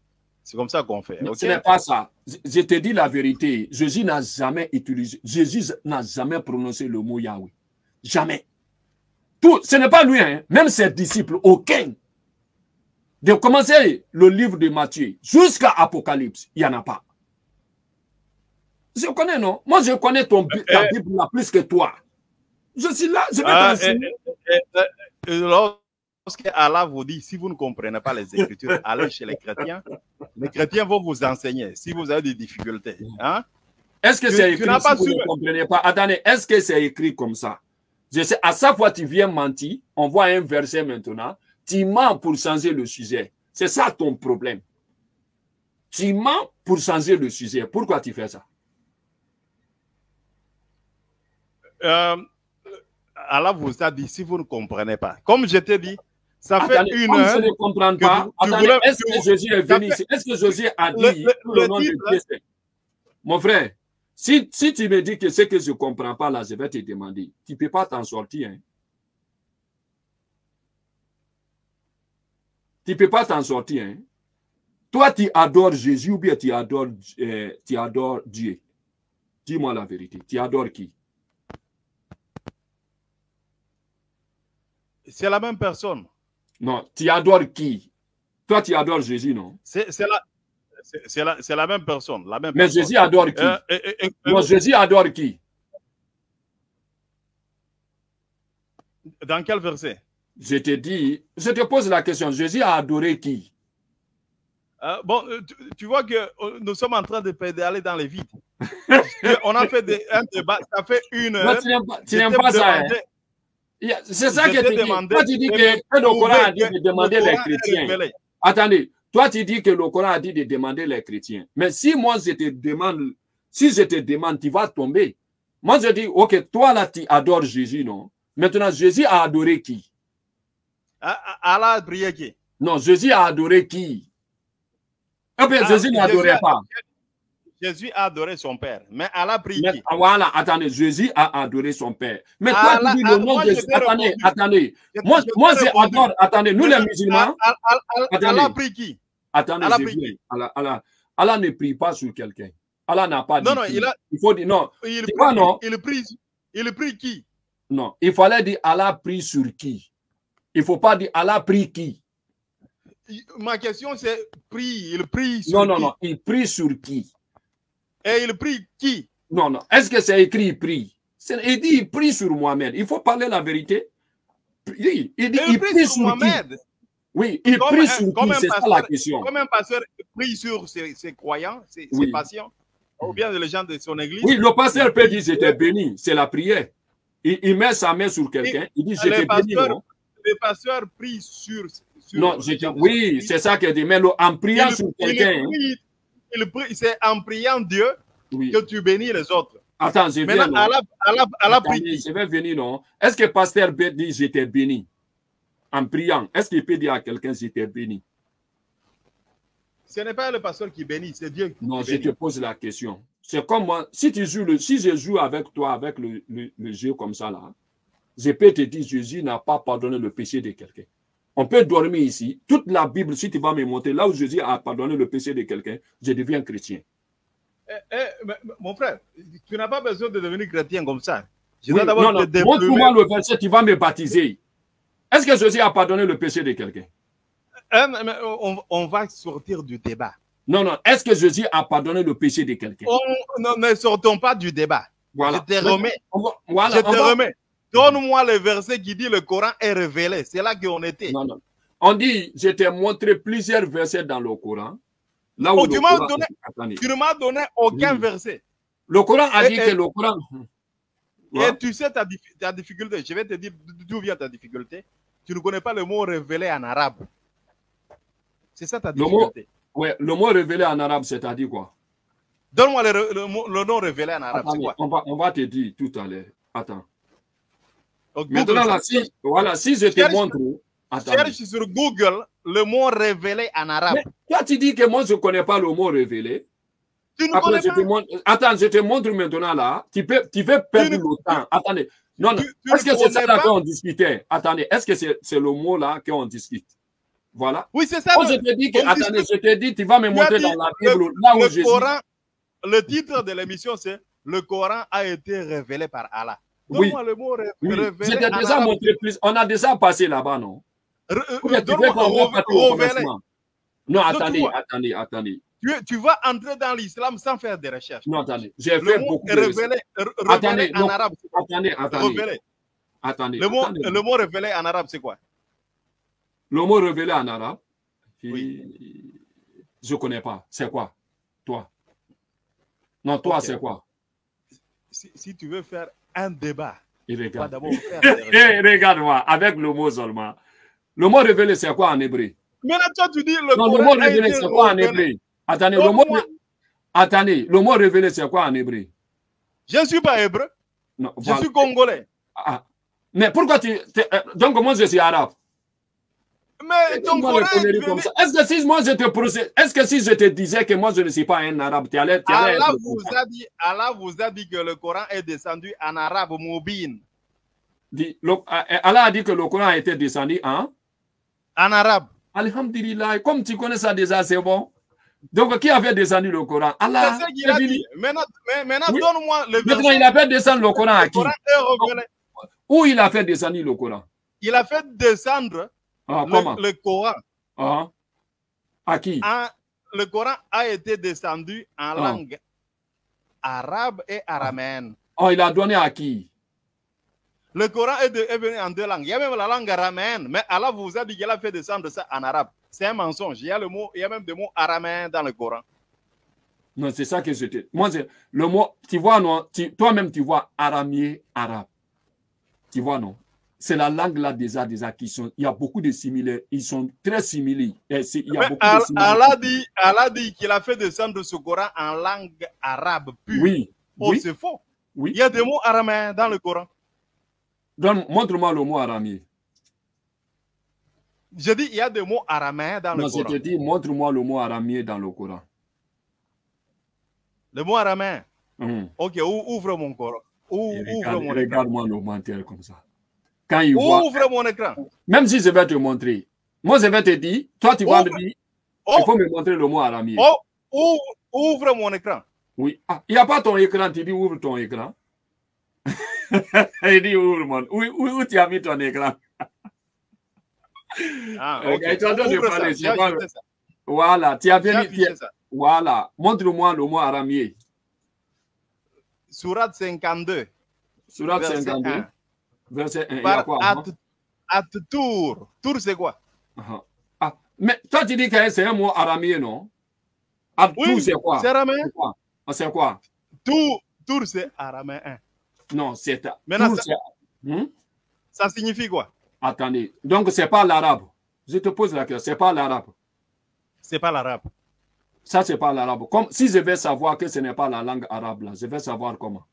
C'est comme ça qu'on fait. Ce n'est pas ça. Je, te dis la vérité. Jésus n'a jamais utilisé, Jésus n'a jamais prononcé le mot Yahweh. Jamais. Tout, ce n'est pas lui, hein. même ses disciples, aucun. De commencer le livre de Matthieu jusqu'à Apocalypse, il n'y en a pas. Je connais, non Moi, je connais ton, ta Eh. Bible là plus que toi. Je suis là, je vais Ah, t'enseigner. Eh, Lorsque Allah vous dit, si vous ne comprenez pas les Écritures, allez chez les chrétiens. Les chrétiens vont vous enseigner si vous avez des difficultés. Hein? Est-ce que c'est écrit si vous ne comprenez pas? Attendez, est-ce que c'est écrit comme ça? Je sais, à chaque fois que tu viens mentir, on voit un verset maintenant, tu mens pour changer le sujet. C'est ça ton problème. Tu mens pour changer le sujet. Pourquoi tu fais ça? Euh, Allah vous a dit, si vous ne comprenez pas. Comme je t'ai dit, ça fait Attendez, une heure. je ne comprends pas, attendez, est-ce que Jésus est venu ici? Est-ce que Jésus a dit Le- le- nom de Dieu? Mon frère, si, si tu me dis que ce que je ne comprends pas là, je vais te demander. Tu ne peux pas t'en sortir. Hein? Tu ne peux pas t'en sortir. Hein? Toi, tu adores Jésus ou bien tu adores, euh, tu adores Dieu? Dis-moi la vérité. Tu adores qui? C'est la même personne. Non, tu adores qui? Toi, tu adores Jésus, non? C'est la, c'est- la, la même personne. La même Mais personne. Jésus adore qui? Euh, Non, Jésus adore qui? Dans quel verset? Je te dis, je te pose la question, Jésus a adoré qui? Euh, Bon, euh, tu, tu vois que nous sommes en train de pédaler dans les vides. On a fait des- un débat, ça fait une Non, heure. tu n'aimes pas, tu ça. hein. demandé- Il y a- C'est ça que tu dis. Toi, tu dis que, le Coran a dit de demander le les chrétiens. Attendez, toi, tu dis que le Coran a dit de demander les chrétiens. Mais si moi, je te demande, si je te demande, tu vas tomber. Moi, je dis, ok, toi, là, tu adores Jésus, non? Maintenant, Jésus a adoré qui? Ah, ah, Allah a prié qui? Non, Jésus a adoré qui? Eh bien, Ah, Jésus n'adorait pas. Jésus a adoré son père, mais Allah Mais, qui? voilà, attendez, Jésus a adoré son père. Mais toi, Allah- tu dis le nom de Jésus. Attendez, attendez. Moi, moi, je répondu. adore. Attendez, nous, les musulmans. Allah- prié qui? Attendez, Allah prie qui? Allah, Allah, Allah ne prie pas sur quelqu'un. Allah n'a pas dit. Non, non, qui. il a- Il faut dire non. il Tu vois, non? prie, il prie, il prie qui? Non, il fallait dire Allah prie sur qui? Il faut pas dire Allah prie qui? Ma question c'est prie, il prie sur Non, non, qui? non. Il prie sur qui? Et il prie qui? Non, non. Est-ce que c'est écrit il prie Il dit il prie sur Mohamed. Il faut parler la vérité. Oui, il dit il il prie prie sur sur. Mohamed. Oui, il Comme prie un- sur qui? C'est ça pasteur- la question. Comme un pasteur prie sur ses, ses croyants, ses, patients, ou bien les gens de son église. Oui, le pasteur peut dire j'étais béni. C'est la prière. Il, il met sa main sur quelqu'un. Il dit j'étais béni. non Les pasteurs prient sur. sur Non, oui, c'est ça qu'il dit. Mais le- en priant Il- sur quelqu'un. Il prie- C'est en priant Dieu Oui. que tu bénis les autres. Attends, je viens. Maintenant, je vais venir, non Est-ce que pasteur peut dire j'étais béni? En priant Est-ce qu'il peut dire à quelqu'un j'étais béni? Ce n'est pas le pasteur qui bénit, c'est Dieu qui Non, je bénit. te pose la question. C'est comme moi, si tu joues le, si je joue avec toi, avec le, le, le jeu comme ça là, je peux te dire, Jésus n'a pas pardonné le péché de quelqu'un. On peut dormir ici. Toute la Bible, si tu vas me montrer, là où Jésus a pardonné le péché de quelqu'un, je deviens chrétien. Eh, eh, mon frère, tu n'as pas besoin de devenir chrétien comme ça. Je Oui, montre-moi le verset, tu vas me baptiser. Est-ce que Jésus a pardonné le péché de quelqu'un? Mais on, on va sortir du débat. Non, non. Est-ce que Jésus a pardonné le péché de quelqu'un? On, non, ne sortons pas du débat. Voilà. Je te remets. On va- voilà, Je te on va- remets. Donne-moi le verset qui dit le Coran est révélé. C'est là qu'on était. Non, non. On dit, je t'ai montré plusieurs versets dans le Coran. Là où Oh, le tu m'as donné- Attendez. Tu ne m'as donné aucun Oui. verset. Le Coran a Et- dit et- que le Coran. Ouais. Et tu sais ta, ta difficulté. Je vais te dire d'où vient ta difficulté. Tu ne connais pas le mot révélé en arabe. C'est ça ta Le mot- difficulté. Ouais, le mot révélé en arabe, c'est-à-dire quoi? Donne-moi le, le nom révélé en arabe. Quoi? on, va, on va te dire tout à l'heure. Attends. Donc, Maintenant, Google là, si, voilà, si je te montre. Attendez. Cherche sur Google le mot révélé en arabe. Mais toi, tu dis que moi, je ne connais pas le mot révélé. tu ne Après, connais je pas. te montre. Attends, je te montre maintenant là. Tu, peux, tu veux perdre le temps. Attendez. Non, non. Est-ce que c'est ça là qu'on discutait? Attendez. Est-ce que c'est c'est le mot là qu'on discute? Voilà. Oui, c'est ça. Moi, le- je te dis que, attendez, discute- je te dis, tu vas me Tu montrer dans la le- Bible, là où le Jésus. Coran, le titre de l'émission, c'est Le Coran a été révélé par Allah. Oui. Le mot Oui, déjà arabe. montré plus. On a déjà passé là-bas, non? Euh, Non, attendez, attendez, attendez. Tu, tu vas entrer dans l'islam sans faire des recherches. Non, attendez. J'ai fait beaucoup de recherches. révélé, Attendez, en non. arabe. Attendez, attendez. Attendez. Le mot, attendez. le mot révélé en arabe, c'est quoi? Le mot révélé en arabe, Oui. je ne connais pas. C'est quoi? Toi Non, toi, Ok. c'est quoi? Si, si tu veux faire un débat, Il regarde. Eh, regarde-moi, avec le mot seulement. Le mot révélé, c'est quoi en hébreu? Maintenant, toi, tu dis le Non, le mot révélé, c'est quoi en hébreu? Attendez, le mot, attendez, le mot révélé, c'est quoi en hébreu? Je ne suis pas hébreu, Non, je voilà. suis congolais. Ah. Mais pourquoi tu. tu- euh, donc, moi, je suis arabe. Mais ton est ça? Est-ce que si moi je te est-ce que si je te disais que moi je ne suis pas un arabe, tu allais, tu allais Allah vous, a dit, Allah vous a dit que le Coran est descendu en arabe mobile. Euh, Allah a dit que le Coran a été descendu en? En arabe. Alhamdulillah. Comme tu connais ça déjà, c'est bon. Donc, qui avait descendu le Coran? Allah. C'est ce qu'il a C'est dit. fini. Maintenant, maintenant Oui. donne-moi le Maintenant, verset. il a fait descendre le Coran à qui? Est. Où il a fait descendre le Coran? Il a fait descendre Ah, Comment? le, le Coran. Ah. À qui? En- le Coran a été descendu en Ah. langue arabe et araméenne. Oh, il a donné à qui? Le Coran est, de- est venu en deux langues. Il y a même la langue araméenne, mais Allah vous a dit qu'il a fait descendre ça en arabe. C'est un mensonge. Il y a, le mot, il y a même des mots araméens dans le Coran. Non, c'est ça que je te. Moi, le mot, tu vois, non, toi-même, tu vois araméen, arabe. Tu vois, non? C'est la langue là déjà, déjà, qui sont. Il y a beaucoup de similaires. Ils sont très similaires. C'est- il y a beaucoup de. Allah dit, Allah dit qu'il a fait descendre ce Coran en langue arabe pure. Oui. Oh, Oui. c'est faux. Oui. Il y a des mots araméens dans le Coran. Montre-moi le mot araméen. Je dis, il y a des mots araméens dans Non, le je Coran. te dis, montre-moi le mot araméen dans le Coran. Le mot araméen. Hum. Ok, ou- ouvre mon Coran. Ouvre regarde- mon écran. Regarde-moi le menteur comme ça. Quand il voit, Ouvre mon écran. même si je vais te montrer, moi je vais te dire, toi tu vas me dire, il Oh, faut me montrer le mot araméen. oh, ouvre, ouvre mon écran. Oui. Ah, il n'y a pas ton écran, tu dis ouvre ton écran. il dit ouvre mon. Où, où, où tu as mis ton écran? Ah, ok. il Ouvre parler, ça. pas- ça. Voilà, tu as bien mis. Voilà, montre-moi le mot araméen. Surat 52. Surat verset 52, 1. Verset 1. Il y a Par quoi at, avant at tour. Tour, c'est quoi? Ah, ah. Mais toi, tu dis que c'est un mot araméen, non? Oui, tout, c'est quoi? C'est araméen. C'est quoi? Ah, C'est quoi? Tour, tour c'est araméen. Non, c'est. Maintenant, ça- Hmm? Ça signifie quoi? Attendez. Donc, c'est pas l'arabe. Je te pose la question. C'est pas l'arabe. C'est pas l'arabe. Ça, c'est pas l'arabe. Comme si je vais savoir que ce n'est pas la langue arabe, là, je vais savoir comment.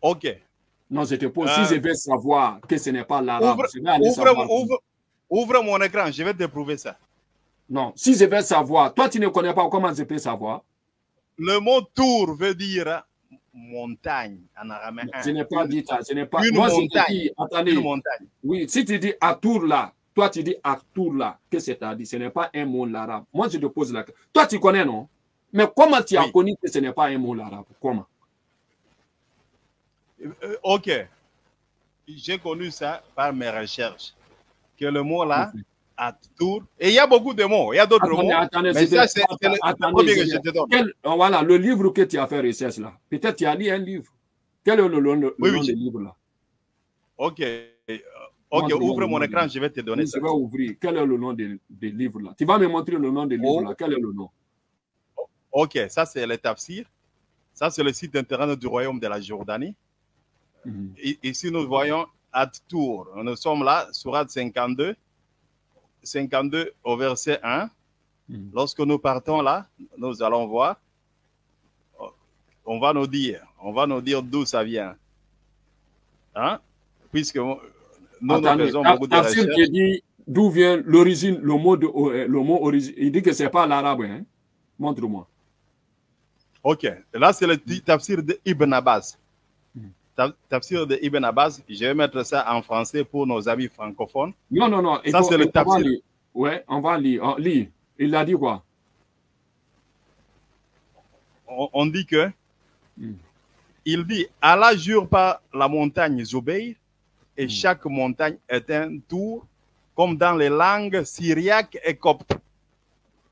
Ok. Non, je te pose. Euh, Si je vais savoir que ce n'est pas l'arabe, Ouvre, je vais aller ouvre, savoir. ouvre, ouvre mon écran. Je vais te prouver ça. Non, si je vais savoir, toi, tu ne connais pas comment je peux savoir? le mot tour veut dire montagne en araméen. Je n'ai pas dit ça. Je n'ai pas. Une Moi, je montagne. dis, attendez. Une montagne. Oui, si tu dis à tour là, toi tu dis à tour là, que c'est-à-dire, ce n'est pas un mot l'arabe. Moi, je te pose la question. Toi, tu connais, non? Mais comment tu as connu que ce n'est pas un mot l'arabe Comment? Euh, ok. J'ai connu ça par mes recherches. Que le mot là, à tour. Et il y a beaucoup de mots. Il y a d'autres mots. attendez, Mais ça, c'est le, premier que je te donne. Quel- oh, Voilà, le livre que tu as fait recherche là. Peut-être tu as lu un livre. Quel est le, le- le Oui, nom oui, du livre là? Ok. Euh, Ok, ouvre mon écran, je vais te donner Oui, ça. Je vais ouvrir. Quel est le nom des des livres là? Tu vas me montrer le nom des livres Oh. là. Quel est le nom? Ok, ça c'est le tafsir. Ça c'est le site internet du royaume de la Jordanie. Mhm. Ici, nous voyons At-Tour. Nous sommes là, Surat 52, 52 au verset 1. Mhm. Lorsque nous partons là, nous allons voir. On va nous dire, on va nous dire d'où ça vient. Hein? Puisque nous, nous Attendez, faisons beaucoup de recherches. qui dit d'où vient l'origine, le mot de, euh, le mot origine. Il dit que c'est pas l'arabe, hein. Montre-moi. Ok, là c'est le tafsir de Ibn Abbas. Ta- Tafsir de Ibn Abbas, je vais mettre ça en français pour nos amis francophones. Non, non, non. Ça, c'est le tafsir. Ouais, on va lire. On lit. Il a dit quoi? On, on dit que, Hmm. il dit, Allah jure par la montagne Zubayr, et Hmm. chaque montagne est un tour, comme dans les langues syriaques et coptes.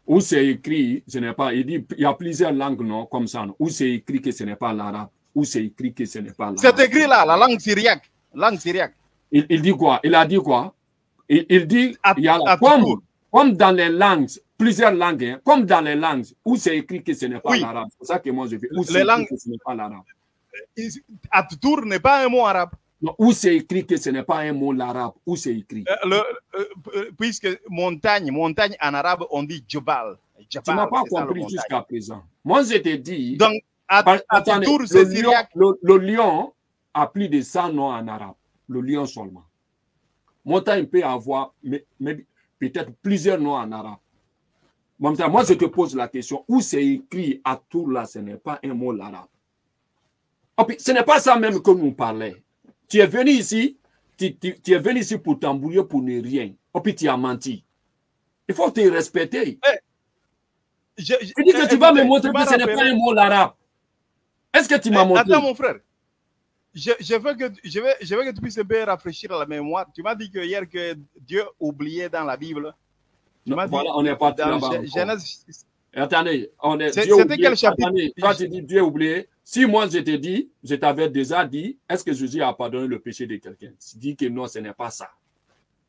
Où c'est écrit, ce n'est pas. Il dit, il y a plusieurs langues, non, comme ça. non. Où c'est écrit que ce n'est pas l'arabe? Où c'est écrit que ce n'est pas l'arabe. C'est écrit là, la langue syriaque. Langue syriaque. Il, il dit quoi? Il a dit quoi? Il, il dit, À- il y a à comme, comme dans les langues, plusieurs langues, hein, comme dans les langues, où c'est écrit que ce n'est pas Oui. l'arabe. C'est ça que moi je veux. Où c'est écrit que ce n'est pas l'arabe. At-Tour n'est pas un mot arabe. Non, Où c'est écrit que ce n'est pas un mot l'arabe? Où c'est écrit? Euh, le- euh, euh, puisque montagne, montagne en arabe, on dit Jabal. Tu n'as pas compris jusqu'à présent. Moi, je t'ai dit. Donc, Attendez, le, lion, syriaque. le- le lion a plus de 100 noms en arabe. Le lion seulement. Montagne peut avoir mais, mais peut-être plusieurs noms en arabe. Moi, je te pose la question. Où c'est écrit à tout là, ce n'est pas un mot l'arabe? Puis, ce n'est pas ça même que nous parlait. Tu es venu ici, tu, tu- tu es venu ici pour t'embrouiller pour ne rien. Et puis tu as menti. Il faut te respecter. Je, je- Tu dis que tu vas me montrer que ce n'est pas un mot l'arabe. Est-ce que tu m'as Eh, montré Attends, mon frère. Je, je veux que, je, veux, je veux que tu puisses un peu rafraîchir la mémoire. Tu m'as dit que hier que Dieu oubliait dans la Bible. Tu Non, m'as dit voilà, on est parti dans là-bas. Genèse. Attendez, on est. C'était oublié. quel chapitre? Attendez, toi tu dis Dieu oublié. Si moi je t'ai dit, je t'avais déjà dit, est-ce que Jésus a pardonné le péché de quelqu'un? Tu dis que non, ce n'est pas ça.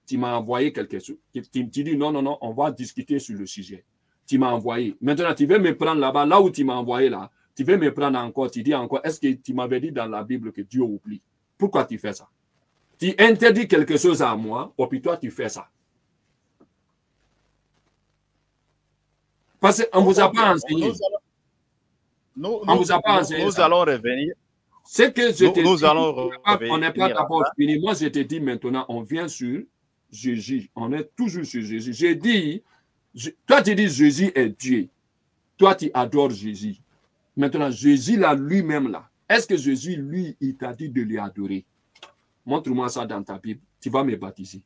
Tu m'as envoyé quelque chose. Tu, tu- tu dis non, non, non, on va discuter sur le sujet. Tu m'as envoyé. Maintenant, tu veux me prendre là-bas, là où tu m'as envoyé là. Tu veux me prendre encore, tu dis encore, est-ce que tu m'avais dit dans la Bible que Dieu oublie? Pourquoi tu fais ça? Tu interdis quelque chose à moi, et puis toi tu fais ça. Parce qu'on ne vous a pas enseigné. Nous, On nous- vous a pas enseigné nous allons revenir. C'est que je Nous- te nous dis, allons on n'est pas- on n'est pas revenir à d'abord fini. Moi, je te dis maintenant, on vient sur Jésus. On est toujours sur Jésus. J'ai dit, je- toi, tu dis Jésus est Dieu. Toi, tu adores Jésus. Maintenant, Jésus là, lui-même là, est-ce que Jésus, lui, il t'a dit de lui adorer? Montre-moi ça dans ta Bible. Tu vas me baptiser.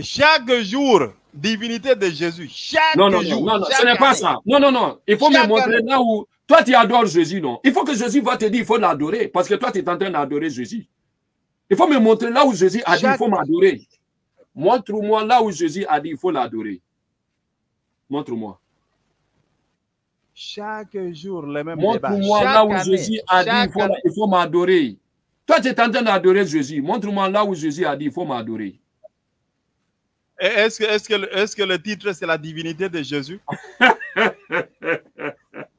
Chaque jour, divinité de Jésus. Chaque Non, non, jour. non, non, non, ce n'est pas année. ça. Non, non, non. Il faut me montrer année. là où. Toi, tu adores Jésus, non? Il faut que Jésus va te dire, il faut l'adorer. Parce que toi, tu es en train d'adorer Jésus. Il faut me montrer là où Jésus a dit, il faut m'adorer. Montre-moi là où Jésus a dit, il faut l'adorer. Montre-moi. Chaque jour, le même. Montre-moi là où année, Jésus a dit, il faut, faut m'adorer. Toi, tu es en train d'adorer Jésus. Montre-moi là où Jésus a dit, il faut m'adorer. Est-ce que, est que, le- est-ce que le titre, c'est la divinité de Jésus?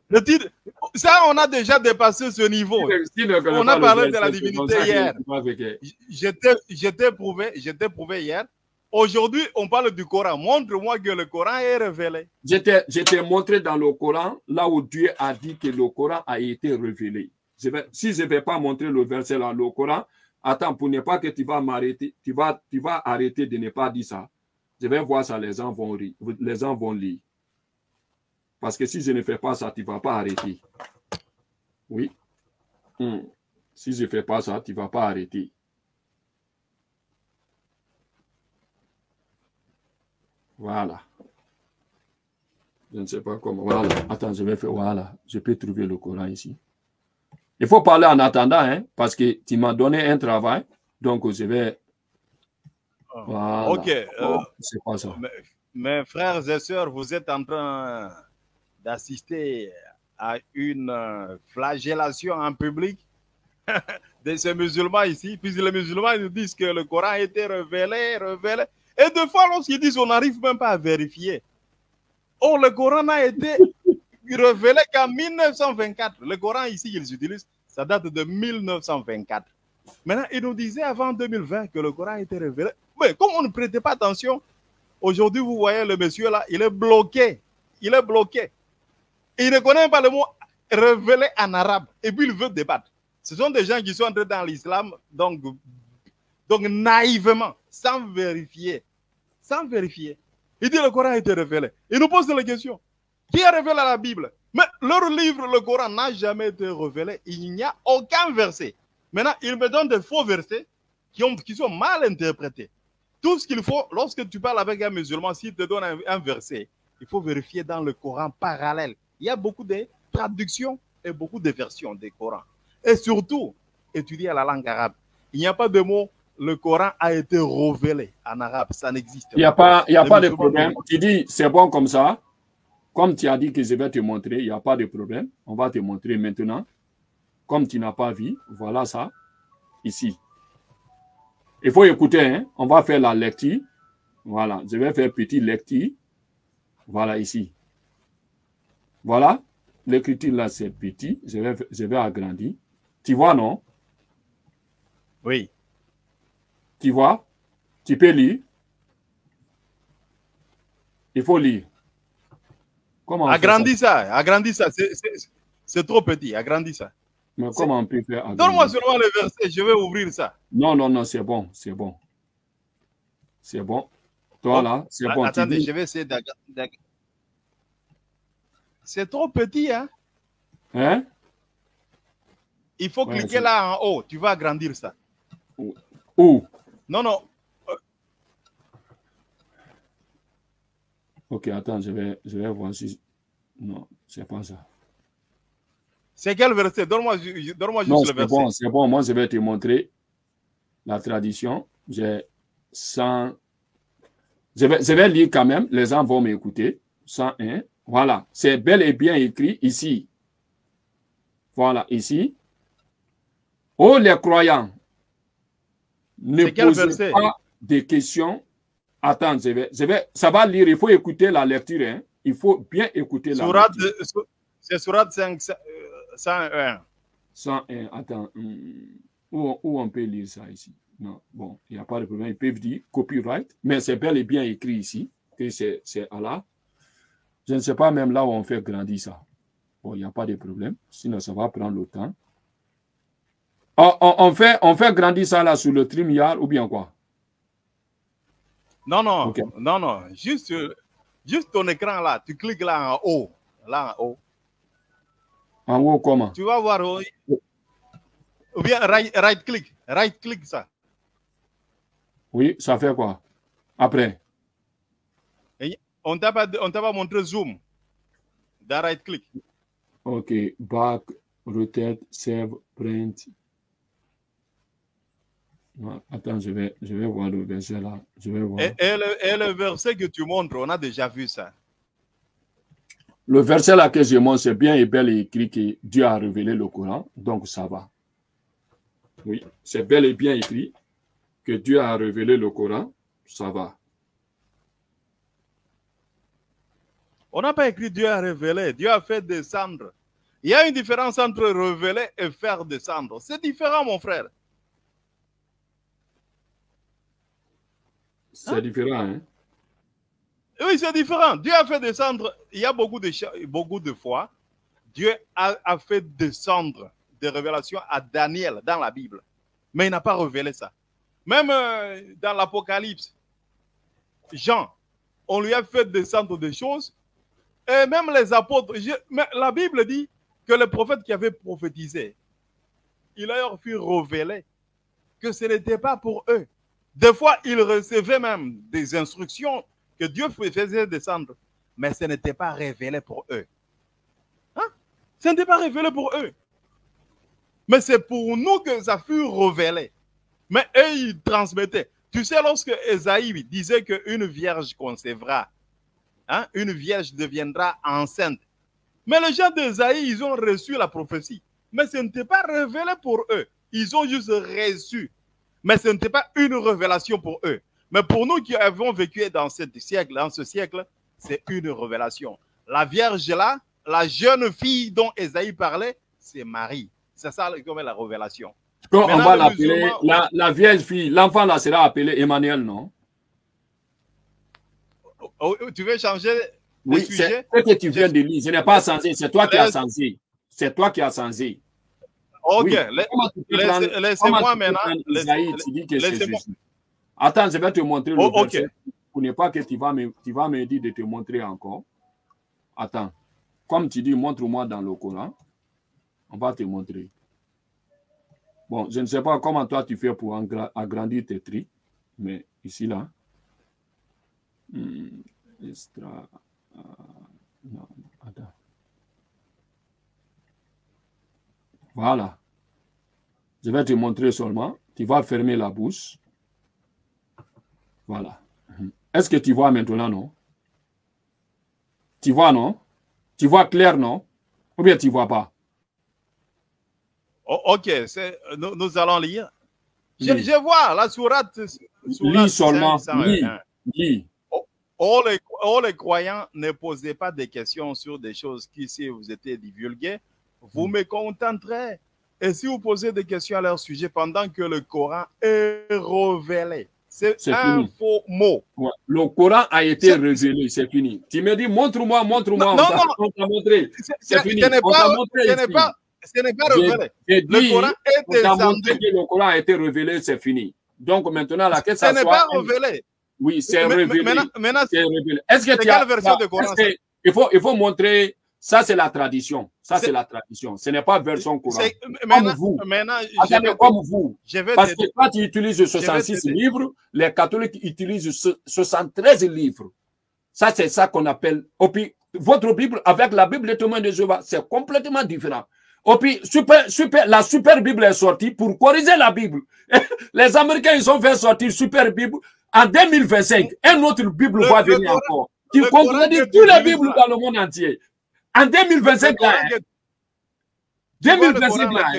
Le titre, ça, on a déjà dépassé ce niveau. Si ne On a parlé de la divinité hier. Je t'ai- prouvé, je t'ai prouvé hier. Aujourd'hui, on parle du Coran. Montre-moi que le Coran est révélé. Je t'ai montré dans le Coran, là où Dieu a dit que le Coran a été révélé. Si je ne vais pas montrer le verset dans le Coran, attends, pour ne pas que tu vas m'arrêter, tu vas, tu vas arrêter de ne pas dire ça. Je vais voir ça, les gens vont, rire, les gens vont lire. Parce que si je ne fais pas ça, tu ne vas pas arrêter. Oui. Hmm. Si je ne fais pas ça, tu ne vas pas arrêter. Voilà. Je ne sais pas comment. Voilà. Attends, je vais faire. Voilà. Je peux trouver le Coran ici. Il faut parler en attendant, hein, parce que tu m'as donné un travail. Donc, je vais. Voilà. Ok. Oh, c'est pas ça. Mes, mes frères et sœurs, vous êtes en train d'assister à une euh, flagellation en public de ces musulmans ici, puisque les musulmans nous disent que le Coran a été révélé, révélé. Et deux fois, lorsqu'ils disent on n'arrive même pas à vérifier. Or, le Coran a été révélé qu'en 1924. Le Coran ici qu'ils utilisent, ça date de 1924. Maintenant, ils nous disaient avant 2020 que le Coran a été révélé. Mais comme on ne prêtait pas attention, aujourd'hui, vous voyez le monsieur là, il est bloqué. Il est bloqué. Il ne connaît pas le mot révélé en arabe. Et puis, il veut débattre. Ce sont des gens qui sont entrés dans l'islam, donc, donc naïvement, sans vérifier. Sans vérifier. Il dit le Coran a été révélé. Il nous pose la question. Qui a révélé la Bible? Mais leur livre, le Coran, n'a jamais été révélé. Il n'y a aucun verset. Maintenant, ils me donnent des faux versets qui, ont, qui sont mal interprétés. Tout ce qu'il faut, lorsque tu parles avec un musulman, s'il te donne un, un verset, il faut vérifier dans le Coran parallèle. Il y a beaucoup de traductions et beaucoup de versions des Corans. Et surtout, étudier la langue arabe. Il n'y a pas de mot, le Coran a été révélé en arabe. Ça n'existe pas. Il n'y a pas, y a pas de problème. Tu dis, c'est bon comme ça. Comme tu as dit que je vais te montrer, il n'y a pas de problème. On va te montrer maintenant. Comme tu n'as pas vu, voilà ça, ici. Il faut écouter, hein. on va faire la lecture. Voilà, je vais faire petite lecture. Voilà ici. Voilà, l'écriture là c'est petit, je vais, je vais agrandir. Tu vois, non? Oui. Tu vois? Tu peux lire. Il faut lire. Comment Agrandis ça. Agrandis ça. C'est- trop petit. Agrandis ça. Mais comment on peut faire Donne-moi seulement le verset. Je vais ouvrir ça. Non, non, non, c'est bon, c'est bon. C'est bon. Toi là, c'est bon. Attendez, je vais essayer d'agra- d'agra- C'est trop petit, hein? Hein? Il faut Ouais, cliquer là en haut. Tu vas agrandir ça. Où? Non, non. Ok, attends, je vais, je vais voir si. Non, c'est pas ça. C'est quel verset? Donne-moi donne-moi juste le c'est verset. bon, c'est bon. Moi, je vais te montrer la tradition. J'ai 100. Je vais, je vais lire quand même. Les gens vont m'écouter. 101. Voilà. C'est bel et bien écrit ici. Voilà, ici. Oh, les croyants, ne posez pas de questions. Attends, je vais, je vais, ça va lire. Il faut écouter la lecture. Hein. Il faut bien écouter la Surat lecture. C'est surat 5, euh, 101. 101. Attends. hum, Où, on- où on peut lire ça ici? Non, bon, il n'y a pas de problème. Ils peuvent dire copyright, mais c'est bel et bien écrit ici que c'est c'est Allah. Je ne sais pas même là où on fait grandir ça. Bon, il n'y a pas de problème. Sinon, ça va prendre le temps. On, on- on fait, on fait grandir ça là sur le StreamYard ou bien quoi? Non, non, non, non. Juste, juste ton écran là. Tu cliques là en haut. Là en haut. En haut, comment? Tu vas voir. Ou bien right, right click. Right click ça. Oui, ça fait quoi? Après. On t'a pas, on t'a pas montré zoom. Dans right click. OK. Back, rotate, save, print. Attends, je vais, je vais voir le verset là. Je vais voir. Et, et le, et le verset que tu montres, on a déjà vu ça. Le verset là que je montre, c'est bien et bel et écrit que Dieu a révélé le Coran, donc ça va. Oui, c'est bel et bien écrit que Dieu a révélé le Coran, ça va. On n'a pas écrit Dieu a révélé. Dieu a fait descendre. Il y a une différence entre révéler et faire descendre. C'est différent, mon frère. C'est différent, hein? Oui, c'est différent. Dieu a fait descendre. Il y a beaucoup de, beaucoup de fois, Dieu a, a fait descendre des révélations à Daniel dans la Bible. Mais il n'a pas révélé ça. Même euh, dans l'Apocalypse, Jean, on lui a fait descendre des choses Et même les apôtres, mais la Bible dit que les prophètes qui avaient prophétisé, il leur fut révélé que ce n'était pas pour eux. Des fois, ils recevaient même des instructions que Dieu faisait descendre, mais ce n'était pas révélé pour eux. Hein? Ce n'était pas révélé pour eux. Mais c'est pour nous que ça fut révélé. Mais eux, ils transmettaient. Tu sais, lorsque Esaïe disait qu'une vierge concevra, hein, une vierge deviendra enceinte. Mais les gens d'Esaïe, ils ont reçu la prophétie. Mais ce n'était pas révélé pour eux. Ils ont juste reçu. Mais ce n'était pas une révélation pour eux. Mais pour nous qui avons vécu dans ce siècle, dans ce siècle, c'est une révélation. La vierge là, la jeune fille dont Esaïe parlait, c'est Marie. C'est ça comme la révélation. Quand on va l'appeler, la, la, vierge fille, l'enfant là sera appelé Emmanuel, non? Oh, oh, Tu veux changer Oui, c'est ce que tu viens de lire. Ce n'est pas censé, c'est toi qui as censé. C'est toi qui as censé. Ok, laissez-moi maintenant. Laissez Attends, je vais te montrer le oh, verset. Pour ne pas que tu vas, me, tu vas me dire de te montrer encore. Attends. Comme tu dis, montre-moi dans le Coran. On va te montrer. Bon, je ne sais pas comment toi tu fais pour agrandir tes tri, mais ici, là. Hmm, extra. Euh, non, attends. Voilà. Je vais te montrer seulement. Tu vas fermer la bouche. Voilà. Est-ce que tu vois maintenant, non? Tu vois, non? Tu vois clair, non? Ou bien tu ne vois pas? Oh, ok, nous, nous, allons lire. Je, je, vois la sourate. lis seulement. lis. lis. Oh, oh, les, oh, les, croyants, ne posez pas des questions sur des choses qui, si vous étiez divulguées, vous mm. me contenterez. Et si vous posez des questions à leur sujet pendant que le Coran est révélé, c'est un faux mot. Ouais. Le Coran a été révélé, c'est fini. Tu me dis, montre-moi, montre-moi. Non, non, on t'a montré. C'est fini. Ce n'est pas, pas, ce n'est pas révélé. Le Coran est descendu. Le Coran a été révélé, c'est fini. Donc maintenant, la question. Ce n'est pas révélé. Oui, c'est révélé. Maintenant, c'est révélé. Est-ce que tu as. version de Coran il, faut, il faut montrer. Ça, c'est la tradition. Ça, c'est la tradition. Ce n'est pas version Coran. Comme vous. Maintenant, Attendez, comme vous. Parce que quand tu utilises 66 livres, les catholiques utilisent 73 livres. Ça, c'est ça qu'on appelle. votre Bible, avec la Bible des témoins de Jéhovah, c'est complètement différent. Et puis, super, super, la super Bible est sortie pour corriger la Bible. Les Américains, ils ont fait sortir super Bible. En 2025, un autre Bible va venir encore. Qui contredit toutes les Bibles dans le monde entier. En 2025, là, 2025, là,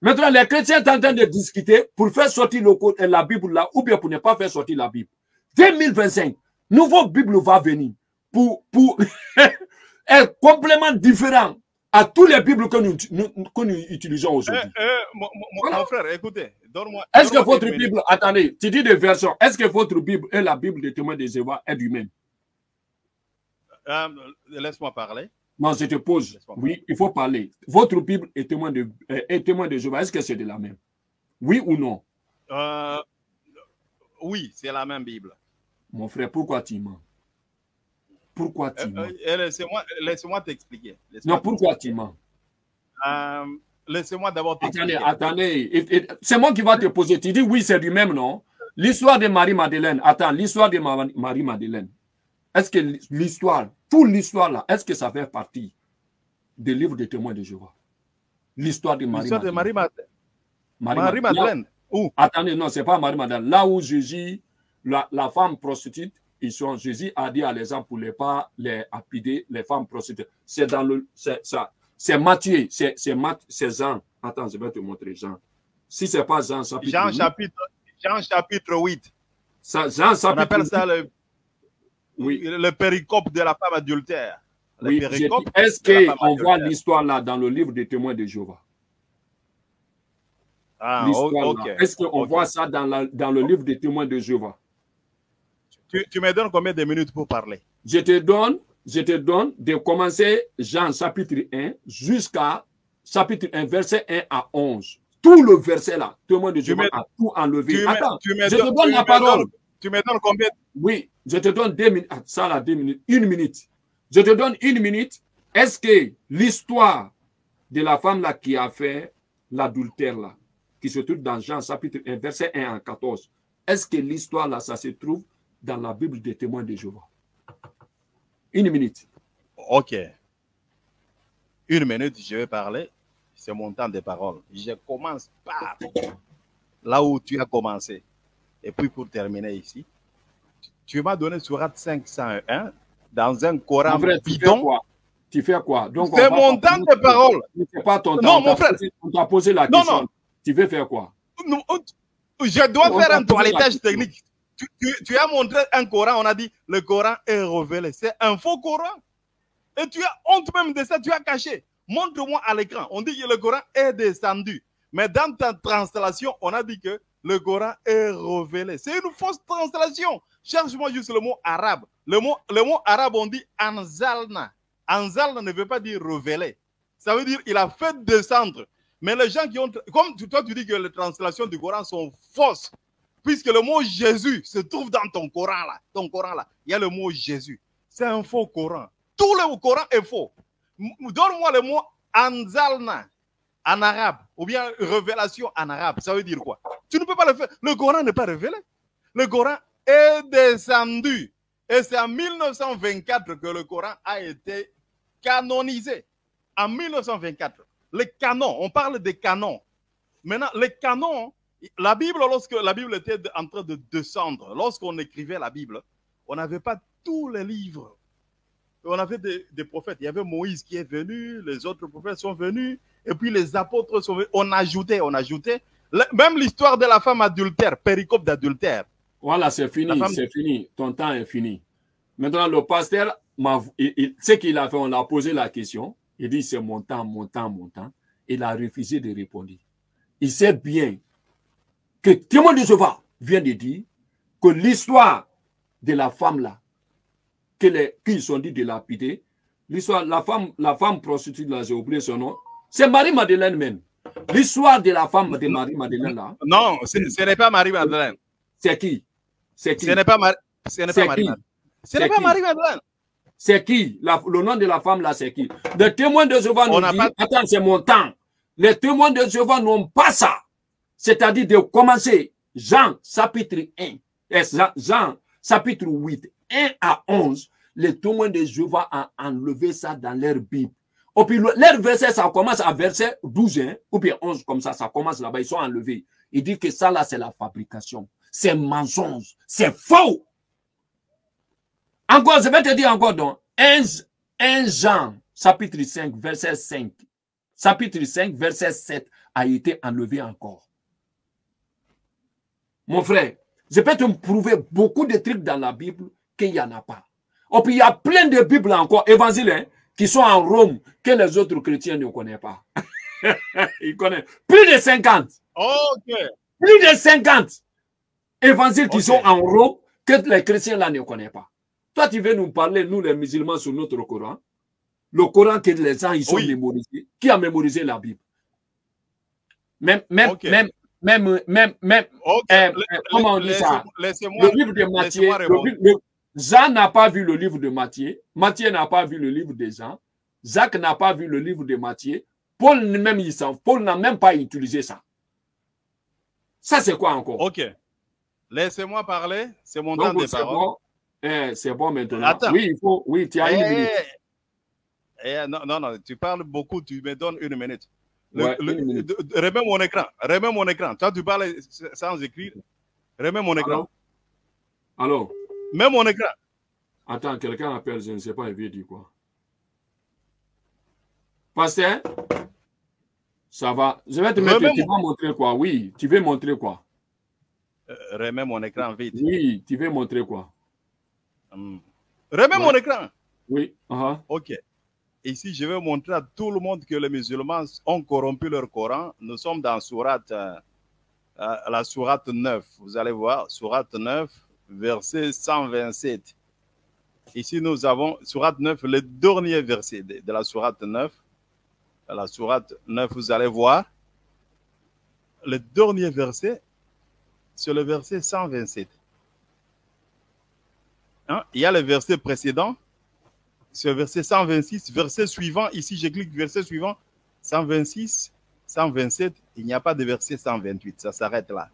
maintenant, les chrétiens sont en train de discuter pour faire sortir le, la Bible là, ou bien pour ne pas faire sortir la Bible. 2025, nouveau Bible va venir pour, pour un complément différent à tous les Bibles que nous, que nous utilisons aujourd'hui. Eh, eh, mon, mon, frère, écoutez. Est-ce que votre Bible, attendez, tu dis des versions, est-ce que votre Bible et la Bible des témoins des Jéhovah est du même? Euh, Laisse-moi parler. Non, je te pose. Oui, il faut parler. Votre Bible est témoin de, est témoin de Jéhovah. Est-ce que c'est de la même? Oui ou non? Euh, Oui, c'est la même Bible. Mon frère, pourquoi tu mens? Pourquoi tu mens? euh, Laisse-moi t'expliquer. non, pourquoi tu mens? Euh, Laissez-moi d'abord t'expliquer. Attendez, attendez. C'est moi qui va te poser. Tu dis oui, c'est du même, non? L'histoire de Marie-Madeleine. Attends, l'histoire de Marie-Madeleine. Est-ce que l'histoire, toute l'histoire là, est-ce que ça fait partie des livres des témoins de Jéhovah? L'histoire de Marie-Madeleine. L'histoire de Marie-Madeleine. Marie-Madeleine. Attendez, non, c'est pas Marie-Madeleine. Là où Jésus, la, la femme prostituée, ils sont, Jésus a dit à les gens pour ne pas les appider, les femmes prostituées. C'est dans le, c'est ça. C'est Matthieu, c'est, c'est Jean. Attends, je vais te montrer Jean. Si c'est pas Jean chapitre Jean chapitre, Jean chapitre 8. Ça, Jean chapitre On appelle ça le, oui. le péricope de la femme adultère. oui, est-ce qu'on voit l'histoire là dans le livre des témoins de Jéhovah? Ah, ok. Est-ce qu'on voit ça dans, la, dans le livre des témoins de Jéhovah? Tu, me donnes combien de minutes pour parler? Je te donne, je te donne de commencer Jean chapitre 1 jusqu'à chapitre 1, verset 1 à 11. Tout le verset là, monde de Dieu a tout enlevé. Attends, je te donne la parole. Tu me donnes combien? Oui, je te donne deux minutes. Ah, ça là, deux minutes. Une minute. Je te donne une minute. Est-ce que l'histoire de la femme là qui a fait l'adultère là, qui se trouve dans Jean chapitre 1, verset 1 à 14, est-ce que l'histoire là, ça se trouve dans la Bible des témoins de Jéhovah? Une minute. Ok. Une minute, je vais parler. C'est mon temps de parole. Je commence par là où tu as commencé. Et puis pour terminer ici, tu m'as donné Surat 501 dans un Coran frère, tu fais quoi? Tu fais quoi? Donc, on C'est mon temps de parole. C'est pas ton Non, temps. Mon frère. posé- On t'a posé la Non, question. non. Tu veux faire quoi? Nous, on- Je dois On faire un toilettage technique. Tu, tu- tu as montré un Coran, on a dit le Coran est révélé. C'est un faux Coran. Et tu as honte même de ça, tu as caché. Montre-moi à l'écran. On dit que le Coran est descendu. Mais dans ta translation, on a dit que le Coran est révélé. C'est une fausse translation. Cherche-moi juste le mot arabe. Le mot, arabe, on dit anzalna. Anzalna ne veut pas dire révélé. Ça veut dire il a fait descendre. Mais les gens qui ont. Comme toi, tu dis que les translations du Coran sont fausses. Puisque le mot Jésus se trouve dans ton Coran là. Ton Coran là. Il y a le mot Jésus. C'est un faux Coran. Tout le Coran est faux. Donne-moi le mot Anzalna en arabe. Ou bien révélation en arabe. Ça veut dire quoi? Tu ne peux pas le faire. Le Coran n'est pas révélé. Le Coran est descendu. Et c'est en 1924 que le Coran a été canonisé. En 1924. Les canons, on parle des canons. Maintenant, les canons, la Bible, lorsque la Bible était en train de descendre, lorsqu'on écrivait la Bible, on n'avait pas tous les livres. On avait des, prophètes. Il y avait Moïse qui est venu, les autres prophètes sont venus, et puis les apôtres sont venus. On ajoutait, on ajoutait. Même l'histoire de la femme adultère, péricope d'adultère. Voilà, c'est fini, La femme- c'est fini. Ton temps est fini. Maintenant, le pasteur, m'a- il, il- ce qu'il a fait, on a posé la question. Il dit, c'est mon temps, mon temps, mon temps. Il a refusé de répondre. Il sait bien que témoin de Jéhovah vient de dire que l'histoire de la femme là, qu'ils sont dit de lapider, l'histoire, la femme, la femme prostituée là, j'ai oublié son nom, c'est Marie-Madeleine même. L'histoire de la femme de Marie-Madeleine là, Non, ce n'est pas Marie-Madeleine. c'est qui? C'est qui? Ce n'est pas, Marie-Madeleine. Ce n'est pas Marie-Madeleine. C'est qui? La- Le nom de la femme là, c'est qui? Les témoins de Jéhovah nous n'a disent, pas- attends, c'est mon temps. Les témoins de Jéhovah n'ont pas ça. C'est-à-dire de commencer Jean chapitre 1, et Jean, Jean chapitre 8, 1 à 11, les témoins de Jéhovah ont enlevé ça dans leur Bible. Et puis le- leur verset, ça commence à verset 12, hein, ou bien 11, comme ça, ça commence là-bas, ils sont enlevés. Il dit que ça là, c'est la fabrication. C'est mensonge. C'est faux. Encore, je vais te dire encore donc, 1, 1 Jean, chapitre 5, verset 5, chapitre 5, verset 7 a été enlevé encore. Mon frère, je peux te prouver beaucoup de trucs dans la Bible qu'il n'y en a pas. Et puis il y a plein de Bibles encore, évangiles, hein, qui sont en Rome, que les autres chrétiens ne connaissent pas. Ils connaissent plus de 50. Ok. Plus de 50 évangiles qui sont en Rome que les chrétiens là ne connaissent pas. Toi, tu veux nous parler, nous les musulmans, sur notre Coran? Le Coran que les gens ils sont Oui. mémorisés. Qui a mémorisé la Bible? Même, même, même, même, même, euh, euh, comment on dit ça? le livre de Matthieu, le Jean n'a pas vu le livre de Matthieu, Matthieu n'a pas vu le livre de Jean, Jacques n'a pas vu le livre de Matthieu, Paul même il Paul n'a même pas utilisé ça. Ça c'est quoi encore? Ok. Laissez-moi parler. C'est mon temps de c'est parole. bon. Eh, c'est bon maintenant. Attends. Oui, il faut. Oui, tu as une Eh, minute. eh, non, non, non, tu parles beaucoup, tu me donnes une minute. Le- Ouais, le- une minute. de- de- remets mon écran, remets mon écran. Toi, tu parles sans écrire. Remets mon écran. Alors, alors, Mets mon écran. attends, quelqu'un appelle, je ne sais pas, il veut dire quoi. Pasteur, ça va. Je vais te mettre, Remets tu mon- vas montrer quoi? Oui, tu veux montrer quoi? Euh, remets mon écran vite. Oui, tu veux montrer quoi? Hum. Remets Ouais. mon écran. Oui. uh-huh. Ok. Ici, je vais montrer à tout le monde que les musulmans ont corrompu leur Coran. Nous sommes dans sourate, euh, euh, la sourate 9. Vous allez voir, sourate 9, verset 127. Ici, nous avons sourate 9, le dernier verset de, la sourate 9. La sourate 9, vous allez voir. Le dernier verset, c'est le verset 127. Hein? Il y a le verset précédent, c'est verset 126. Verset suivant, ici, je clique verset suivant, 126, 127. Il n'y a pas de verset 128. Ça s'arrête là.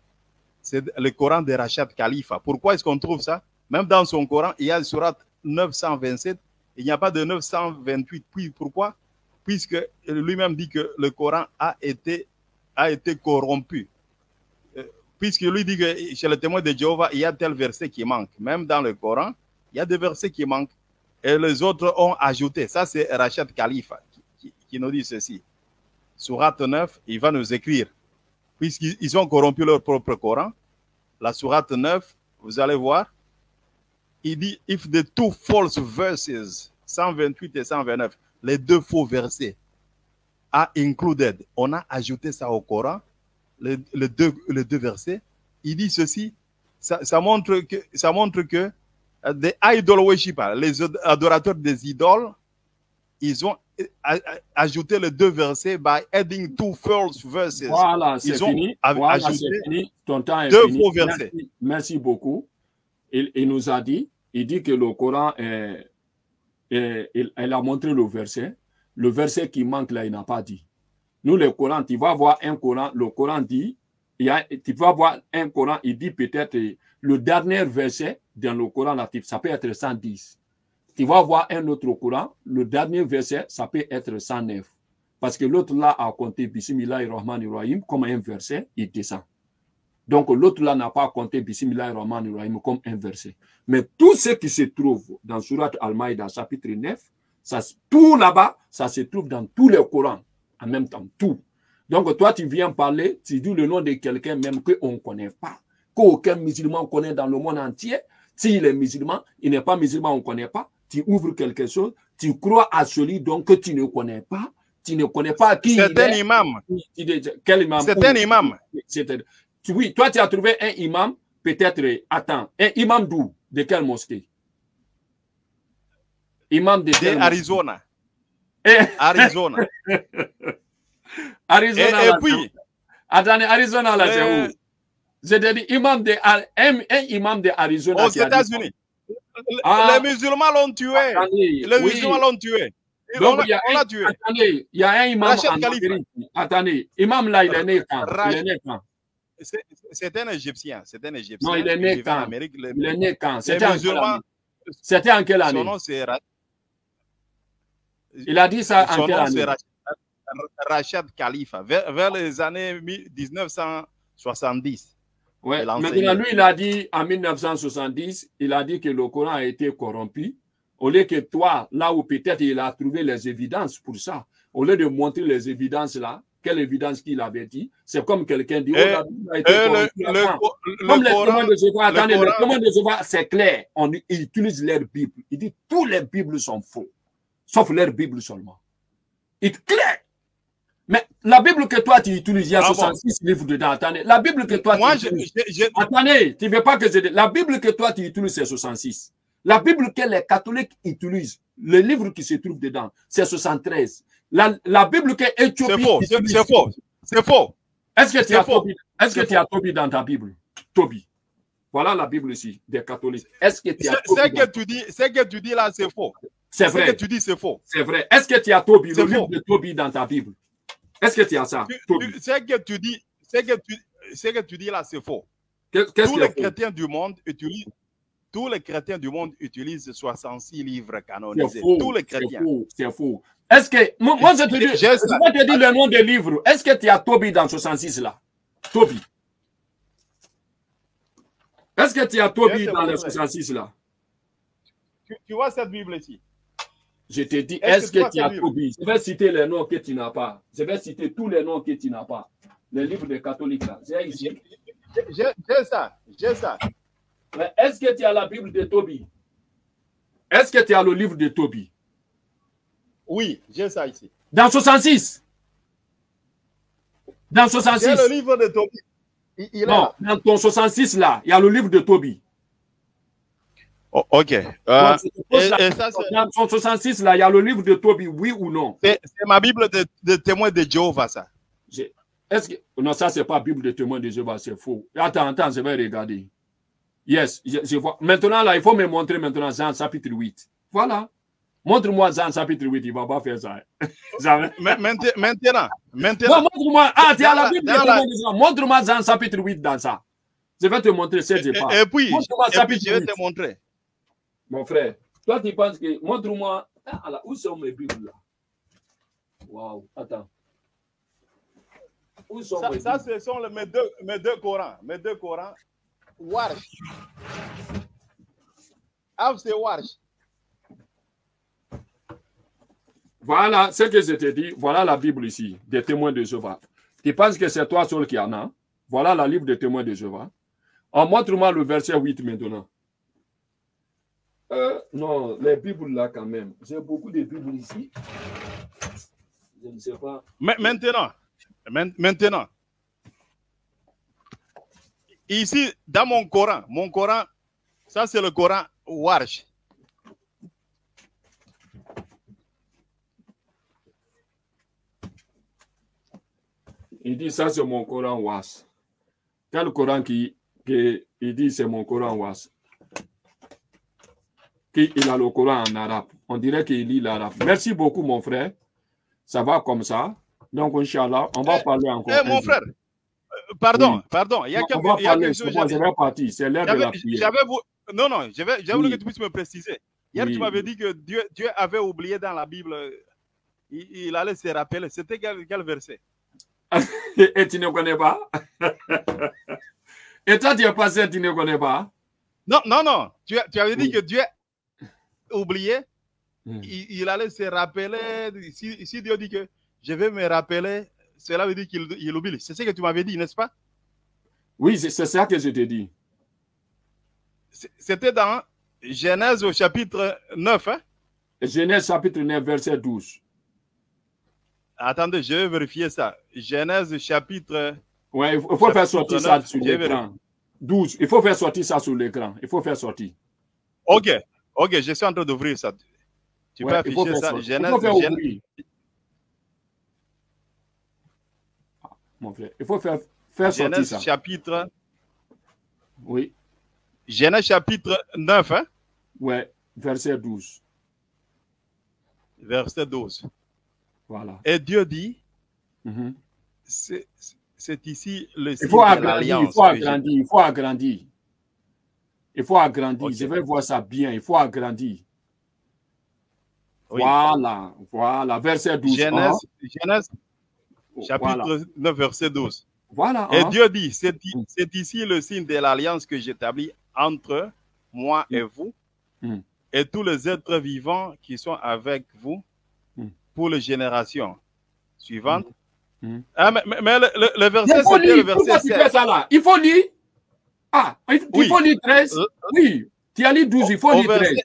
C'est le Coran de Rachad Khalifa. Pourquoi est-ce qu'on trouve ça? Même dans son Coran, il y a le surat 927. Il n'y a pas de 928. Puis pourquoi? Puisque lui-même dit que le Coran a été, corrompu. Euh, puisque lui dit que chez le témoin de Jéhovah, il y a tel verset qui manque. Même dans le Coran, il y a des versets qui manquent. Et les autres ont ajouté. Ça, c'est Rachad Khalifa qui, qui, nous dit ceci. Surat 9, il va nous écrire. Puisqu'ils ont corrompu leur propre Coran, la Surat 9, vous allez voir, il dit if the two false verses, 128 et 129, les deux faux versets, are included, on a ajouté ça au Coran, les, deux, versets, il dit ceci, ça, montre que, ça montre que des idol worshippers, les adorateurs des idoles, ils ont ajouté les deux versets by adding two false verses. Voilà, c'est fini. Voilà, fini. Ton temps est deux fini. faux versets. Merci, merci beaucoup. Il, il, nous a dit, il dit que le Coran est, est, il, elle a montré le verset. Le verset qui manque là, il n'a pas dit. Nous, le Coran, tu vas voir un Coran, le Coran dit, il y a, tu vas voir un Coran, il dit peut-être le dernier verset dans le Coran, ça peut être 110. Tu vas voir un autre Coran, le dernier verset, ça peut être 109. Parce que l'autre là a compté Bismillahirrahmanirrahim comme un verset, il descend. Donc l'autre là n'a pas compté Bismillahirrahmanirrahim comme un verset. Mais tout ce qui se trouve dans Surat Al-Maïda, chapitre 9, ça, tout là-bas, ça se trouve dans tous les Corans, en même temps, tout. Donc toi, tu viens parler, tu dis le nom de quelqu'un même qu'on ne connaît pas, qu'aucun musulman connaît dans le monde entier. S'il est musulman, il n'est pas musulman, on ne connaît pas. Tu ouvres quelque chose, tu crois à celui donc que tu ne connais pas, tu ne connais pas qui C'est un imam. Quel imam? C'est un imam. Oui, toi tu as trouvé un imam, peut-être, attends, un imam d'où? De quelle mosquée? Imam de, de Arizona. Et... Arizona. Arizona. Et, et puis, attendez, Arizona là, c'est où? Te dis, imam de, un, un imam de Arizona. Aux États-Unis. Ah, les musulmans l'ont tué. Attendez, les oui. musulmans l'ont tué. Donc, on l'a tué. Attendez, il y a un imam Rachid en Khalifa. Amérique. Attendez, imam là, il est né quand? Il est né quand? C'est un Égyptien. C'est un Égyptien. Non, il est né quand? Il est né quand? C'était en quelle année? C'était en quelle son année? nom c'est Ra- Il a dit ça en son quelle année? Rachid, Rachid Khalifa. Vers, vers les années 1970. Ouais. Maintenant, lui, il a dit en 1970, il a dit que le Coran a été corrompu. Au lieu que toi, là où peut-être il a trouvé les évidences pour ça, au lieu de montrer les évidences là, quelle évidence qu'il avait dit, c'est comme quelqu'un dit, oh, Et- la Bible a été le, corrompue. le, le Comme les Coran, de Jéhovah, le attendez, les Coran- de Jéhovah, c'est clair. On ils utilisent leur Bible. Il dit tous les Bibles sont faux, sauf leur Bible seulement. Il est clair. Mais la Bible que toi tu utilises, il y a Ah bon? 66 livres dedans. Attendez, la Bible que toi moi, tu utilises. je- je- Attendez, tu veux pas que je. La Bible que toi tu utilises, c'est 66. La Bible que les catholiques utilisent, le livre qui se trouve dedans, c'est 73. La, la Bible que Éthiopie c'est faux. C'est faux. C'est faux. Est-ce que tu as. Toby, est-ce que tu as Toby dans ta Bible? Toby. Voilà la Bible ici, des catholiques. Est-ce que tu as ce Toby que dans- tu dis, ce que tu dis là, c'est faux. C'est Ce que vrai, tu dis, c'est faux. c'est vrai. Est-ce que tu as Toby, le livre de Toby dans ta Bible? Est-ce que tu tu- Ce que tu dis, ce que tu, ce que tu dis là, c'est faux. Que- Tous les chrétiens du monde utilisent, tous les chrétiens du monde utilisent 66 livres canonisés. faux. Tous les C'est chrétiens. faux. C'est faux. Est-ce que, moi, moi, je te dis, je vais te dire le nom des livres. Est-ce que tu as Toby dans 66 là? Toby. Est-ce que tu as Toby dans les frère. 66 là? Tu, tu vois cette Bible ici. Je te dis, Est-ce que tu as Toby? Je vais citer les noms que tu n'as pas. Je vais citer tous les noms que tu n'as pas. Les livres des catholiques là. J'ai ici. J'ai j'ai ça. J'ai ça. Mais est-ce que tu as la Bible de Toby? Est-ce que tu as le livre de Toby? Oui, j'ai ça ici. Dans 66 Dans J'ai 66 le livre de Tobie. Il, Non, là. dans ton 66 là, il y a le livre de Toby. Oh, ok. Euh, et, pose la et ça, c'est Dans son 66 là, il y a le livre de Toby, oui ou non? C'est- ma Bible de, de témoin de Jéhovah, ça. Est-ce que non ça c'est pas Bible de témoin de Jéhovah, c'est faux. Attends, attends, je vais regarder. Yes, je, je vois. Maintenant là, il faut me montrer maintenant Jean chapitre 8. Voilà. Montre-moi Jean chapitre 8, il ne va pas faire ça. Jamais. Maintenant, maintenant. montre-moi. Ah, tu as la Bible. Montre-moi Jean chapitre 8 dans ça. Je vais te montrer ce et, pas. Et puis, et puis je vais te montrer. Mon frère, toi tu penses que. Montre-moi. Ah, où sont mes Bibles là? Waouh, attends. Où sont ça, mes ça ce sont mes, deux, mes deux Corans. Mes deux Corans. Warsh. Ah, c'est Warsh. Voilà ce que je te dis. Voilà la Bible ici, des témoins de Jéhovah. Tu penses que c'est toi seul qui en a Voilà la livre des témoins de Jéhovah. En montre-moi le verset 8 maintenant. Euh, non, les Bibles là quand même. J'ai beaucoup de Bibles ici. Je ne sais pas. Mais maintenant, maintenant, ici, dans mon Coran, mon Coran, ça c'est le Coran Warsh. Il dit ça c'est mon Coran Was. Quel Coran qui, qui il dit c'est mon Coran Was Qui il a le Coran en arabe. On dirait qu'il lit l'arabe. Merci beaucoup mon frère. Ça va comme ça. Donc Inch'Allah, on va eh, parler encore. Eh, mon frère, euh, pardon, pardon. Il y a quelque, on va parler, chose. C'est l'heure de la prière. Non, non, j'avais voulu que tu puisses me préciser. Hier, tu m'avais dit que Dieu, Dieu avait oublié dans la Bible, il, il allait se rappeler. C'était quel, quel verset? Et tu ne connais pas? Et toi, tu es passé, tu ne connais pas? Non, non, non. Tu, tu avais dit que Dieu oublié. Hmm. Il, allait se rappeler. Si, si, Dieu dit que je vais me rappeler, cela veut dire qu'il oublie. C'est ce que tu m'avais dit, n'est-ce pas? Oui, c'est ça que je te dis. C'était dans Genèse au chapitre 9. Hein? Genèse chapitre 9, verset 12. Attendez, je vais vérifier ça. Genèse chapitre. Oui, il faut faire sortir ça sur l'écran. 12. Il faut faire sortir ça sur l'écran. Il faut faire sortir. Ok. Ok, je suis en train d'ouvrir ça. Tu peux afficher ça. Genèse. Il ah, mon frère, il faut faire, faire sortir ça. chapitre. Oui. Genèse chapitre 9. Hein? Oui, verset 12. Verset 12. Voilà. Et Dieu dit, mm-hmm. c'est ici le signe il faut agrandir, il faut agrandir, il faut agrandir. Il faut agrandir. Je vais voir ça bien. Il faut agrandir. Voilà, voilà, verset 12. Genèse, Genèse chapitre 9, verset 12. Voilà. Et hein. Dieu dit, mm. c'est ici le signe de l'alliance que j'établis entre moi et mm. vous mm. et tous les êtres vivants qui sont avec vous pour les générations suivantes. Mm. Ah, mais, mais, le, le, verset, c'était le verset 7. Ça là? Il faut lire. Ah, il, oui. faut lire 13. Euh, euh, oui, tu as lu 12, il faut lire 13.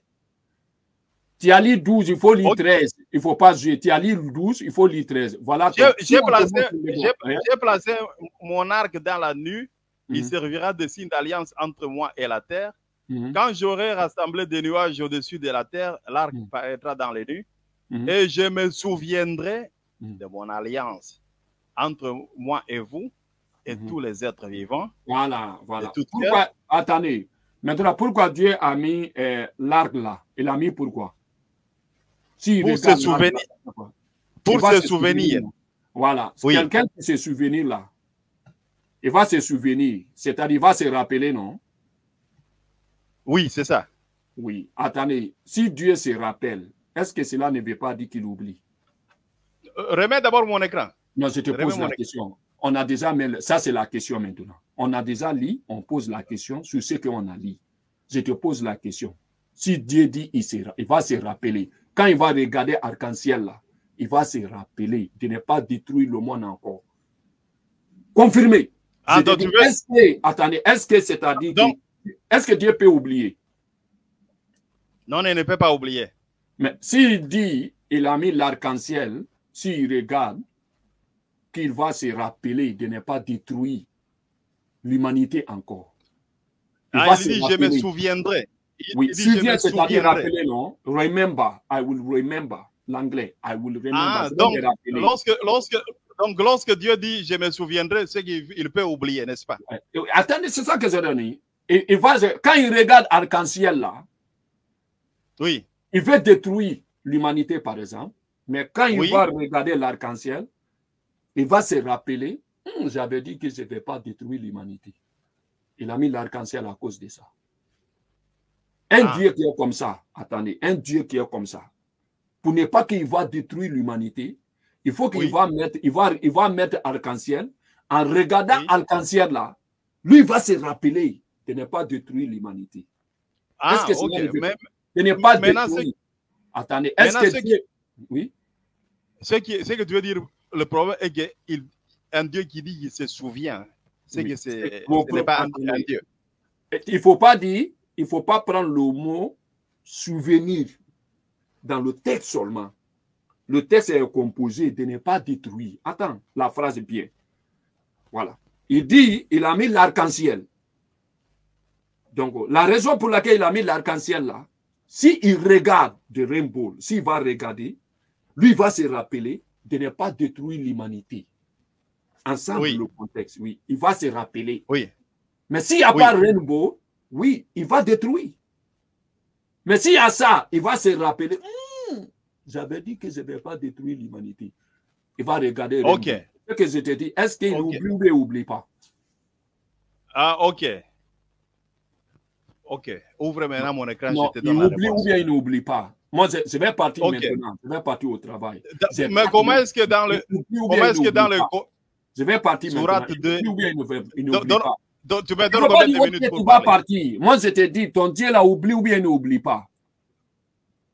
Tu as lu 12, il faut lire 13. Il ne faut pas jouer. Tu as lu 12, il faut lire 13. Voilà. J'ai placé, placé, mon arc dans la nuit. Il mm. servira de signe d'alliance entre moi et la terre. Quand j'aurai rassemblé des nuages au-dessus de la terre, l'arc paraîtra dans les nuits. Mhm. Et je me souviendrai mhm. de mon alliance entre moi et vous et mhm. tous les êtres vivants. Voilà, voilà. Pourquoi, attendez, maintenant, pourquoi Dieu a mis euh, l'arc là? Il a mis pourquoi si Pour se souvenir. Pour se, souvenir. Voilà. Quelqu'un qui se souvenir là, il va se souvenir, c'est-à-dire il va se rappeler, non? Oui, c'est ça. Oui, attendez, si Dieu se rappelle, est-ce que cela ne veut pas dire qu'il oublie? Euh, Remets d'abord mon écran. Non, je te pose la question. On a déjà, ça c'est la question maintenant. On a déjà lu, on pose la question sur ce qu'on a lu. Je te pose la question. Si Dieu dit, il, il va se rappeler. Quand il va regarder arc-en-ciel là, il va se rappeler de ne pas détruire le monde encore. Confirmé. Ah, est-ce que, attendez, est-ce que c'est-à-dire est-ce que Dieu peut oublier? Non, il ne peut pas oublier. Mais s'il dit, il a mis l'arc-en-ciel, s'il regarde, qu'il va se rappeler de ne pas détruire l'humanité encore. Il ah, il dit, je me souviendrai. oui, souviens, c'est-à-dire rappeler, non? Remember, I will remember. L'anglais, I will remember. Ah, donc, lorsque, lorsque, donc, lorsque Dieu dit, je me souviendrai, c'est qu'il peut oublier, n'est-ce pas? Attendez, c'est ça que je donne. Il, il va, quand il regarde arc-en-ciel là, oui il veut détruire l'humanité, par exemple, mais quand il Oui. va regarder l'arc-en-ciel, il va se rappeler, Hum, j'avais dit que je ne vais pas détruire l'humanité. Il a mis l'arc-en-ciel à cause de ça. Un Ah. Dieu qui est comme ça, attendez, un Dieu qui est comme ça, pour ne pas qu'il va détruire l'humanité, il faut qu'il Oui. va mettre, il va, il va mettre arc-en-ciel. En regardant Oui. arc-en-ciel là, lui il va se rappeler de ne pas détruire l'humanité. Ah, Est-ce que c'est ok. là le- Mais De ne pas détruire. Attendez, est-ce que Dieu... Oui, ce, qui, ce que tu veux dire, le problème est qu'un Dieu qui dit qu'il se souvient, c'est Oui. que c'est, Mon ce n'est pas un, problème- un Dieu. il ne faut pas dire, il faut pas prendre le mot souvenir dans le texte seulement. Le texte est composé de ne pas détruire. Attends, la phrase est bien. Voilà. Il dit, il a mis l'arc-en-ciel. Donc, la raison pour laquelle il a mis l'arc-en-ciel là, s'il regarde de Rainbow, s'il va regarder, lui va se rappeler de ne pas détruire l'humanité. Ensemble, Oui. le contexte, oui. Il va se rappeler. Oui. Mais s'il n'y a Oui. pas Rainbow, oui, il va détruire. Mais s'il y a ça, il va se rappeler, Hmm, j'avais dit que je ne vais pas détruire l'humanité. Il va regarder Rainbow. Ok. Ce que je te dis, est-ce qu'il Ok. oublie ou il n'oublie pas? Ah, ok. Ok. Ouvre maintenant mon écran, Non, je te il donne oublie ou bien il n'oublie pas. Moi, je, vais partir maintenant. Je vais partir au travail. Mais comment est-ce que dans le. Oublie Comment est-ce que dans le. Je vais partir maintenant. Il oublie il Don- don- pas. Tu me donnes combien de tu pour vas partir. Moi, je te dis, ton Dieu là oublie ou bien n'oublie pas.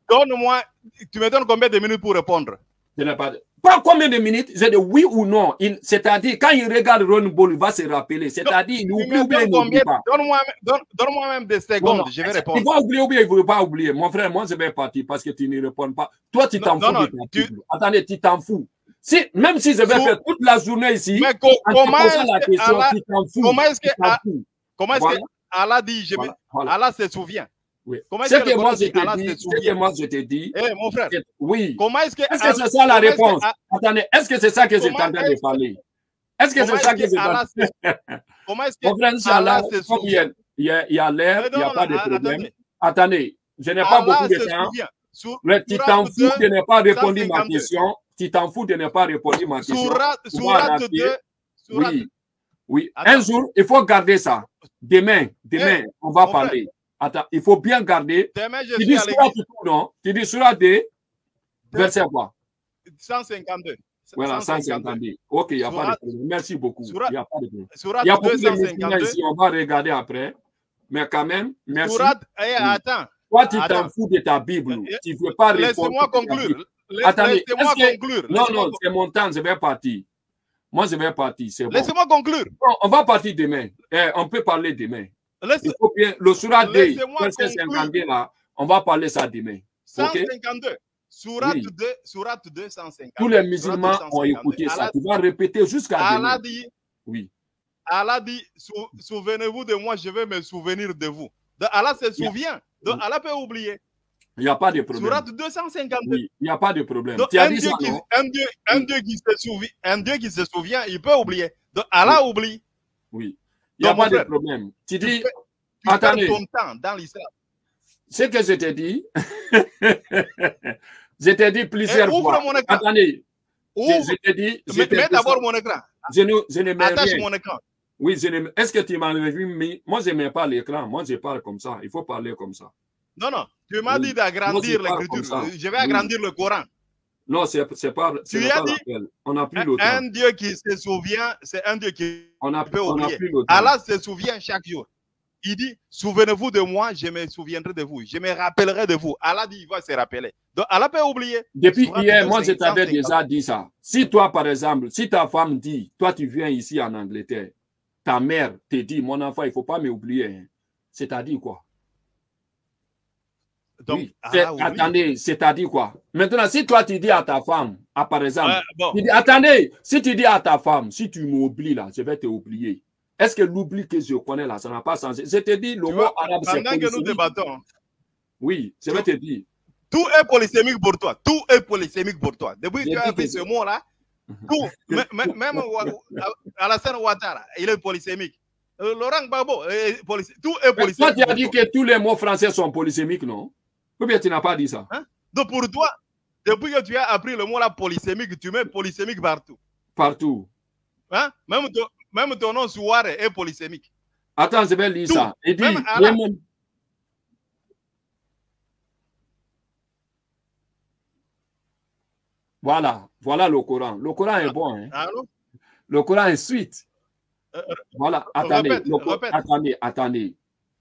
Donne-moi. Tu me donnes combien de minutes pour répondre? Je n'ai pas, pas combien de minutes, j'ai dit oui ou non. Il- C'est-à-dire, quand il regarde Ron Ball, il va se rappeler. C'est-à-dire, il oublie ou bien il n'oublie pas. Donne-moi donne, même des secondes, non, je vais Il répondre. va oublier ou bien il ne veut pas oublier? Mon frère, moi, je vais partir parce que tu ne réponds pas. Toi, tu t'en fous de tu-. Attendez, tu t'en fous. Si, même si je vais Sous- faire toute la journée ici, Mais co- comment est-ce la que question, Allah, tu t'en fous. comment est-ce que, Ah- comment est-ce Voilà. Allah dit, je me- voilà. Allah se souvient Oui. Comment Ce est-ce que moi je te dis, moi je te dis, Eh, mon frère, oui. comment est-ce que. Est-ce que c'est ça la que réponse? Attendez, est-ce que c'est ça que suis en train de parler? Est-ce que c'est ça que se- Comment est-ce que. Mon frère, Inch'Allah, comme il y a- l'air, il n'y a pas de problème. attendez. Je n'ai pas beaucoup de temps. Mais tu t'en fous 2, de ne pas répondre ma 152. question. Tu t'en fous de ne pas répondre ma question. Sourate On va Sourate adapter. 2. Sourate- Oui, oui. Un jour, il faut garder ça. Demain, demain, on va parler. Attends, il faut bien garder. Demain, je Tu dis Surah l'église. tout, non? Tu dis des verset quoi? 152. Voilà, 152. Ok, il n'y a pas de problème. Merci beaucoup. Il n'y a pas de problème. Il y a beaucoup de musulmans 252. ici, on va regarder après. Mais quand même, merci. Eh, attends, Toi, tu t'en fous de ta Bible. Euh, Tu ne veux pas répondre. de Bible. conclure. La- Attendez, Laissez-moi est-ce que- conclure. Non, non, c'est mon temps, je vais partir. Moi, je vais partir, c'est bon. Laissez-moi conclure. Bon, on va partir demain. Eh, on peut parler demain. Laisse- Il faut bien, le Surah des Laissez-moi verset conclure. 52 là, on va parler ça demain. 152. Sourate Oui. 2, Sourate 250. Tous les musulmans ont écouté ça. Tu vas répéter jusqu'à Allah demain. dit, Oui. Allah dit, sou- souvenez-vous de moi, je vais me souvenir de vous. Donc Allah se souvient. Donc. Allah peut oublier. Il n'y a pas de problème. Sourate 252. Oui, il n'y a pas de problème. Donc, un Dieu, ça, qui, non? un, Dieu, un, Dieu qui se souvient, un Dieu qui se souvient, il peut oublier. Donc Allah oublie. Oui. N'y a pas de problème. Tu Tu dis, fais- tu perds attendez, ton temps dans l'islam. ce que je t'ai dit, je t'ai dit Eh, plusieurs ouvre fois. mon écran. Attendez, je, Ouvre. je t'ai dit, je Mets, d'abord mon écran. je ne, je ne mets Attache rien. mon écran. Oui, je ne... est-ce que tu m'as vu mis Moi, je ne mets pas l'écran. Moi, je parle comme ça. Il faut parler comme ça. Non, non. Tu m'as Oui. dit d'agrandir je l'écriture. Je vais agrandir le Coran. Non, c'est pas, Tu as pas dit-. On n'a plus Un, le temps. un Dieu qui se souvient, c'est un Dieu qui On n'a peut on plus. Allah se souvient chaque jour. Il dit, souvenez-vous de moi, je me souviendrai de vous. Je me rappellerai de vous. Allah dit, il va se rappeler. Donc Allah peut oublier. Depuis hier, moi, je 250. t'avais déjà dit ça. Si toi, par exemple, si ta femme dit, toi, tu viens ici en Angleterre, ta mère te dit, mon enfant, il ne faut pas m'oublier. hein. C'est-à-dire quoi? Donc, Oui. Allah. Attendez, c'est-à-dire quoi? Maintenant, si toi, tu dis à ta femme, ah, par exemple, Ouais, bon. tu dis, attendez, si tu dis à ta femme, si tu m'oublies là, je vais te oublier. Est-ce que l'oubli que je connais là, ça n'a pas changé? Je te dis, le mot arabe, c'est pendant que nous débattons, Oui, je vais te dire. tout est polysémique pour toi. Tout est polysémique pour toi. Depuis que tu as fait ce mot-là, tout, m- m- même Alassane Ouattara, il est polysémique. Euh, Laurent Gbagbo, est polysé- tout est polysémique. toi, tu as dit que tous les mots français sont polysémiques, non? Ou bien tu n'as pas dit ça? Donc pour toi, depuis que tu as appris le mot là polysémique, tu mets polysémique partout. Partout. Hein? Même, ton, même ton nom Souare est polysémique. Attends, je vais lire Tout. ça. Il dit, Même Allah. remem- Voilà, voilà le Coran. Le Coran est bon. hein. Allô? Le Coran est suite. Euh, Voilà, attendez, répète, le Cor- répète. attendez, attendez,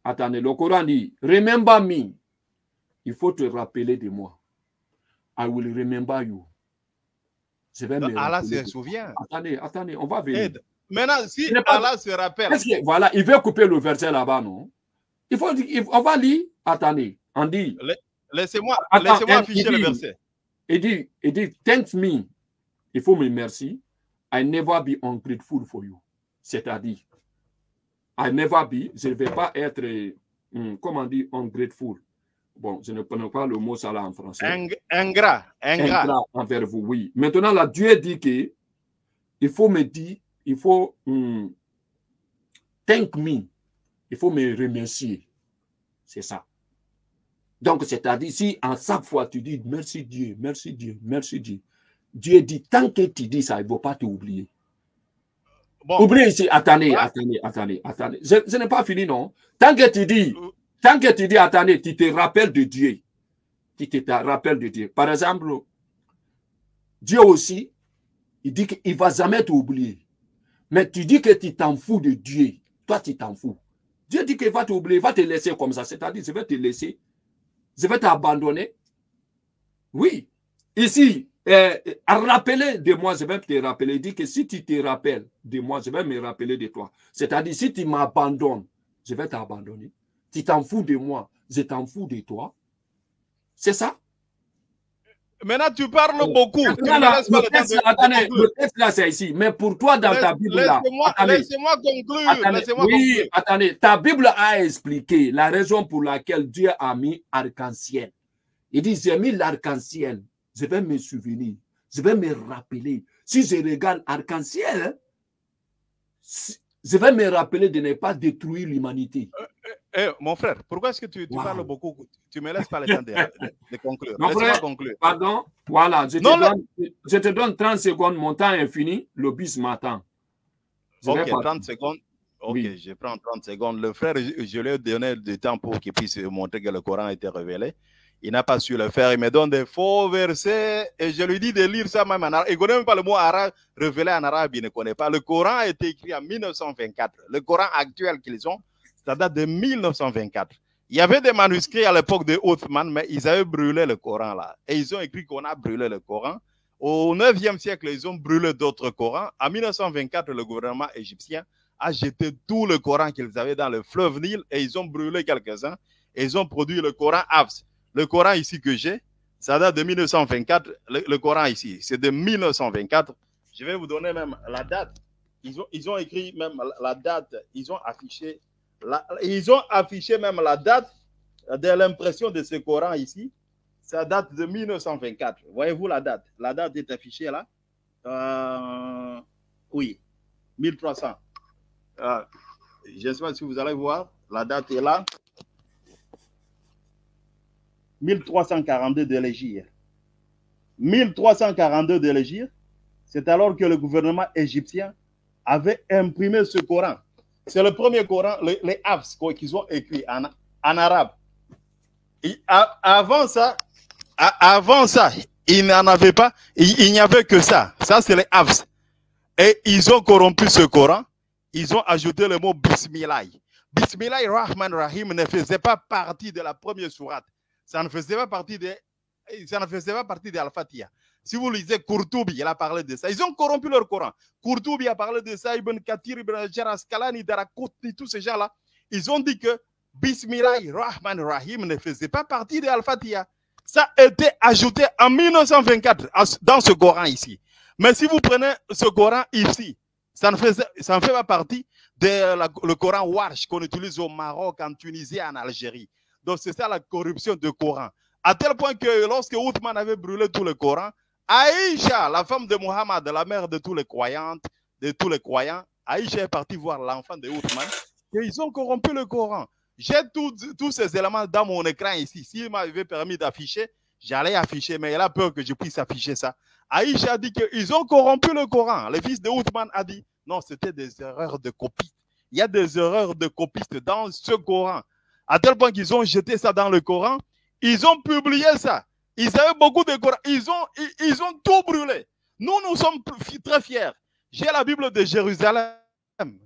attendez. Le Coran dit, remember me. Il faut te rappeler de moi. I will remember you. Je vais me Allah se souvient. Attendez, attendez, on va venir. Aide. Maintenant, si pas- Allah se rappelle, que, voilà, il veut couper le verset là-bas, non? Il faut, il- on va lire, attendez, on dit, laissez-moi un- afficher le verset. il dit, il dit, thanks me. Il faut me merci. I never be ungrateful for you. C'est-à-dire, I never be, je ne vais pas être, hum, comment dit, ungrateful. Bon, je ne connais pas le mot ça là en français. Ing- ingrat, ingrat. Ingrat envers vous, oui. Maintenant, là, Dieu dit que il faut me dire, il faut hum, thank me, il faut me remercier. C'est ça. Donc, c'est-à-dire, si en chaque fois tu dis merci Dieu, merci Dieu, merci Dieu, Dieu dit, tant que tu dis ça, il ne va pas t'oublier. Bon, Oubliez ici, attendez, attendez, attendez, attendez. Je, je n'ai pas fini, non? Tant que tu dis, Euh. Tant que tu dis, attendez, tu te rappelles de Dieu. Tu te rappelles de Dieu. Par exemple, Dieu aussi, il dit qu'il ne va jamais t'oublier. Mais tu dis que tu t'en fous de Dieu. Toi, tu t'en fous. Dieu dit qu'il va t'oublier, il va te laisser comme ça. C'est-à-dire, je vais te laisser. Je vais t'abandonner. Oui. Ici, euh, rappeler de moi, je vais te rappeler. Il dit que si tu te rappelles de moi, je vais me rappeler de toi. C'est-à-dire, si tu m'abandonnes, je vais t'abandonner. Tu t'en fous de moi, je t'en fous de toi. C'est ça? maintenant tu parles beaucoup. Là, là, laisses pas le texte, le là, c'est ici. Mais pour toi, dans ta Bible là, Laissez-moi conclure. attendez, Laissez-moi oui, conclure. attendez, ta Bible a expliqué la raison pour laquelle Dieu a mis arc-en-ciel. Il dit, j'ai mis l'arc-en-ciel, je vais me souvenir, je vais me rappeler. Si je regarde arc-en-ciel, hein, je vais me rappeler de ne pas détruire l'humanité. Eh, mon frère, pourquoi est-ce que tu, tu Wow. parles beaucoup? Tu me laisses pas le temps de, de- de conclure. Mon frère, conclure. Pardon, voilà, je te, Non, donne, je te donne 30 secondes, mon temps est fini, le bis m'attend. Ok, partir. 30 secondes. Ok, Oui. je prends 30 secondes. Le frère, je, je lui ai donné du temps pour qu'il puisse montrer que le Coran a été révélé. Il n'a pas su le faire. Il me donne des faux versets et je lui dis de lire ça même en arabe. Il ne connaît même pas le mot arabe révélé en arabe. Il ne connaît pas. Le Coran a été écrit en 1924. Le Coran actuel qu'ils ont, ça date de 1924. Il y avait des manuscrits à l'époque de Othman, mais ils avaient brûlé le Coran là. Et ils ont écrit qu'on a brûlé le Coran. Au 9e siècle, ils ont brûlé d'autres Corans. En 1924, le gouvernement égyptien a jeté tout le Coran qu'ils avaient dans le fleuve Nil et ils ont brûlé quelques-uns. Ils ont produit le Coran Hafs. Le Coran ici que j'ai, ça date de 1924. Le, Coran ici, c'est de 1924. Je vais vous donner même la date. Ils ont, écrit même la date. Ils ont affiché, ils ont affiché même la date de l'impression de ce Coran ici. Ça date de 1924. Voyez-vous la date? La date est affichée là. Euh, oui, 1300. Euh, je ne sais pas si vous allez voir. La date est là. 1342 de l'Égypte. 1342 de l'Égypte. C'est alors que le gouvernement égyptien avait imprimé ce Coran. C'est le premier Coran, les, les Hafs qu'ils ont écrit en, arabe. Avant ça, avant ça, il n'en avait pas, il, n'y avait que ça. Ça, c'est les Hafs. Et ils ont corrompu ce Coran. Ils ont ajouté le mot Bismillah. Bismillah Rahman Rahim ne faisait pas partie de la première sourate. Ça ne faisait pas partie de, ça ne faisait pas partie de Al-Fatiha. Si vous lisez Courtoubi, il a parlé de ça. Ils ont corrompu leur Coran. Courtoubi a parlé de ça, Ibn Kathir, Ibn Asqalani, Darakutni, tous ces gens-là. Ils ont dit que Bismillah Rahman Rahim ne faisait pas partie de Al-Fatiha. Ça a été ajouté en 1924 à ce- dans ce Coran ici. Mais si vous prenez ce Coran ici, ça ne fait pas partie de le Coran Warsh qu'on utilise au Maroc, en Tunisie, en Algérie. Donc c'est ça la corruption du Coran. À tel point que lorsque Othman avait brûlé tout le Coran, Aïcha, la femme de Muhammad, la mère de tous les croyantes, de tous les croyants, Aïcha est partie voir l'enfant de Othman et ils ont corrompu le Coran. J'ai tous ces éléments dans mon écran ici. S'il m'avait permis d'afficher, J'allais afficher, mais elle a peur que je puisse afficher ça. Aïcha dit qu'ils ont corrompu le Coran. Le fils de Othman a dit non, c'était des erreurs de copistes. Il y a des erreurs de copistes dans ce Coran. À tel point qu'ils ont jeté ça dans le Coran. Ils ont publié ça. Ils avaient beaucoup de. Ils ont, ils, ont tout brûlé. Nous, nous sommes très fiers. J'ai la Bible de Jérusalem.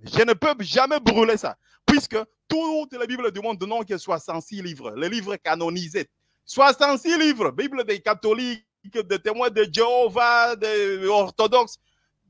Je ne peux jamais brûler ça. Puisque toutes les Bibles du monde n'ont que 66 livres. Les livres canonisés. 66 livres. Bible des catholiques, des témoins de Jéhovah, des orthodoxes,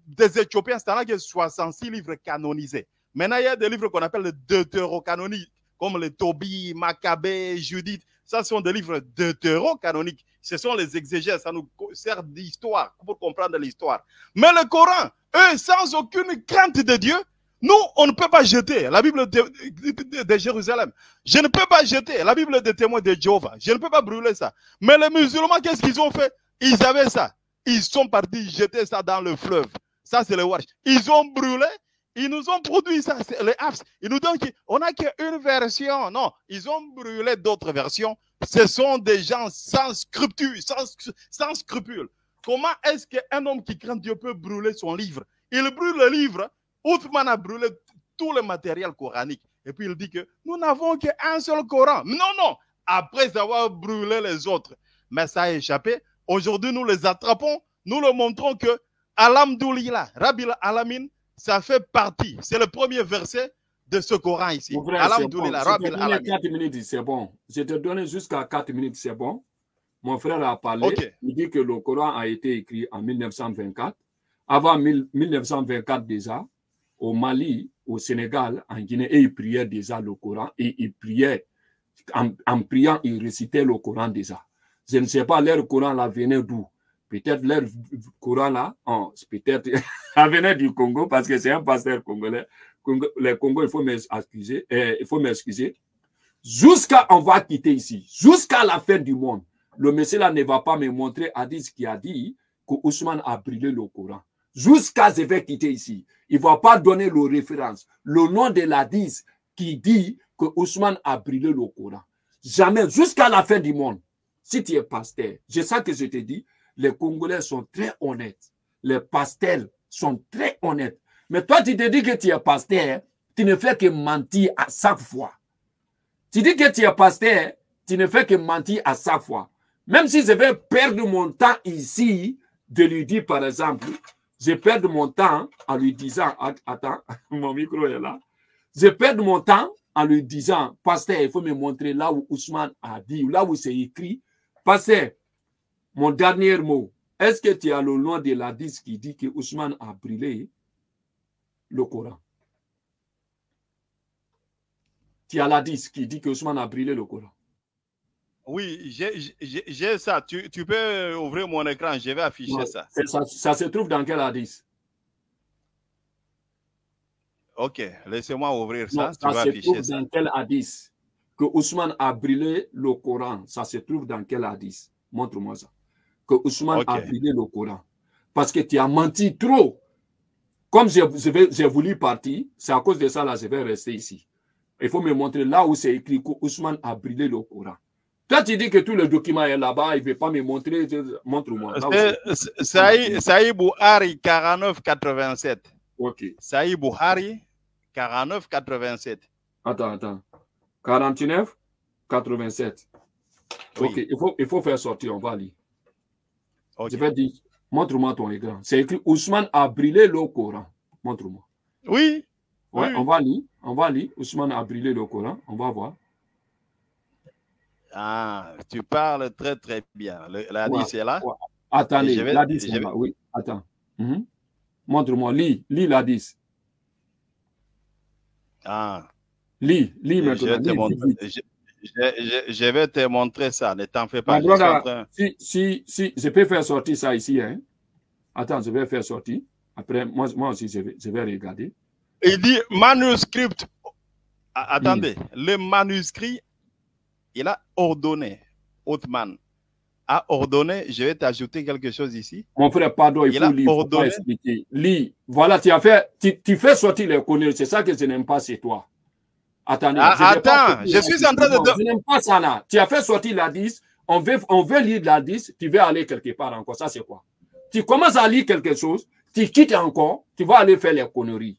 des Éthiopiens. C'est là qu'il y a 66 livres canonisés. Maintenant, il y a des livres qu'on appelle deutérocanoniques, comme les Tobie, Maccabée, Judith. Ça sont des livres deutérocanoniques. Ce sont les exégèses. Ça nous sert d'histoire pour comprendre l'histoire. Mais le Coran, eux, sans aucune crainte de Dieu, nous, on ne peut pas jeter la Bible de, Jérusalem. Je ne peux pas jeter la Bible des témoins de Jéhovah. Je ne peux pas brûler ça. Mais les musulmans, qu'est-ce qu'ils ont fait? Ils avaient ça. Ils sont partis jeter ça dans le fleuve. Ça, c'est le wash. Ils ont brûlé. Ils nous ont produit ça, les apps. Ils nous donnent qu'on n'a qu'une version. Non, ils ont brûlé d'autres versions. Ce sont des gens sans scrupules. Sans. Comment est-ce qu'un homme qui craint Dieu peut brûler son livre? Il brûle le livre Othman a brûlé tout le matériel coranique. Et puis il dit que nous n'avons qu'un seul Coran. Non, non, après avoir brûlé les autres. Mais ça a échappé. Aujourd'hui, nous les attrapons. Nous leur montrons que Alhamdoulilah, Rabbil Alamin, ça fait partie. C'est le premier verset de ce Coran ici. Alhamdoulilah, Rabbil Alamin. 4 minutes, c'est bon. Je te donne jusqu'à 4 minutes, c'est bon. Mon frère a parlé. Il dit que le Coran a été écrit en 1924. Avant 1924 déjà, au Mali, au Sénégal, en Guinée, et ils priaient déjà le Coran et ils priaient, en, priant, ils récitaient le Coran déjà. Je ne sais pas, leur Coran là venait d'où? Peut-être leur Coran là, peut-être, venait du Congo parce que c'est un pasteur congolais. Le Congo, il faut m'excuser. Eh, il faut m'excuser. Jusqu'à, on va quitter ici, jusqu'à la fin du monde, le monsieur là ne va pas me montrer Hadith qui a dit que Ousmane a brûlé le Coran jusqu'à ce vais quitter ici. Il ne va pas donner le référence, le nom de l'Adis qui dit que Ousmane a brûlé le Coran. Jamais, jusqu'à la fin du monde. Si tu es pasteur, je sais que je te dis, les Congolais sont très honnêtes. Les pasteurs sont très honnêtes. Mais toi, tu te dis que tu es pasteur, tu ne fais que mentir à chaque fois. Tu dis que tu es pasteur, tu ne fais que mentir à chaque fois. Même si je vais perdre mon temps ici, de lui dire, par exemple, je perds mon temps en lui disant, attends, mon micro est là. Je perds mon temps en lui disant, pasteur, il faut me montrer là où Ousmane a dit, là où c'est écrit. Pasteur, mon dernier mot, est-ce que tu as le nom de la disque qui dit que Ousmane a brûlé le Coran? Tu as la disque qui dit que Ousmane a brûlé le Coran. Oui, j'ai ça. Tu, tu, peux ouvrir mon écran, je vais afficher ça. ça. se trouve dans quel hadith Ok, laissez-moi ouvrir ça. ça se trouve dans quel hadith Que Ousmane a brûlé le Coran, ça se trouve dans quel hadith Montre-moi ça. Que Ousmane a brûlé le Coran. Parce que tu as menti trop. Comme j'ai voulu partir, c'est à cause de ça là, je vais rester ici. Il faut me montrer là où c'est écrit que Ousmane a brûlé le Coran. Toi, tu dis que tout le document est là-bas, il ne veut pas me montrer. Montre-moi. Saïd Bouhari, 49-87. Ok. Saïd Bouhari, 49-87. Attends, attends. 49, 87. Ok, il faut, il faut faire sortir, on va lire. Je vais dire, montre-moi ton écran. C'est écrit Ousmane a brûlé le Coran. Montre-moi. Oui. Ouais, on va lire. On va lire. Ousmane a brûlé le Coran. On va voir. Ah, tu parles très très bien. La ouais, est là. Attendez, la est là. Oui, attends. Mhm. Montre-moi, lis, lis la 10. Ah. Lis, lis maintenant. Je, vais te montrer ça, ne t'en fais pas. si, si, si, je peux faire sortir ça ici. Hein? Attends, je vais faire sortir. Après, moi, moi aussi, je vais, je vais regarder. Il dit manuscrit. Attendez, le manuscrit il a ordonné, Othman a ordonné, je vais t'ajouter quelque chose ici. Mon frère, pardon, il, faut lire, ordonné. expliquer. Lis. Voilà, tu as fait, tu, fais sortir les connaissances. C'est ça que je n'aime pas c'est toi. Attendez. Ah, attends, je suis en train de. Je n'aime pas ça là. Tu as fait sortir la 10. on veut, on veut lire l'Adis, tu veux aller quelque part encore. Ça, c'est quoi? Tu commences à lire quelque chose, tu quittes encore, tu vas aller faire les conneries.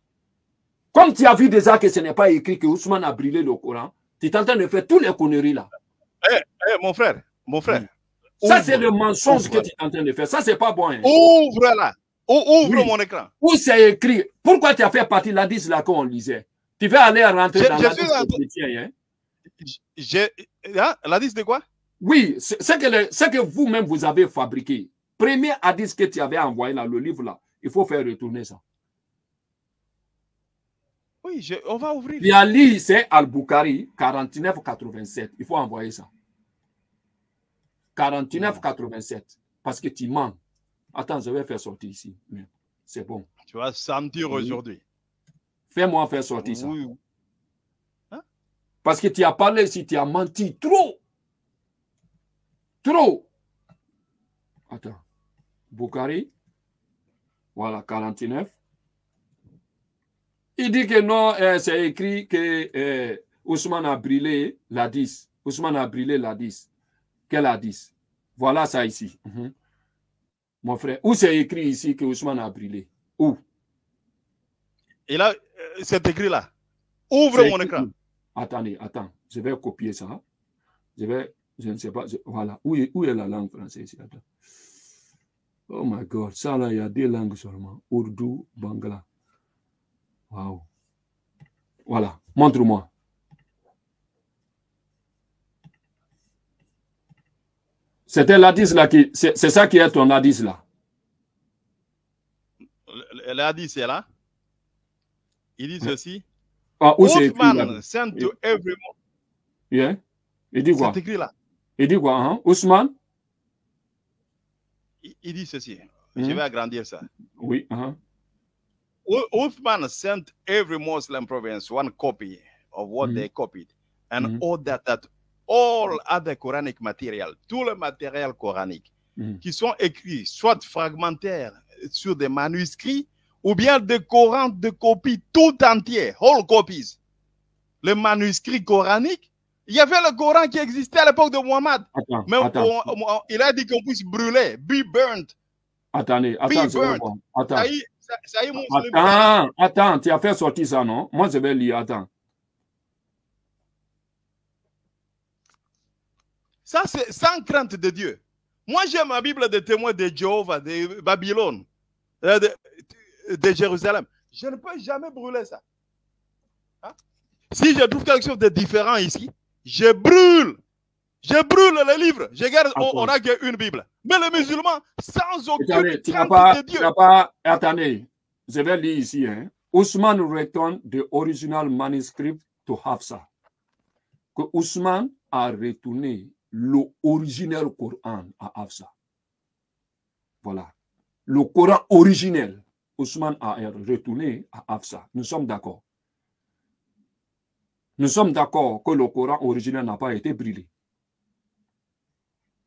Comme tu as vu déjà que ce n'est pas écrit que Ousmane a brûlé le Coran, tu es en train de faire toutes les conneries là. Eh, eh, mon frère, mon frère. Ça, c'est le mensonge que tu es en train de faire. Ça, c'est pas bon. Hein. Ouvre là. Ouvre Oui. mon écran. Où c'est écrit? Pourquoi tu as fait partie de l'Adis là qu'on lisait? Tu veux aller rentrer Je- dans je en- des chrétiens, hein? J'ai. Hein? La de quoi? Oui, c'est c'est que, que vous-même vous avez fabriqué. Premier hadith que tu avais envoyé là, le livre là, il faut faire retourner ça. Oui, je- on va ouvrir. Puis Ali, c'est Al-Bukhari, 49,87. Il faut envoyer ça. 49,87. Parce que tu mens. Attends, je vais faire sortir ici. C'est bon. Tu vas sentir aujourd'hui. Fais-moi faire sortir ça. Oui. Parce que tu as parlé ici, tu as menti trop. Trop. Attends. Bukhari. Voilà, 49. Il dit que non, euh, c'est écrit que euh, Ousmane a brûlé la 10. Ousmane a brûlé la 10. Quelle a 10 Voilà ça ici. Mhm. Mon frère, où c'est écrit ici que Ousmane a brûlé? Où? Et là, euh, c'est écrit là. Ouvre mon écran. Attendez, attends. Je vais copier ça. Je vais, je ne sais pas. je- voilà. Où est, où est la langue française? Ici Attends. Oh my God. Ça là, il y a deux langues seulement. Urdu, Bangla. Wow. Voilà. Montre-moi. C'était l'Adis là qui. C'est ça qui est ton Adis là. Dit c'est là? Il dit ceci. Ah, où c'est Othman sent to everyone. Yeah. Il dit quoi? C'est écrit là. Il dit quoi hein? Ousmane Il, il dit ceci. Mhm. Je vais agrandir ça. Oui. hein. U- Uthman sent every Muslim province one copy of what Mhm. they copied and Mhm. ordered that all other Quranic material, tout le matériel coranique Mhm. qui sont écrits, soit fragmentaires sur des manuscrits ou bien des Corans de copies tout entiers, whole copies. Le manuscrit coranique, il y avait le Coran qui existait à l'époque de Muhammad, Attends. mais attends. on- on- il a dit qu'on puisse brûler, be burnt. Attendez, attends, vais burnt. Attends. Ça y ça, ça y. Attends, attends, tu as fait sortir ça, non? Moi, je vais lire, attends. Ça, c'est sans crainte de Dieu. Moi, j'ai ma Bible de témoins de Jéhovah, de Babylone, euh, de, de Jérusalem. Je ne peux jamais brûler ça. Hein? Si je trouve quelque chose de différent ici, je brûle. Je brûle les livres. Je garde, on- n'a qu'une Bible. Mais les musulmans, sans aucune Attendez, tu pas, de Dieu. pas, attendez, je vais lire ici, hein. Ousmane return the original manuscript to Hafsa. Que Ousmane a retourné l'original Coran à Hafsa. Voilà. Le Coran originel, Ousmane a retourné à Hafsa. Nous sommes d'accord. Nous sommes d'accord que le Coran originel n'a pas été brûlé.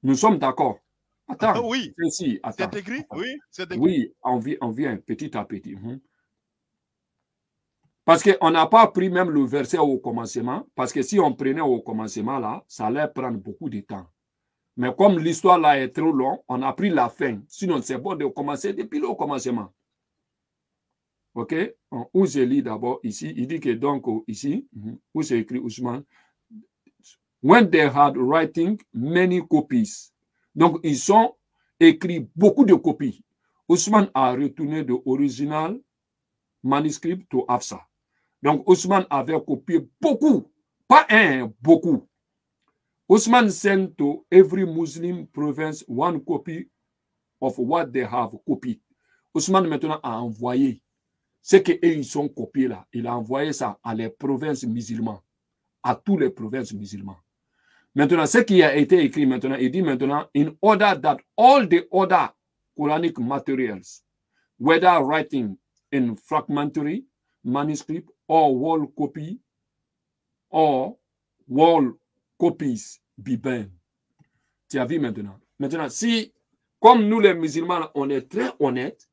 Nous sommes d'accord. Attends. Ah oui, c'est écrit. Oui, c'est écrit. Oui, on vient, on vient petit à petit. Mhm. Parce qu'on n'a pas pris même le verset au commencement, parce que si on prenait au commencement, là, ça allait prendre beaucoup de temps. Mais comme l'histoire là est trop longue, on a pris la fin. Sinon, c'est bon de commencer depuis le commencement. OK? Où je lis d'abord ici, il dit que donc ici, mhm, où c'est écrit Ousmane, when they had writing many copies. Donc, ils ont écrit beaucoup de copies. Ousmane a retourné de original manuscrit to Afsa. Donc, Ousmane avait copié beaucoup, pas un, beaucoup. Ousmane sent to every Muslim province one copy of what they have copied. Ousmane maintenant a envoyé ce qu'ils ils ont copié là. Il a envoyé ça à les provinces musulmanes, à tous les provinces musulmanes. Maintenant, ce qui a été écrit maintenant, il dit maintenant, in order that all the other Quranic materials, whether writing in fragmentary manuscript or wall copy or wall copies be banned. Tu as vu maintenant. Maintenant, si, comme nous les musulmans, on est très honnêtes,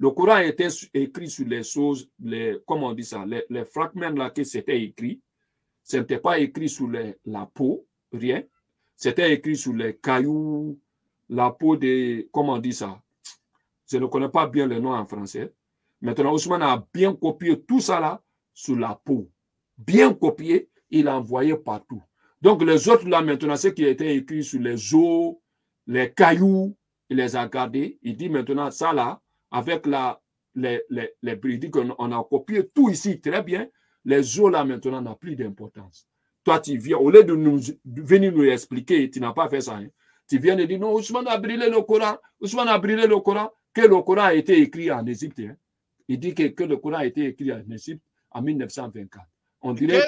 le Coran était écrit sur les choses, les, comment on dit ça, les, fragments là que c'était écrit, ce n'était pas écrit sur la peau, rien. C'était écrit sur les cailloux, la peau des... Comment on dit ça Je ne connais pas bien le nom en français. Maintenant, Ousmane a bien copié tout ça là sur la peau. Bien copié, il a envoyé partout. Donc, les autres là, maintenant, ce qui été écrit sur les os, les cailloux, il les a gardés. Il dit maintenant, ça là, avec la, les, les, les on a copié tout ici très bien. Les os là, maintenant, n'ont plus d'importance. Toi, tu viens, au lieu de nous venir nous expliquer, tu n'as pas fait ça. Hein. Tu viens de dire, non, Ousmane a brûlé le Coran. Ousmane a brûlé le Coran, que le Coran a été écrit en Égypte. Hein. Il dit que, que, le Coran a été écrit en Égypte en 1924. On dirait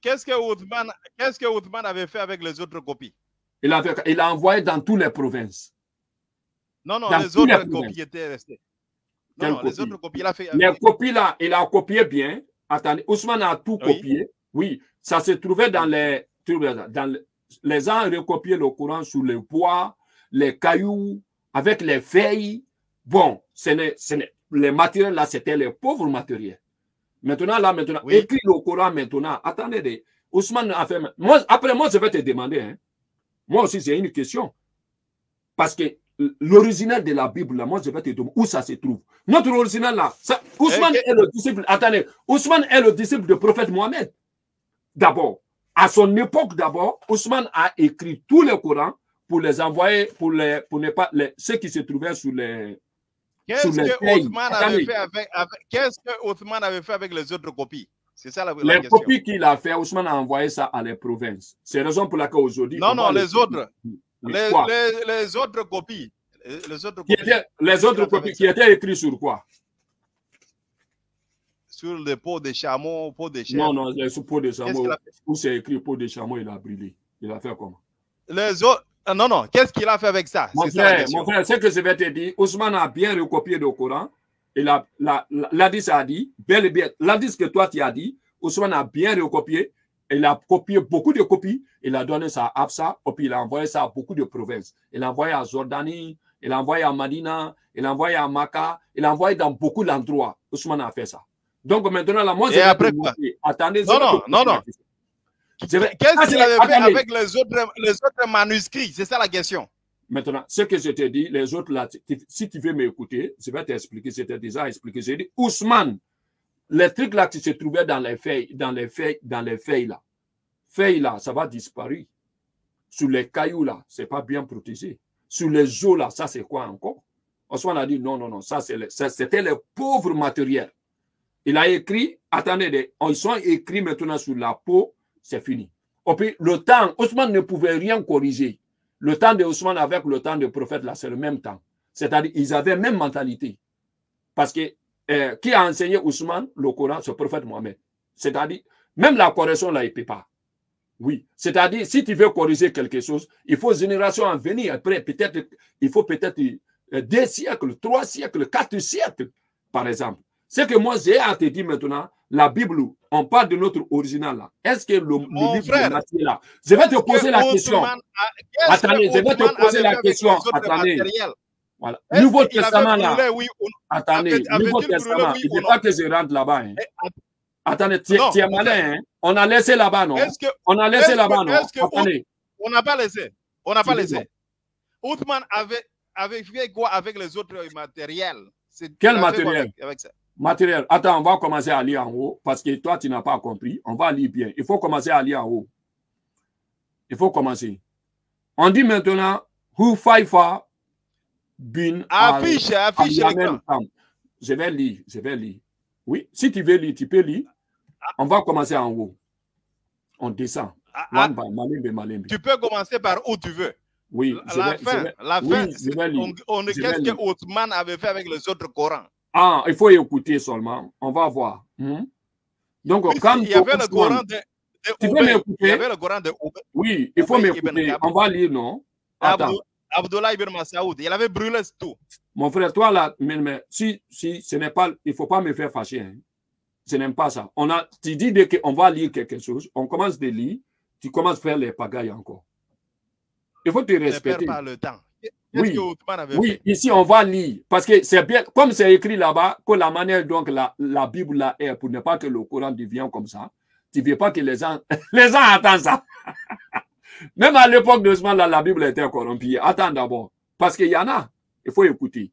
Qu'est-ce que, Othman avait fait avec les autres copies? Il a, il a envoyé dans toutes les provinces. Non, non, les autres copies étaient restées. Non, non les autres copies, il a fait. Les copies là, il a copié bien. Attendez, Ousmane a tout copié. Oui, ça se trouvait dans les. Dans les, gens recopié le courant sur le bois, les cailloux, avec les feuilles. Bon, ce n'est, les matériels là, c'était les pauvres matériels. Maintenant, là, maintenant, écrit le Coran maintenant. Attendez, Ousmane a fait. Moi, après, moi, je vais te demander. Hein. Moi aussi, j'ai une question. Parce que l'original de la Bible, là, moi, je vais te demander où ça se trouve. Notre original, là, Ousmane est le disciple. Attendez, Ousmane est le disciple du prophète Mohamed. D'abord, à son époque, d'abord, Ousmane a écrit tous les Corans pour les envoyer, pour, les, pour ne pas, les, ceux qui se trouvaient sur les, Qu'est-ce que Othman avait fait avec, qu'est-ce que avait fait avec les autres copies? C'est ça la, la Les copies qu'il a fait, Ousmane a envoyé ça à les provinces. C'est la raison pour laquelle aujourd'hui. Non, non, les, autres. Les, les, autres copies. Les autres copies, les autres copies qui étaient écrites sur quoi? Sur les peaux de chameau, peaux de chameau. Non, non, les peaux de chameau. Où c'est écrit peau de chameau, il a brûlé. Il a fait comment? Les autres. Ah, non, non, qu'est-ce qu'il a fait avec ça? Mon frère, mon frère, ce que je vais te dire, Ousmane a bien recopié le Coran. Et l'Adis a dit, bel et bien, l'Adis que toi tu as dit, Ousmane a bien recopié. Il a copié beaucoup de copies. Il a donné ça à Absa, et puis il a envoyé ça à beaucoup de provinces. Il a envoyé à Jordanie, il a envoyé à Madina, il a envoyé à Makkah, il a envoyé dans beaucoup d'endroits. Ousmane a fait ça. Donc maintenant, là, moi, je après quoi? Attendez, non, non, non, non. Qu'est-ce qu'il avait fait avec les autres, les autres manuscrits? C'est ça la question. Maintenant, ce que je t'ai dit, les autres là, si tu veux m'écouter, je vais t'expliquer, c'était déjà expliqué. J'ai dit, Ousmane, les trucs là qui se trouvaient dans les feuilles, dans les feuilles, dans les feuilles là, feuilles là, ça va disparaître. Sur les cailloux là, c'est pas bien protégé. Sur les eaux là, ça c'est quoi encore? Ousmane a dit, non, non, non, ça c'était les pauvres matériels. Il a écrit, attendez, ils sont écrits maintenant sur la peau c'est fini. Et puis, le temps, Ousmane ne pouvait rien corriger. Le temps de Ousmane avec le temps du prophète, là, c'est le même temps. C'est-à-dire, ils avaient même mentalité. Parce que, euh, qui a enseigné Ousmane le Coran, le prophète Mohamed. C'est-à-dire, même la correction, là, il ne peut pas. Oui. C'est-à-dire, si tu veux corriger quelque chose, il faut génération en venir. Après, peut-être, il faut peut-être euh, deux siècles, trois siècles, quatre siècles, par exemple. C'est que moi, j'ai à te dire maintenant, la Bible, on parle de notre original là. Est-ce que le, Mon livre frère, de là? Je vais te poser la question. Attendez, je vais te poser la question. Attendez. Voilà. Nouveau Testament là. Attendez, Nouveau Testament. Il ne faut pas que je rentre là-bas. Hein. Eh, Attendez, tu es malin. Hein? On a laissé là-bas, non? On a laissé là-bas, non? Attendez. On n'a pas laissé? On n'a pas laissé. Othman avait, avait fait quoi avec les autres matériels? Quel matériel? avec ça Matériel. Attends, on va commencer à lire en haut parce que toi, tu n'as pas compris. On va lire bien. Il faut commencer à lire en haut. Il faut commencer. On dit maintenant, who Faifa bin. Affiche, affiche l'écran. Je vais lire, je vais lire. Oui, si tu veux lire, tu peux lire. On va commencer en haut. On descend. Ah, ah. tu peux commencer par où tu veux. Oui, la, fin, la fin, on, qu'est-ce que Othman avait fait avec les autres Corans ah, il faut écouter seulement. On va voir. Hmm? Donc, comme il y avait le Coran de, de tu m'écouter? Il y avait le Coran de Oui, il faut m'écouter. On va lire, non? Attends. Abdullah ibn il avait brûlé tout. Mon frère, toi là, mais, mais si, si ce n'est pas, il ne faut pas me faire fâcher. Hein. Je n'aime pas ça. On a, tu dis qu'on va lire quelque chose, on commence de lire, tu commences à faire les pagailles encore. Il faut te respecter. Ne perds pas le temps. Oui, oui ici on va lire. Parce que c'est bien, comme c'est écrit là-bas, que la manière dont la, la Bible là est, pour ne pas que le Coran devienne comme ça, tu ne veux pas que les gens, les gens attendent ça. Même à l'époque de là, la Bible était corrompue. Attends d'abord. Parce qu'il y en a. Il faut écouter.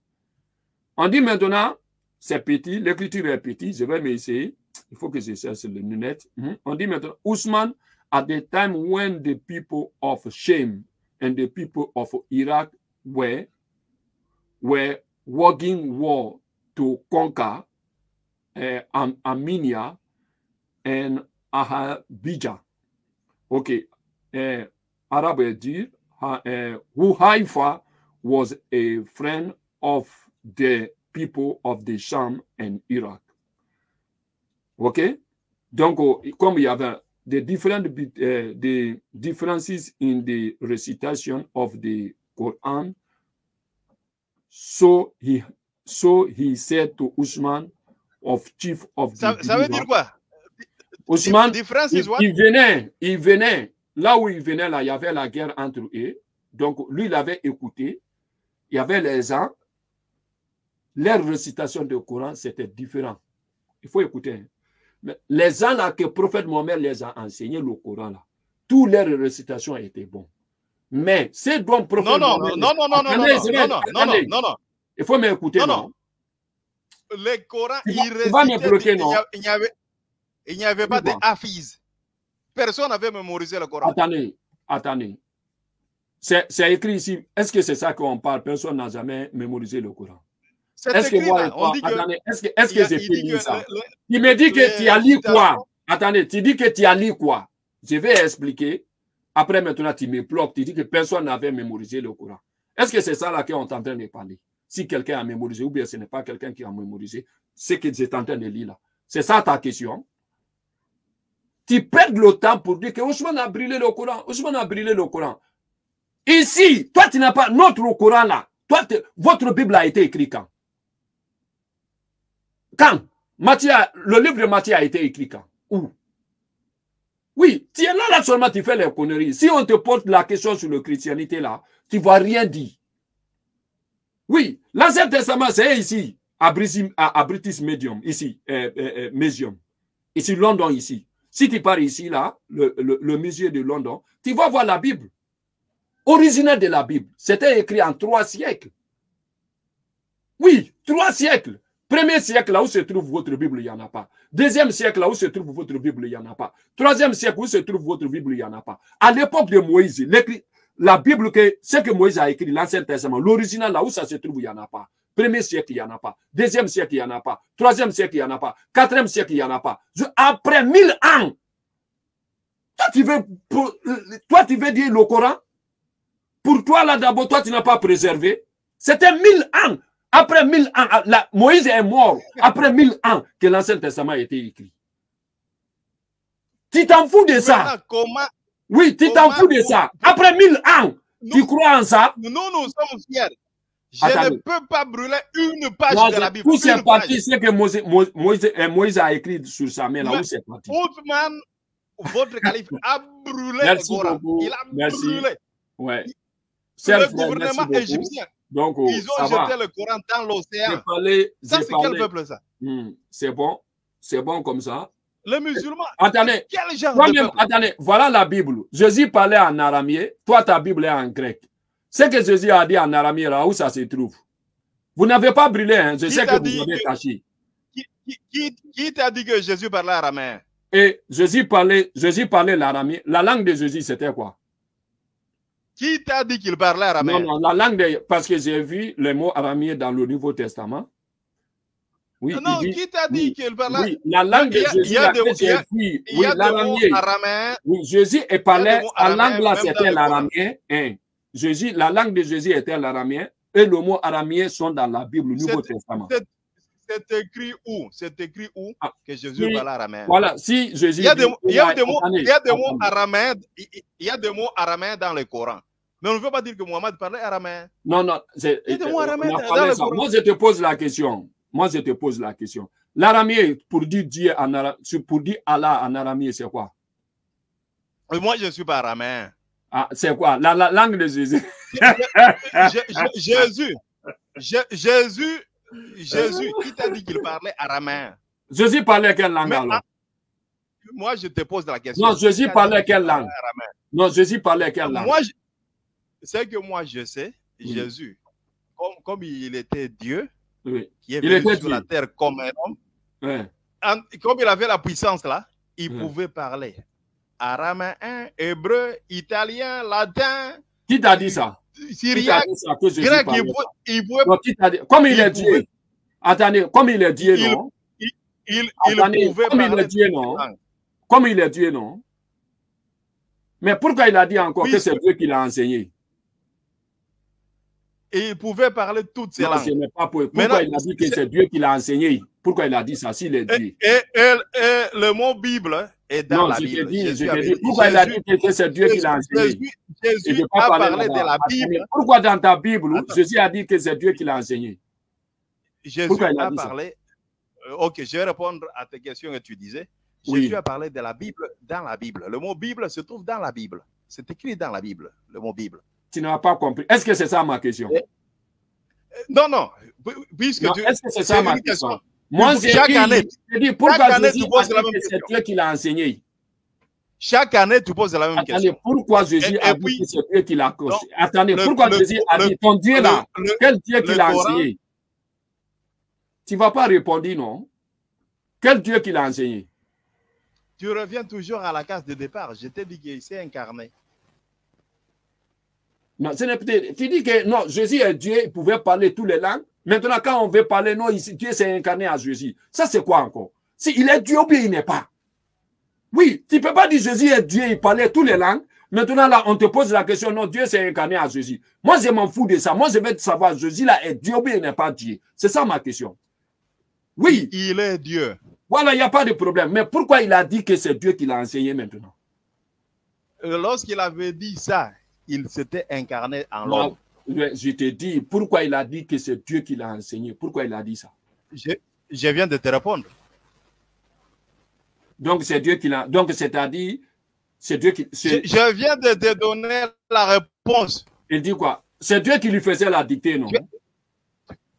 On dit maintenant, c'est petit, l'écriture est petit, je vais m'essayer. Il faut que je cherche le lunette. Hmm? On dit maintenant, Ousmane, at the time when the people of shame and the people of Iraq were, were waging war to conquer uh, Armenia and Ahadija. Okay, uh, Arab dire, uh, who Haifa was a friend of the people of the Sham and Iraq. OK? Donc, comme il y avait the different uh, the differences in the recitation of the Quran, so he so he said to Usman of chief of ça, the ça veut dire quoi? Ousmane, il, il venait, il venait, là où il venait, là, il y avait la guerre entre eux. Donc, lui, il avait écouté. Il y avait les gens. Leur récitation du Coran, c'était différent. Il faut écouter. hein. Mais les gens là que le prophète Mohamed les a enseigné le Coran, là, toutes leurs récitations étaient bonnes. Mais c'est dont le prophète Non, non, non, non, non, non, non, non, non, non, non, attendez. non, non. Il faut m'écouter. Non, non. Le Coran, il il a- il n'y avait, il avait pas de hafiz. Personne n'avait mémorisé le Coran. Attendez, attendez. C'est écrit ici. Est-ce que c'est ça qu'on parle? Personne n'a jamais mémorisé le Coran. Est-ce que moi est-ce que, a- que j'ai fini ça? le- le- Tu me dis que tu as lu quoi? Attendez, tu dis que tu as lu quoi? Je vais expliquer. Après, maintenant, tu me bloques. Tu dis que personne n'avait mémorisé le Coran. Est-ce que c'est ça là qu'on est en train de parler? Si quelqu'un a mémorisé ou bien ce n'est pas quelqu'un qui a mémorisé, ce que j'étais en train de lire là. C'est ça ta question? Tu perds le temps pour dire que Ousmane a brûlé le Coran. Ousmane a brûlé le Coran. Ici, toi, tu n'as pas notre Coran là. Toi, votre Bible a été écrit quand? Quand? Matthieu, le livre de Matthieu a été écrit quand? Où? Oui, tu es là, là seulement, tu fais les conneries. Si on te pose la question sur la christianité là, tu ne vas rien dire. Oui, l'Ancien Testament, c'est ici, à, British- Medium, ici, euh, euh, euh, Museum. Ici, London, ici. Si tu pars ici, là, le, musée de London, tu vas voir la Bible. Original de la Bible. C'était écrit en trois siècles. Oui, trois siècles. Premier siècle, là où se trouve votre Bible, il n'y en a pas. Deuxième siècle, là où se trouve votre Bible, il n'y en a pas. Troisième siècle, où se trouve votre Bible, il n'y en a pas. À l'époque de Moïse, la Bible, que, ce que Moïse a écrit, l'Ancien Testament, l'original, là où ça se trouve, il n'y en a pas. Premier siècle, il n'y en a pas. Deuxième siècle, il n'y en a pas. Troisième siècle, il n'y en a pas. Quatrième siècle, il n'y en a pas. Après mille ans, toi, tu veux, pour- toi, tu veux dire le Coran? Pour toi, là, d'abord, toi, tu n'as pas préservé. C'était mille ans. Après mille ans, ah, la- Moïse est mort. Après mille ans que l'Ancien Testament a été écrit. Tu t'en fous de ça. Comment Oui, tu t'en fous de ça. Après mille ans, tu crois en ça? nous, nous sommes fiers. Je Attendez. ne peux pas brûler une page de la Bible. Où c'est parti, c'est que Moïse, Moïse- Moïse, euh, Moïse a écrit sur sa main, là Mais- où c'est parti? Othman, votre calife, a brûlé Merci le Coran. beaucoup. Il a Merci. brûlé. Ouais. Le merci gouvernement égyptien, Donc, oh, ils ont va. jeté le Coran dans l'océan. Ça, c'est quel peuple, ça? Hmm, c'est bon. C'est bon comme ça. Les musulmans, Attendez, quel genre de peuple? attendez, voilà la Bible. Jésus parlait en araméen, toi ta Bible est en grec. Ce que Jésus a dit en araméen, là où ça se trouve. Vous n'avez pas brûlé, hein? je Qui sais que vous avez que- caché. Qui, qui- qui- qui t'a dit que Jésus parlait araméen? Et Jésus parlait, Jésus parlait l'araméen. La langue de Jésus, c'était quoi? Qui t'a dit qu'il parlait araméen? Non, non, la langue de, parce que j'ai vu les mots araméen dans le Nouveau Testament. Oui, Non, dit- qui t'a dit oui, qu'il parlait oui, la langue de Jésus, il y a- y oui, Jésus la araméens, langue là c'était le l'araméen. Hein. Jésus, la langue de Jésus était l'araméen et le mot araméen sont dans la Bible, le Nouveau Testament. C'est écrit où? C'est écrit où Ah, que Jésus oui. araméen? Voilà, si Jésus. Il y a des, dit- il y a des mots, Attendez, il y a des mots attendez. araméens, il y a des mots araméens dans le Coran. Mais on ne veut pas dire que Mohamed parlait araméen. Non, non, Il y a des euh, mots on araméens dans le. Coran. Moi, je te pose la question. Moi, je te pose la question. L'araméen, pour dire Dieu en ara- pour dire Allah en araméen, c'est quoi? Et moi, je ne suis pas araméen. Ah, c'est quoi? La, la langue de Jésus. Jésus, Jésus, Jésus, qui t'a dit qu'il parlait araméen? Jésus parlait quelle langue Mais, alors? ah, Moi, je te pose la question. Non, Jésus parlait quelle langue? Non, Jésus parlait quelle langue? Moi, c'est que moi je sais, Oui. Jésus, comme, comme il était Dieu, Oui. qui est Il venu était sur Dieu. la terre comme un homme, en- comme il avait la puissance là, il pouvait parler araméen, hébreu, italien, latin, Qui t'a dit ça? Jésus grec. Il, pouvait- il pouvait, Non, qui t'a dit? Comme il il est pouvait- Dieu. Attendez, comme il est Dieu, non? il, il Attendez, pouvait comme il est Dieu, non? Comme il est Dieu, non? Mais pourquoi il a dit encore Oui, que c'est- Dieu qui l'a enseigné? Et il pouvait parler toutes ces Non, langues. ce n'est pas pour... Pourquoi Maintenant, il a dit que c'est- Dieu qui l'a enseigné? Pourquoi il a dit ça s'il est Dieu et- et- et le mot Bible est dans Non, la Bible. je Jésus avait dit- pourquoi il a dit que c'est Dieu qui l'a enseigné? Jésus, a parlé de la Bible. Pourquoi dans ta Bible, Attends. Jésus a dit que c'est Dieu qui l'a enseigné? Jésus Pourquoi il a dit parlé. Euh, ok, je vais répondre à tes questions que tu disais. Oui. Jésus a parlé de la Bible dans la Bible. Le mot Bible se trouve dans la Bible. C'est écrit dans la Bible, le mot Bible. Tu n'as pas compris. Est-ce que c'est ça ma question? Euh, Non, non. Puisque Non, tu. Est-ce que c'est ça ma question? Moi, Chaque j'ai dit, pourquoi chaque année, Jésus tu a poses dit la même que c'est question. Dieu qui l'a enseigné Chaque année, tu poses la même Attendez, question. pourquoi Jésus a dit que c'est Dieu qui l'a Non, Attendez, le- pourquoi le- Jésus a dit ton Dieu là Quel Dieu qui l'a enseigné? Tu ne vas pas répondre, non? Quel Dieu qui l'a enseigné? Tu reviens toujours à la case de départ. Je t'ai dit qu'il s'est incarné. Non, ce n'est peut-être. Tu dis que non, Jésus est Dieu, il pouvait parler toutes les langues. Maintenant, quand on veut parler, non, Dieu s'est incarné à Jésus. Ça, c'est quoi encore? Si il est Dieu ou bien il n'est pas. Oui, tu ne peux pas dire Jésus est Dieu, il parlait toutes les langues. Maintenant, là, on te pose la question, non, Dieu s'est incarné à Jésus. Moi, je m'en fous de ça. Moi, je veux savoir, Jésus là est Dieu ou bien il n'est pas Dieu? C'est ça ma question. Oui, Il est Dieu. voilà, il n'y a pas de problème. Mais pourquoi il a dit que c'est Dieu qui l'a enseigné maintenant? Euh, Lorsqu'il avait dit ça, il s'était incarné en l'homme. je te dis, pourquoi il a dit que c'est Dieu qui l'a enseigné? Pourquoi il a dit ça? Je, je viens de te répondre. Donc, c'est Dieu qui l'a. Donc, c'est-à-dire, c'est Dieu qui. Je, c'est- je viens de te donner la réponse. Il dit quoi? C'est Dieu qui lui faisait la dictée, non? Tu-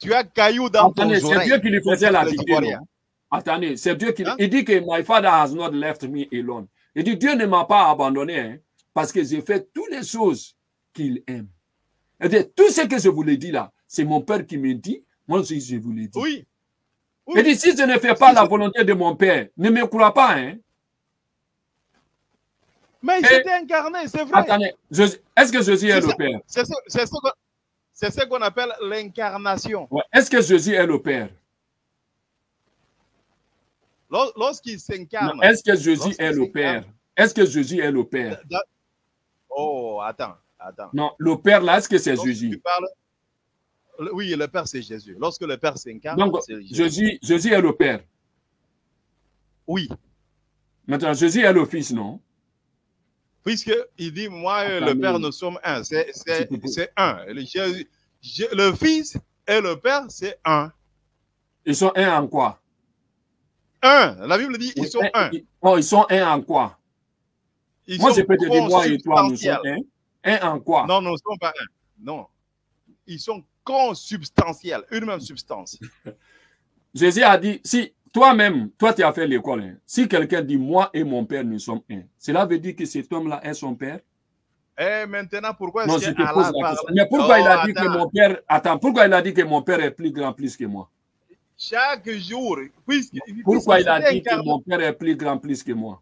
Tu as caillou dans ton Attendez, c'est oreille. Dieu qui lui faisait la dictée, non? Attendez, c'est Dieu qui. Hein? Il dit que my father has not left me alone. Il dit Dieu ne m'a pas abandonné hein, parce que j'ai fait toutes les choses qu'il aime. Il dit tout ce que je vous l'ai dit là, c'est mon père qui me dit. Moi aussi, je vous l'ai dit. Oui. Oui. Il dit si je ne fais pas la volonté de mon père, ne me crois pas, hein. Mais il Et- s'était incarné, c'est vrai. Attendez, est-ce que Jésus est le. Père? C'est ce, qu'on- appelle l'incarnation. Ouais. Est-ce que Jésus est le Père? Lors- Lorsqu'il s'incarne. Est-ce que Jésus est le. Père? Est-ce que Jésus est le Père? Oh, attends, attends. Non, le Père là, est-ce que c'est tu Jésus? parles- Oui, le Père, c'est Jésus. Lorsque le Père s'incarne, Donc, Jésus. Jésus, Jésus est le Père. Oui, Maintenant, Jésus est le Fils, non? Puisqu'il dit, moi et le Père, nous sommes un. C'est un. Le, Jésus- le Fils et le Père, c'est un. Ils sont un en quoi? Un. La Bible dit, ils sont un. Oh, ils sont un en quoi? Ils Moi, je peux te dire, moi et toi, nous sommes un. Un en quoi? Non, nous ne sommes pas un. Non. Ils sont consubstantiels, une même substance. Jésus a dit, si toi-même, toi, tu as fait l'école, hein, si quelqu'un dit, moi et mon Père, nous sommes un, cela veut dire que cet homme-là est son Père? Et maintenant, pourquoi Non, est-ce Allah parle? Mais pourquoi il a Oh, dit que mon Père, attends, pourquoi il a dit que mon Père est plus grand, plus que moi? Chaque jour, puisque, Pourquoi il a dit que mon Père est plus grand, plus que moi?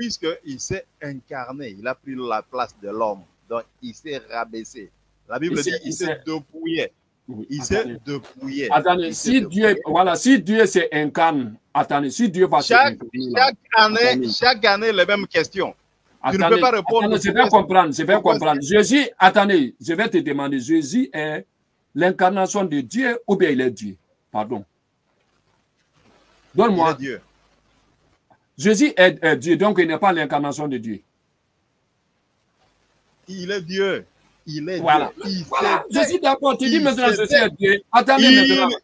Puisqu'il s'est incarné, il a pris la place de l'homme. Donc, il s'est rabaissé. La Bible Il dit il s'est dépouillé. Oui, Il s'est attendez. dépouillé. Attendez, si Dieu, voilà, si Dieu s'incarne, attendez, si Dieu va Chaque, chaque année, Attendez. chaque année, les mêmes questions. tu ne attendez, peux pas répondre. attendez, je vais comprendre, je vais comprendre. Jésus, attendez, je vais te demander, Jésus est l'incarnation de Dieu ou bien il est Dieu? Pardon. Donne-moi, Dieu. Jésus est, est Dieu, donc il n'est pas l'incarnation de Dieu. Il est Dieu. Il est Voilà. Dieu. Il Voilà, je s'était- suis d'accord, tu dis maintenant Jésus est Dieu. Attendez il- maintenant.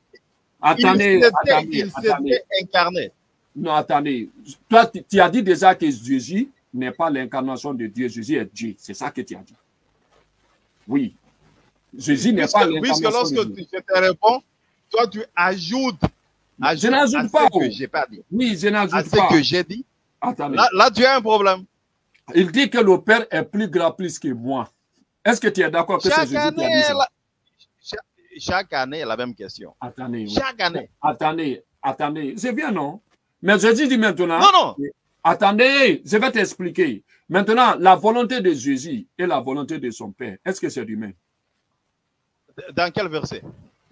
Attendez, il attendez, il attendez. s'était incarné. Non, attendez. Toi, tu, tu as dit déjà que Jésus n'est pas l'incarnation de Dieu. Jésus est Dieu. C'est ça que tu as dit. Oui. Jésus n'est Puisque, pas puisque l'incarnation lorsque de Dieu. tu- je te réponds, toi, tu ajoutes. Je n'ajoute pas, Ce que j'ai pas dit. Oui, je À n'ajoute ce pas. que j'ai dit. Attendez. Là, là, tu as un problème. Il dit que le Père est plus grand plus que moi. Est-ce que tu es d'accord que c'est Jésus qui a dit ça? la... chaque, chaque année, la même question. Attendez, oui. Chaque année. attendez, attendez. C'est bien, non? Mais Jésus dit maintenant. Non, non. Attendez, je vais t'expliquer. Maintenant, la volonté de Jésus et la volonté de son Père, est-ce que c'est humain? Dans quel verset?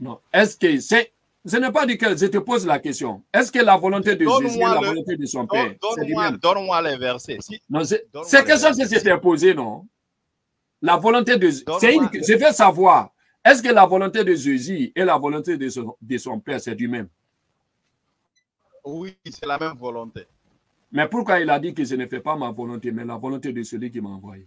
Non. Est-ce que c'est. Je n'ai pas dit que je te pose la question. Est-ce que la volonté de Jésus et la le- volonté de son Donne- Père, c'est Donne-moi donne-moi les versets. Si, Non, c'est quelque chose que je t'ai posé, non? La volonté de une- Je veux savoir, est-ce que la volonté de Jésus et la volonté de son, de son Père, c'est du même? oui, c'est la même volonté. Mais pourquoi il a dit que je ne fais pas ma volonté, mais la volonté de celui qui m'a envoyé?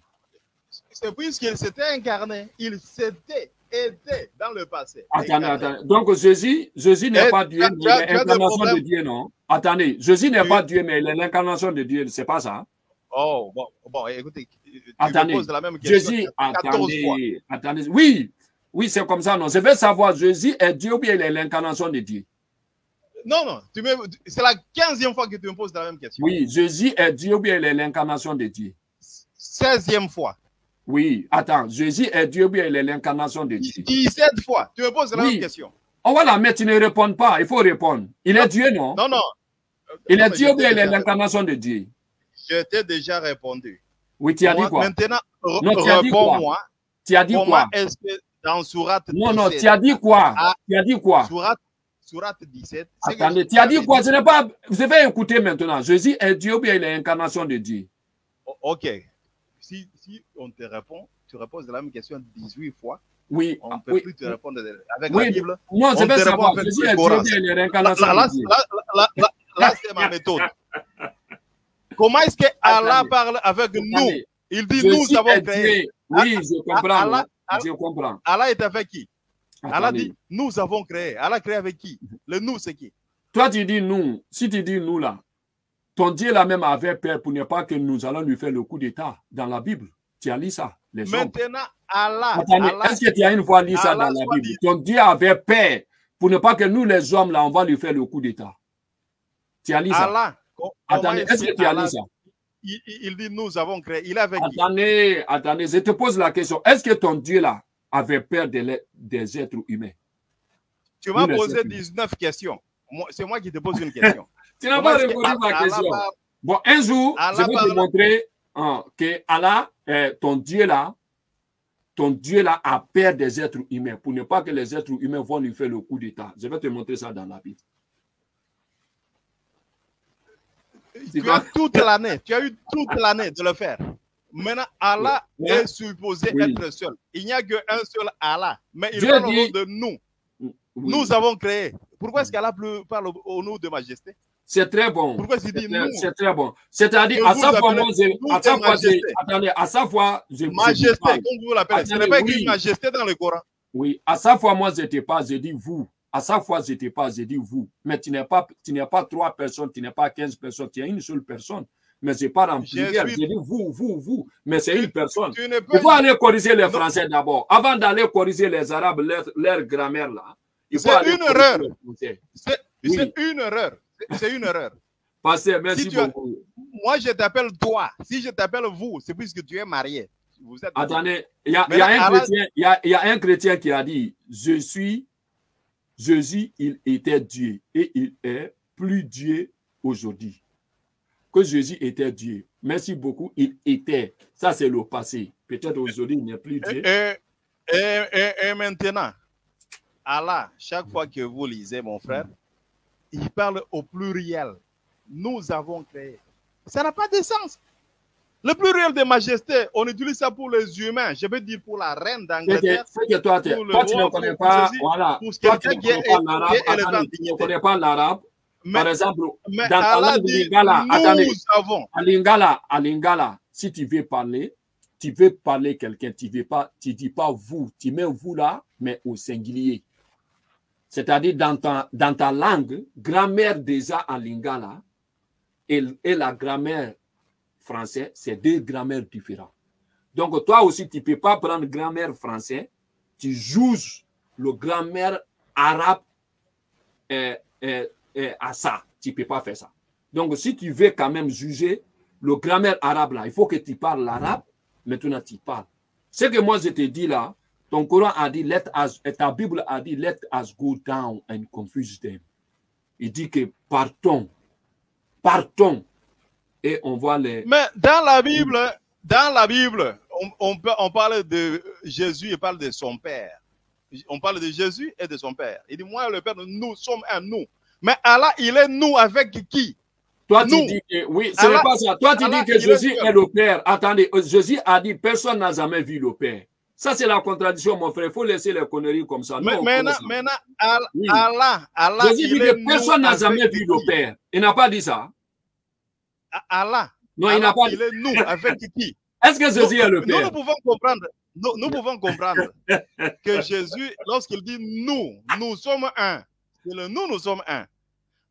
C'est puisqu'il s'était incarné, il s'était été dans le passé. Attendez, attendez. Donc Jésus, Jésus n'est pas Dieu, tu mais tu tu l'incarnation de. Dieu, non? Attendez, Jésus n'est Tu- pas Dieu, mais il est l'incarnation de Dieu, c'est pas ça? Oh, bon, bon, écoutez, tu Attendez. me poses la même question Jésus, 14 fois. attendez, attendez. Oui, oui, c'est comme ça, non? Je veux savoir, Jésus est Dieu ou bien il est l'incarnation de Dieu? Non, non, tu c'est la 15e fois que tu me poses la même question. Oui, Jésus est Dieu ou bien il est l'incarnation de Dieu? 16e fois. Oui, attends, Jésus est Dieu ou bien il est l'incarnation de Dieu? 17 fois. Tu me poses la Oui. même question. Oh voilà, mais tu ne réponds pas, il faut répondre. Il est Dieu, non? Non, non. Il Non, est Dieu je ou bien il est l'incarnation de Dieu? Je t'ai déjà répondu. Oui, tu as dit quoi? Maintenant, Non, réponds-moi. Tu as dit quoi? est-ce que dans Surat Non, non, 17, tu as dit quoi? Tu as dit quoi? Surat, Surat 17. c'est que Attendez, je- tu as dit quoi? Ce n'est pas. Vous devez écouter maintenant. Jésus est Dieu ou bien il est l'incarnation de Dieu? Ok. Si, si on te répond, tu reposes la même question 18 fois, Oui. on ne peut oui. plus te répondre avec Oui, la Bible. Non, je On veux te savoir. répond avec Jésus le est Dieu Coran. ou bien il est Là, c'est ma méthode. Comment est-ce que Allah Attendez. parle avec nous? Il dit nous avons créé. Oui, je comprends. Allah- non? Je comprends. Allah est avec qui? Allah dit nous avons créé. Allah créé avec qui? Le nous, c'est qui? Toi, tu dis nous. Si tu dis nous là, ton Dieu là même avait peur pour ne pas que nous allons lui faire le coup d'État dans la Bible. Tu as lu ça, les hommes. Maintenant, Allah. Est-ce que tu as une fois lu ça dans la Bible? dit- Ton Dieu avait peur pour ne pas que nous, les hommes, là, on va lui faire le coup d'État. Tu as lu ça? Allah. co- Attendez, est-ce que tu as lu ça? il, dit nous avons créé. Il qui Attendez, attendez, je te pose la question. Est-ce que ton Dieu là avait peur de l'être- des êtres humains? Tu m'as les posé êtres 19 questions. C'est moi qui te pose une question. Tu n'as pas répondu à ma question. Bon, un jour, Allah je vais te montrer hein, que Allah, euh, ton Dieu là, ton Dieu là a peur des êtres humains pour ne pas que les êtres humains vont lui faire le coup d'État. Je vais te montrer ça dans la Bible. Tu as toute l'année. Tu as eu toute l'année de le faire. Maintenant, Allah Oui. est supposé Oui. être seul. Il n'y a qu'un seul Allah. Mais il Dieu parle au dit- nom de nous. Oui. Nous avons créé. Pourquoi est-ce qu'Allah parle au, au nom de majesté? C'est très bon. C'est très, bon. C'est-à-dire, à chaque fois, moi, vous à fois, attendez, à fois, je, je Majesté, comme vous l'appelez. Ce n'est pas écrit oui. majesté dans le Coran. Oui, à chaque fois, moi, je te parle, je dis vous. À chaque fois, je te parle, je dis vous. Mais tu n'es pas, tu n'es pas trois personnes, tu n'es pas 15 personnes, tu es une seule personne. Mais je parle en Je suis- Je dis vous, vous, vous. Mais c'est une personne. Tu Il faut aller corriger les. Français d'abord. Avant d'aller corriger les Arabes, leur, leur grammaire là. C'est une erreur. c'est une erreur. C'est- une erreur. Pasteur, merci Si tu as- beaucoup. Moi, je t'appelle toi. Si je t'appelle vous, c'est puisque tu es marié. Vous êtes Attendez, il y y a un chrétien, il y a, il y a un chrétien qui a dit, je suis, Jésus, il était Dieu et il est plus Dieu aujourd'hui. Que Jésus était Dieu. Merci beaucoup, il était. Ça, c'est le passé. Peut-être aujourd'hui, il n'est plus Dieu. Et, et, et- et maintenant, Allah, chaque fois que vous lisez, mon frère, il parle au pluriel. Nous avons créé. Ça n'a pas de sens. Le pluriel de majesté, on utilise ça pour les humains. Je veux dire pour la reine d'Angleterre. que, c'est que toi, tu- ne connais pas, ceci, voilà, pour toi, tu ne connais pas l'arabe, tu ne connais pas Par exemple, mais dans Allah langue lingala, nous attendez, avons. à Lingala, à Lingala, si tu veux parler, tu veux parler quelqu'un, tu tu dis pas vous, tu mets vous là, mais au singulier. C'est-à-dire dans ta, dans ta langue, grammaire déjà en Lingala et, la grammaire française, c'est deux grammaires différentes. Donc toi aussi, tu peux pas prendre grammaire français, tu joues le grammaire arabe à ça. Tu peux pas faire ça. Donc, si tu veux quand même juger, le grammaire arabe là, il faut que tu parles l'arabe, maintenant tu parles. Ce que moi je te dis là, ton Coran a dit, let us, et ta Bible a dit, let us go down and confuse them. Il dit que partons, partons, et on voit les... Mais dans la Bible, dans la Bible, on, on, peut- on parle de Jésus et parle de son Père. On parle de Jésus et de son Père. Il dit, moi et le Père, nous sommes un nous. Mais Allah, il est nous avec qui? Toi, tu Nous. dis que, oui, ce n'est pas ça. Toi, tu Allah, dis que est Jésus est le Père. Attendez, Jésus a dit, personne n'a jamais vu le Père. Ça, c'est la contradiction, mon frère. Il faut laisser les conneries comme ça. Nous, Maintenant, ça. maintenant, Allah, Oui. Allah, Allah, Jésus dit que personne nous n'a jamais vu le Père. Il n'a pas dit ça. Allah, Non, il n'a pas dit. il est nous avec qui? Est-ce que Jésus est le Nous, nous Père pouvons comprendre, nous, nous pouvons comprendre que Jésus, lorsqu'il dit nous, nous sommes un, le nous, nous sommes un.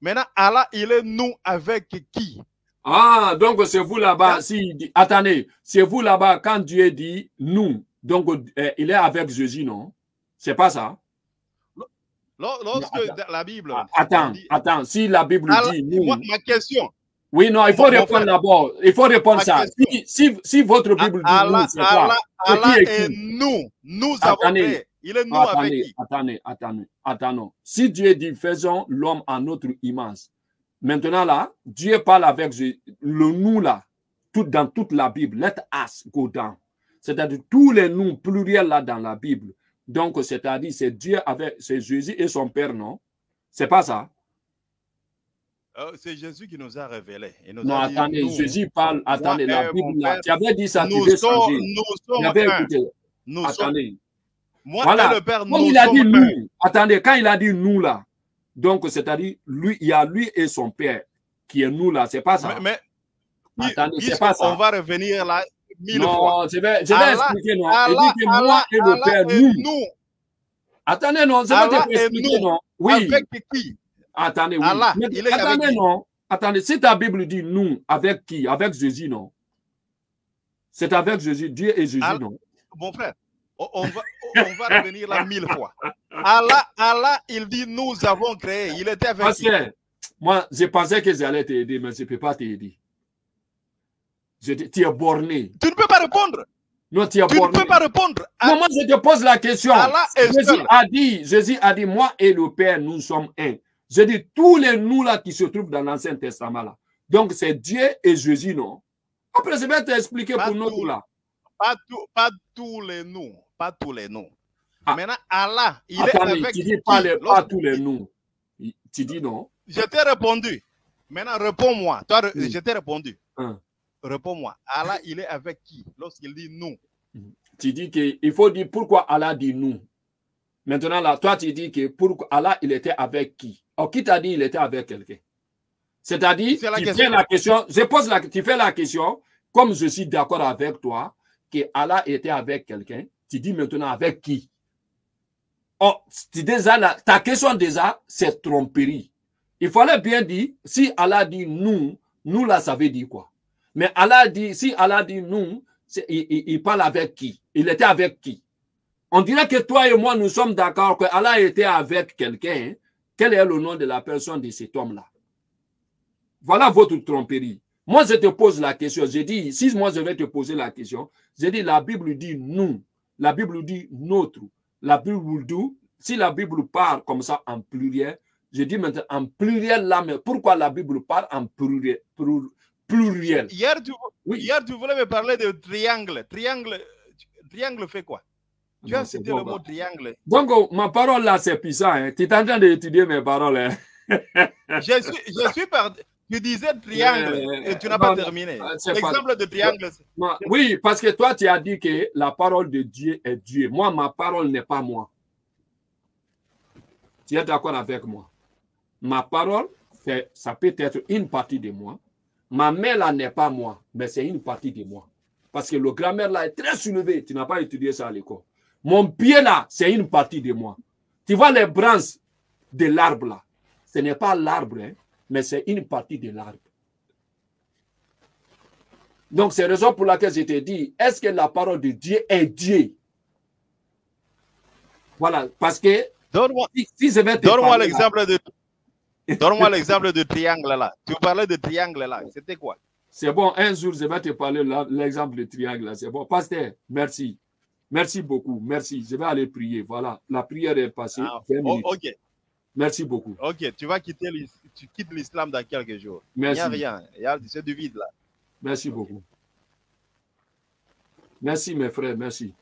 Maintenant, Allah, il est nous avec qui? Ah, donc c'est vous là-bas. Hein? Si, attendez, c'est vous là-bas quand Dieu dit nous. Donc, euh, il est avec Jésus, non? C'est pas ça? Lors- Lorsque la Bible. Ah, Attends, dit- attends. Si la Bible dit nous. moi, ma question, Oui, non, il faut répondre d'abord. Il faut répondre Ma ça. Si, si, si votre Bible dit nous, Allah, c'est quoi? Allah, est nous. Nous avons créé. Il est nous avec attendez, qui? attendez, attendez, attendez. Si Dieu dit faisons l'homme en notre image, maintenant là, Dieu parle avec Jésus. le nous là, tout, dans toute la Bible. Let us go down. C'est-à-dire tous les nous pluriels là dans la Bible. Donc, c'est-à-dire c'est Dieu avec, c'est Jésus et son Père, non? C'est pas ça? Euh, C'est Jésus qui nous a révélé. Nous Non, a dit, attendez, nous, Jésus parle, attendez, la Bible là. Tu avais dit ça, tu nous veux sommes, changer. nous sommes avais écouté. Nous sommes, Attendez. moi Voilà. et le Père, nous il a dit sommes un. nous, attendez, quand il a dit nous là, donc c'est-à-dire lui, il y a lui et son père qui est nous là, c'est pas ça? Mais, mais Attendez, c'est pas ça. on va revenir là mille fois. non, je vais, je vais Allah- expliquer non. Allah, il dit que moi et le père nous. nous. Attendez non, je vais te expliquer non. Oui, Avec qui attendez oui. Allah, Mais il est avec attendez qui? non. Attendez, si ta Bible dit nous, avec qui? Avec Jésus non. C'est avec Jésus, Dieu et Jésus non. Mon frère, on, va, on va revenir là mille fois. Allah, Allah, il dit nous avons créé. Il était avec Parce qui? que moi, je pensais que j'allais t'aider, mais je ne peux pas t'aider. Je te- Tu es borné. Tu ne peux pas répondre. Non, tu es Tu ne peux pas répondre. Moi, je te pose la question. Jésus a dit, Jésus a dit, moi et le Père, nous sommes un. Je dis tous les nous là qui se trouvent dans l'Ancien Testament là. Donc, c'est Dieu et Jésus, non? Après, je vais t'expliquer pour nous tout. là. Pas, tout- pas tous les noms. Pas tous les noms. Ah. Maintenant, Allah, il est avec tu dis pas, les, pas tous les nous. Tu dis non? Je t'ai répondu. Maintenant, réponds-moi. Toi, je t'ai répondu. Hein. Réponds-moi. Allah, il est avec qui lorsqu'il dit nous? Tu dis qu'il faut dire pourquoi Allah dit nous. Maintenant, là, toi, tu dis que pourquoi Allah, il était avec qui? Or, qui t'a dit il était avec quelqu'un? C'est-à-dire, tu question. fais la question, je pose la, tu fais la question, comme je suis d'accord avec toi, que Allah était avec quelqu'un, tu dis maintenant avec qui? Oh, tu déjà, là, ta question déjà, c'est tromperie. Il fallait bien dire, si Allah dit nous, nous là, ça veut dire quoi? Mais Allah dit, si Allah dit nous, il, parle avec qui? Il était avec qui? On dirait que toi et moi, nous sommes d'accord que Allah était avec quelqu'un. Quel est le nom de la personne de cet homme-là? Voilà votre tromperie. Moi, je te pose la question. Je dis, si moi je vais te poser la question, je dis, la Bible dit nous. La Bible dit notre. La Bible dit, si la Bible parle comme ça en pluriel, je dis maintenant en pluriel là, mais pourquoi la Bible parle en pluriel, plur- pluriel Hier tu, Oui. hier, tu voulais me parler de triangle. Triangle, triangle fait quoi? Tu as cité bon, le bah. mot triangle. Donc, oh, ma parole là, c'est puissant. Hein. Tu es en train d'étudier mes paroles. Hein. Je suis, je suis par... Tu disais triangle Euh, et tu n'as pas terminé. pas- L'exemple de triangle, oui, parce que toi, tu as dit que la parole de Dieu est Dieu. Moi, ma parole n'est pas moi. Tu es d'accord avec moi? Ma parole, ça peut être une partie de moi. Ma main là n'est pas moi, mais c'est une partie de moi. Parce que le grammaire là est très soulevé. Tu n'as pas étudié ça à l'école. Mon pied là, c'est une partie de moi. Tu vois les branches de l'arbre là. Ce n'est pas l'arbre, hein, mais c'est une partie de l'arbre. Donc, c'est la raison pour laquelle je te dis, est-ce que la parole de Dieu est Dieu? Voilà, parce que Donne-moi si, si là- l'exemple de. Donne-moi l'exemple de triangle là. Tu parlais de triangle là. C'était quoi? C'est bon, un jour, je vais te parler l'exemple du triangle. C'est bon. Pasteur, merci. Merci beaucoup. Merci. Je vais aller prier. Voilà. La prière est passée. Ah, ok. Merci beaucoup. Ok, tu vas quitter tu quittes l'islam dans quelques jours. Merci. Il n'y a rien. Il y a c'est du vide là. Merci beaucoup. Merci mes frères, merci.